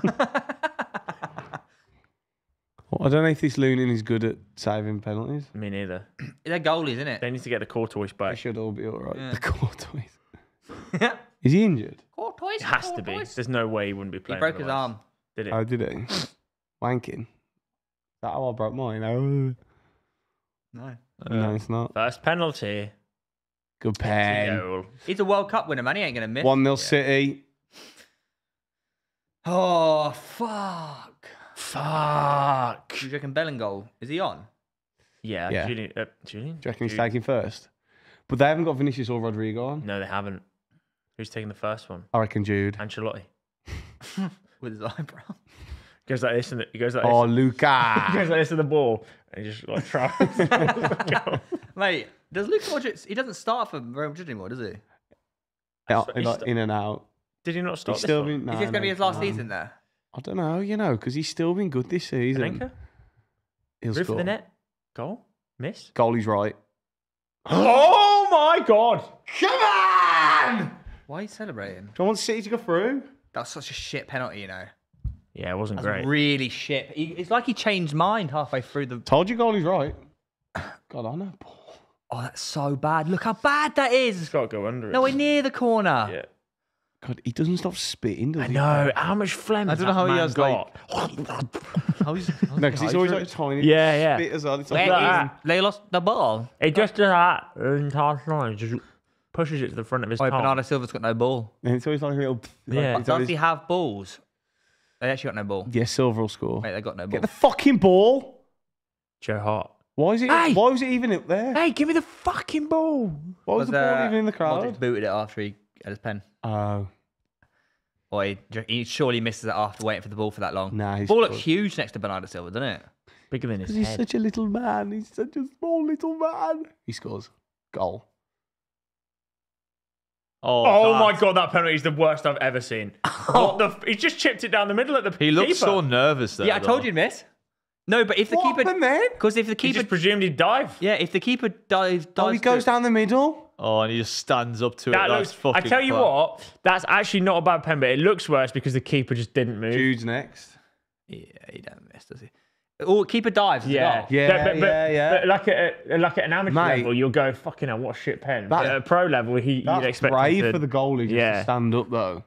Well, I don't know if this Lunin is good at saving penalties. me neither. They're goalies, isn't it? They need to get the tortoise They back. They should all be all right. Yeah. The Courtois. Is he injured? It has to be. There's no way he wouldn't be playing. He playing. broke his otherwise. arm. Did it? Oh, did he? Wanking. That how I broke mine? Oh. No. no, it's not. First penalty. Good pen. He's a World Cup winner, man. He ain't gonna miss. 1 0 City. Oh fuck! Fuck. Do you reckon Bellingoal is he on? Yeah, Yeah. Julian. Uh, Julian. Do you reckon he's taking first? But they haven't got Vinicius or Rodrygo on. No, they haven't. Who's taking the first one? I reckon Jude. Ancelotti. With his eyebrow. Goes like this, and he goes like Oh, this. He Luka. goes like this to the ball, and he just like travels. Mate, does Luka Modric? He doesn't start for Real Madrid anymore, does he? Yeah, He's like st- in and out. Did he not start He's this still one? been. No, is this gonna be his last no. season there? I don't know, you know, because he's still been good this season. Panenka? He'll Roof of score. the net? Goal? Miss? Goalie's right. Oh my god! Come on! Why are you celebrating? Do I want City to go through? That's such a shit penalty, you know. Yeah, it wasn't That's great. really shit. He, it's like he changed mind halfway through the. Told you goalie's right. God, I know. Oh, that's so bad. Look how bad that is. It's got to go under it. Nowhere near the corner. Yeah. God, he doesn't stop spitting, does I he? know. How much phlegm I don't know how he has, got? How he's, No, because he's always like tiny. Yeah, yeah. Spit as well. It's like, is- they lost the ball. He just does that the entire time. Just pushes it to the front of his Oh, palm. Bernardo Silva's got no ball. and it's always like a little. Yeah. Like, But does he have balls? They actually got no ball. yeah, Silva will score. Wait, they got no ball. Get the fucking ball. Joe Hart. Why is it? Hey! Why was it even up there? Hey, give me the fucking ball. Why was, the ball uh, even in the crowd? Modric booted it after he had his pen. Oh, Or he, he surely misses it after waiting for the ball for that long. nah. He's ball looks huge next to Bernardo Silva, doesn't it? Bigger than his he's head. such a little man. He's such a small little man. He scores. Goal. Oh, Oh my god, that penalty is the worst I've ever seen. what the? F- he just chipped it down the middle at the. He looks keeper. so nervous there. yeah, I told you, miss. No, but if the What keeper, happened then? because if the He keeper, just presumed he'd dive. yeah, if the keeper dives, dives Oh, he goes to- down the middle. Oh, and he just stands up to That it. That's looks. fucking I tell you crap. what, that's actually not a bad pen, but it looks worse because the keeper just didn't move. Jude's next. Yeah, he don't miss, does he? Oh, or keeper dives. as Yeah, well. Yeah, but, but, but, yeah, yeah. But like at a- like at an amateur Mate. level, you'll go fucking hell, what a shit pen. That- But at a pro level, he That's you'd expect him brave to, for the goalie just Yeah. to stand up though.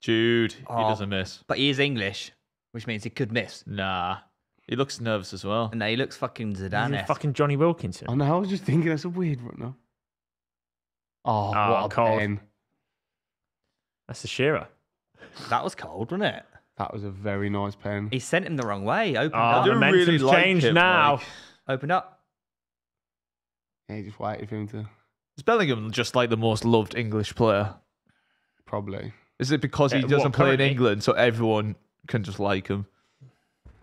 Jude, he Oh. doesn't miss. But he is English, which means he could miss. Nah, he looks nervous as well. And he looks fucking He's a Zidane. fucking Johnny Wilkinson. I know. I was just thinking that's a weird one. No. Oh, Oh, what a cold. pen. That's the Shearer. That was cold, wasn't it? That was a very nice pen. He sent him the wrong way. Opened Oh, up. do momentum's really like changed him, now. like- Opened up. Yeah, he just waited for him to Is Bellingham just like the most loved English player? probably. Is it because he Uh, doesn't play in? England, so everyone can just like him?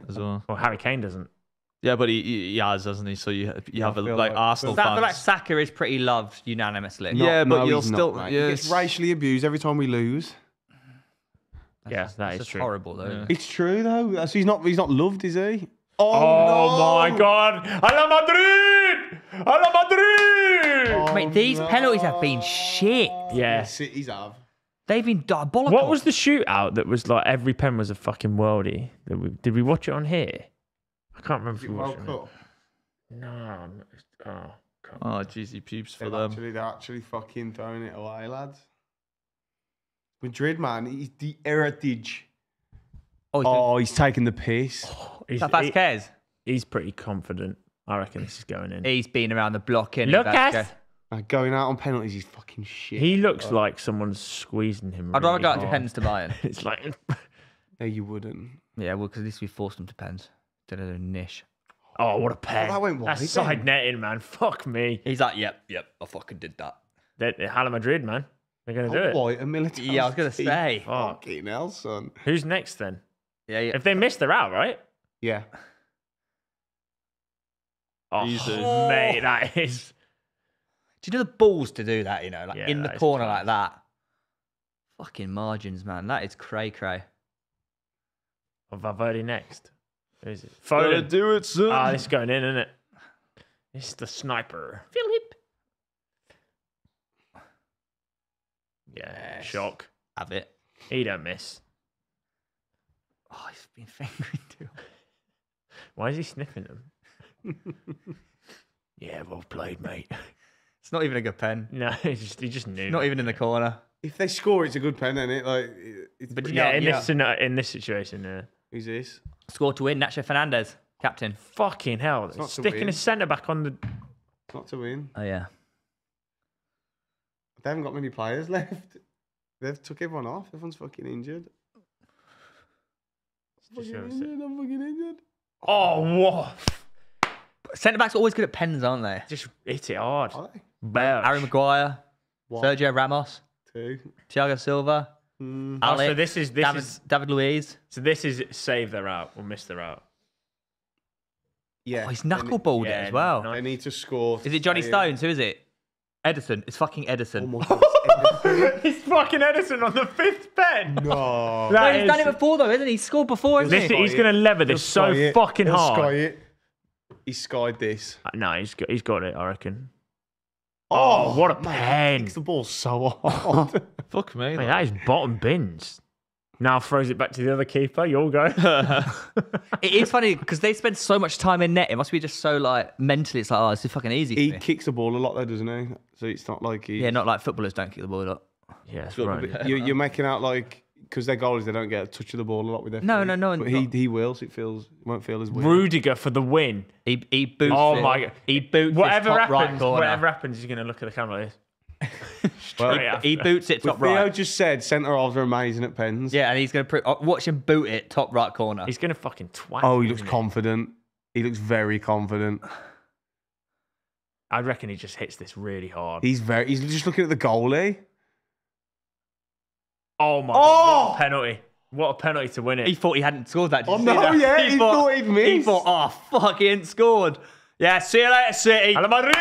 as well. Well, Harry Kane doesn't. Yeah, but he, he, he has, hasn't he? So you you have a, feel like like- Arsenal I feel like. Saka is pretty loved unanimously. Yeah, but no, you'll he's not, still- yeah, he gets it's- racially abused every time we lose. Yeah, that It's is true. horrible though. isn't? It's true though. That's- He's not. He's not loved, is he? Oh, oh my God! Hala Madrid! Hala Madrid! Oh, Mate, these penalties have been shit. yeah. Cities have. They've been diabolical. What was the shootout that was like every pen was a fucking worldie? Did we, did we watch it on here? I can't remember if we watched it. on here. No. I'm- Oh, God. Oh, cheesy pubes for They're them. actually, they're actually fucking throwing it away, lads. Madrid, man, he's the heritage. Oh, he's Oh, he's taking the piss. Oh, he's, Is that he- Vázquez? he's pretty confident. I reckon this is going in. He's been around the block in. Lucas! Like, going out on penalties, he's fucking shit. He looks like someone's squeezing him. I'd rather go out to hard. pens to Bayern. It's like, No, you wouldn't. yeah, well, because at least we forced him to pens. Did a niche. oh, what a pen. that went That's wide side then. netting, man. Fuck me. He's like, yep, yep, I fucking did that. They're, they're Hala Madrid, man. They're going to do it. White and military. Yeah, I was gonna say. Fucking hell, son. Who's next then? Yeah, yeah. If they miss, they're out, right? Yeah. Oh, Easy. mate, that is. Do you know the balls to do that? You know, like Yeah, in the that is corner class. like that. Fucking margins, man. That is cray cray. Oh, Valverde next. Who is it? Gotta Foden. do it, son. Ah, this is going in, isn't it? It's the sniper. Philip. Yeah, shock. Have it. He don't miss. Oh, he's been fingering too. Why is he sniffing them? yeah, well played, mate. It's not even a good pen. No, he just he just knew. Not even in the corner. If they score, it's a good pen, isn't it? Like, it's But Yeah, in yeah. this in this situation, yeah. who's this? Score to win. Nacho Fernandez, captain. Fucking hell! not to Sticking win. a centre back on the. Not to win. Oh yeah. They haven't got many players left. They've took everyone off. Everyone's fucking injured. Just Fucking injured. I'm fucking injured. Oh, what? Centre backs are always good at pens, aren't they? Just hit it hard. Are they? Belch. Harry Maguire, One, Sergio Ramos, two. Thiago Silva, Mm. Oh, so this is this David, is David Luiz. so this is save their out or miss their out. Yeah. Oh, he's they need- knuckleballed yeah, it as well. nice. They need to score. Is it Johnny Stones? Who is it? Ederson. It's fucking Ederson. Oh my God. He's fucking Ederson on the fifth pen. no. That no, he's done it before though, isn't he? He's scored before, isn't This, he? he's going to lever this so Sky it. fucking He'll hard. Sky it. He skied this. Uh, No, he's got, he's got it, I reckon. Oh, Oh, what a mate, he pen. Kicks the ball so hard. Fuck me. Mate, that is bottom bins. Now throws it back to the other keeper. You'll go. It is funny because they spend so much time in net. It must be just so like mentally. It's like, oh, this is fucking easy. he for me. kicks the ball a lot though, doesn't he? So it's not like he. Yeah, not like footballers don't kick the ball up. yeah, that's But right. You're, you're making out like because they're goalies, they don't get a touch of the ball a lot with their. No, feet. no, no, But he not- he will. So it feels it won't feel as weird. Rudiger for the win. He he boots. Oh it. my God. He boots. Whatever it top right happens, corner. whatever happens, he's going to look at the camera like this. Straight after. He boots it But top Theo right. just said centre halves are amazing at pens. Yeah, and he's gonna put, uh, watch him boot it top right corner. He's going to fucking twat. Oh, he looks isn't confident. He looks very confident. I reckon he just hits this really hard. He's very. He's just looking at the goalie. oh my Oh! god, what a penalty. What a penalty to win it. He thought he hadn't scored that. Did Oh, no, that? yeah, he thought he'd He thought, oh fuck, he ain't scored. Yeah, see you later, City. Hala Madrid!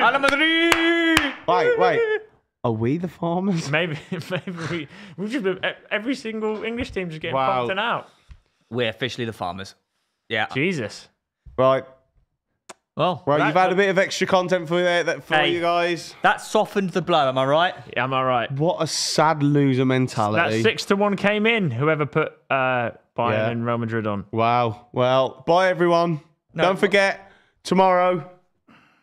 Hala Madrid. Wait, wait. Are we the farmers? Maybe, maybe we, we've just been, every single English team just getting Wow. pumped and out. We're officially the farmers. Yeah. Jesus. Right. Well, Well, That- you've had a bit of extra content for you, that for Hey. you guys. that softened the blow. Am I right? Yeah, am I right? What a sad loser mentality. That mentality. six to one came in. Whoever put uh, Bayern Yeah. and Real Madrid on. Wow. Well, bye everyone. Don't forget tomorrow,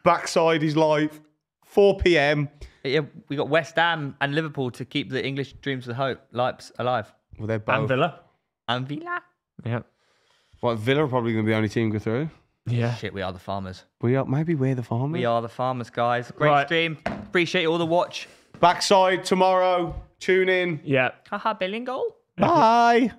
backside is live, 4 p.m. Yeah, we got West Ham and Liverpool to keep the English dreams of hope lives alive. Well, they're both. And both. Villa. And Villa. Yeah. Well, Villa are probably going to be the only team to go through. Yeah. Shit, we are the farmers. We are maybe we're the farmers. We are the farmers, guys. Great Right. stream. Appreciate all the watch. Backside tomorrow. Tune in. Yeah. Haha, Billing goal. Bye. Right.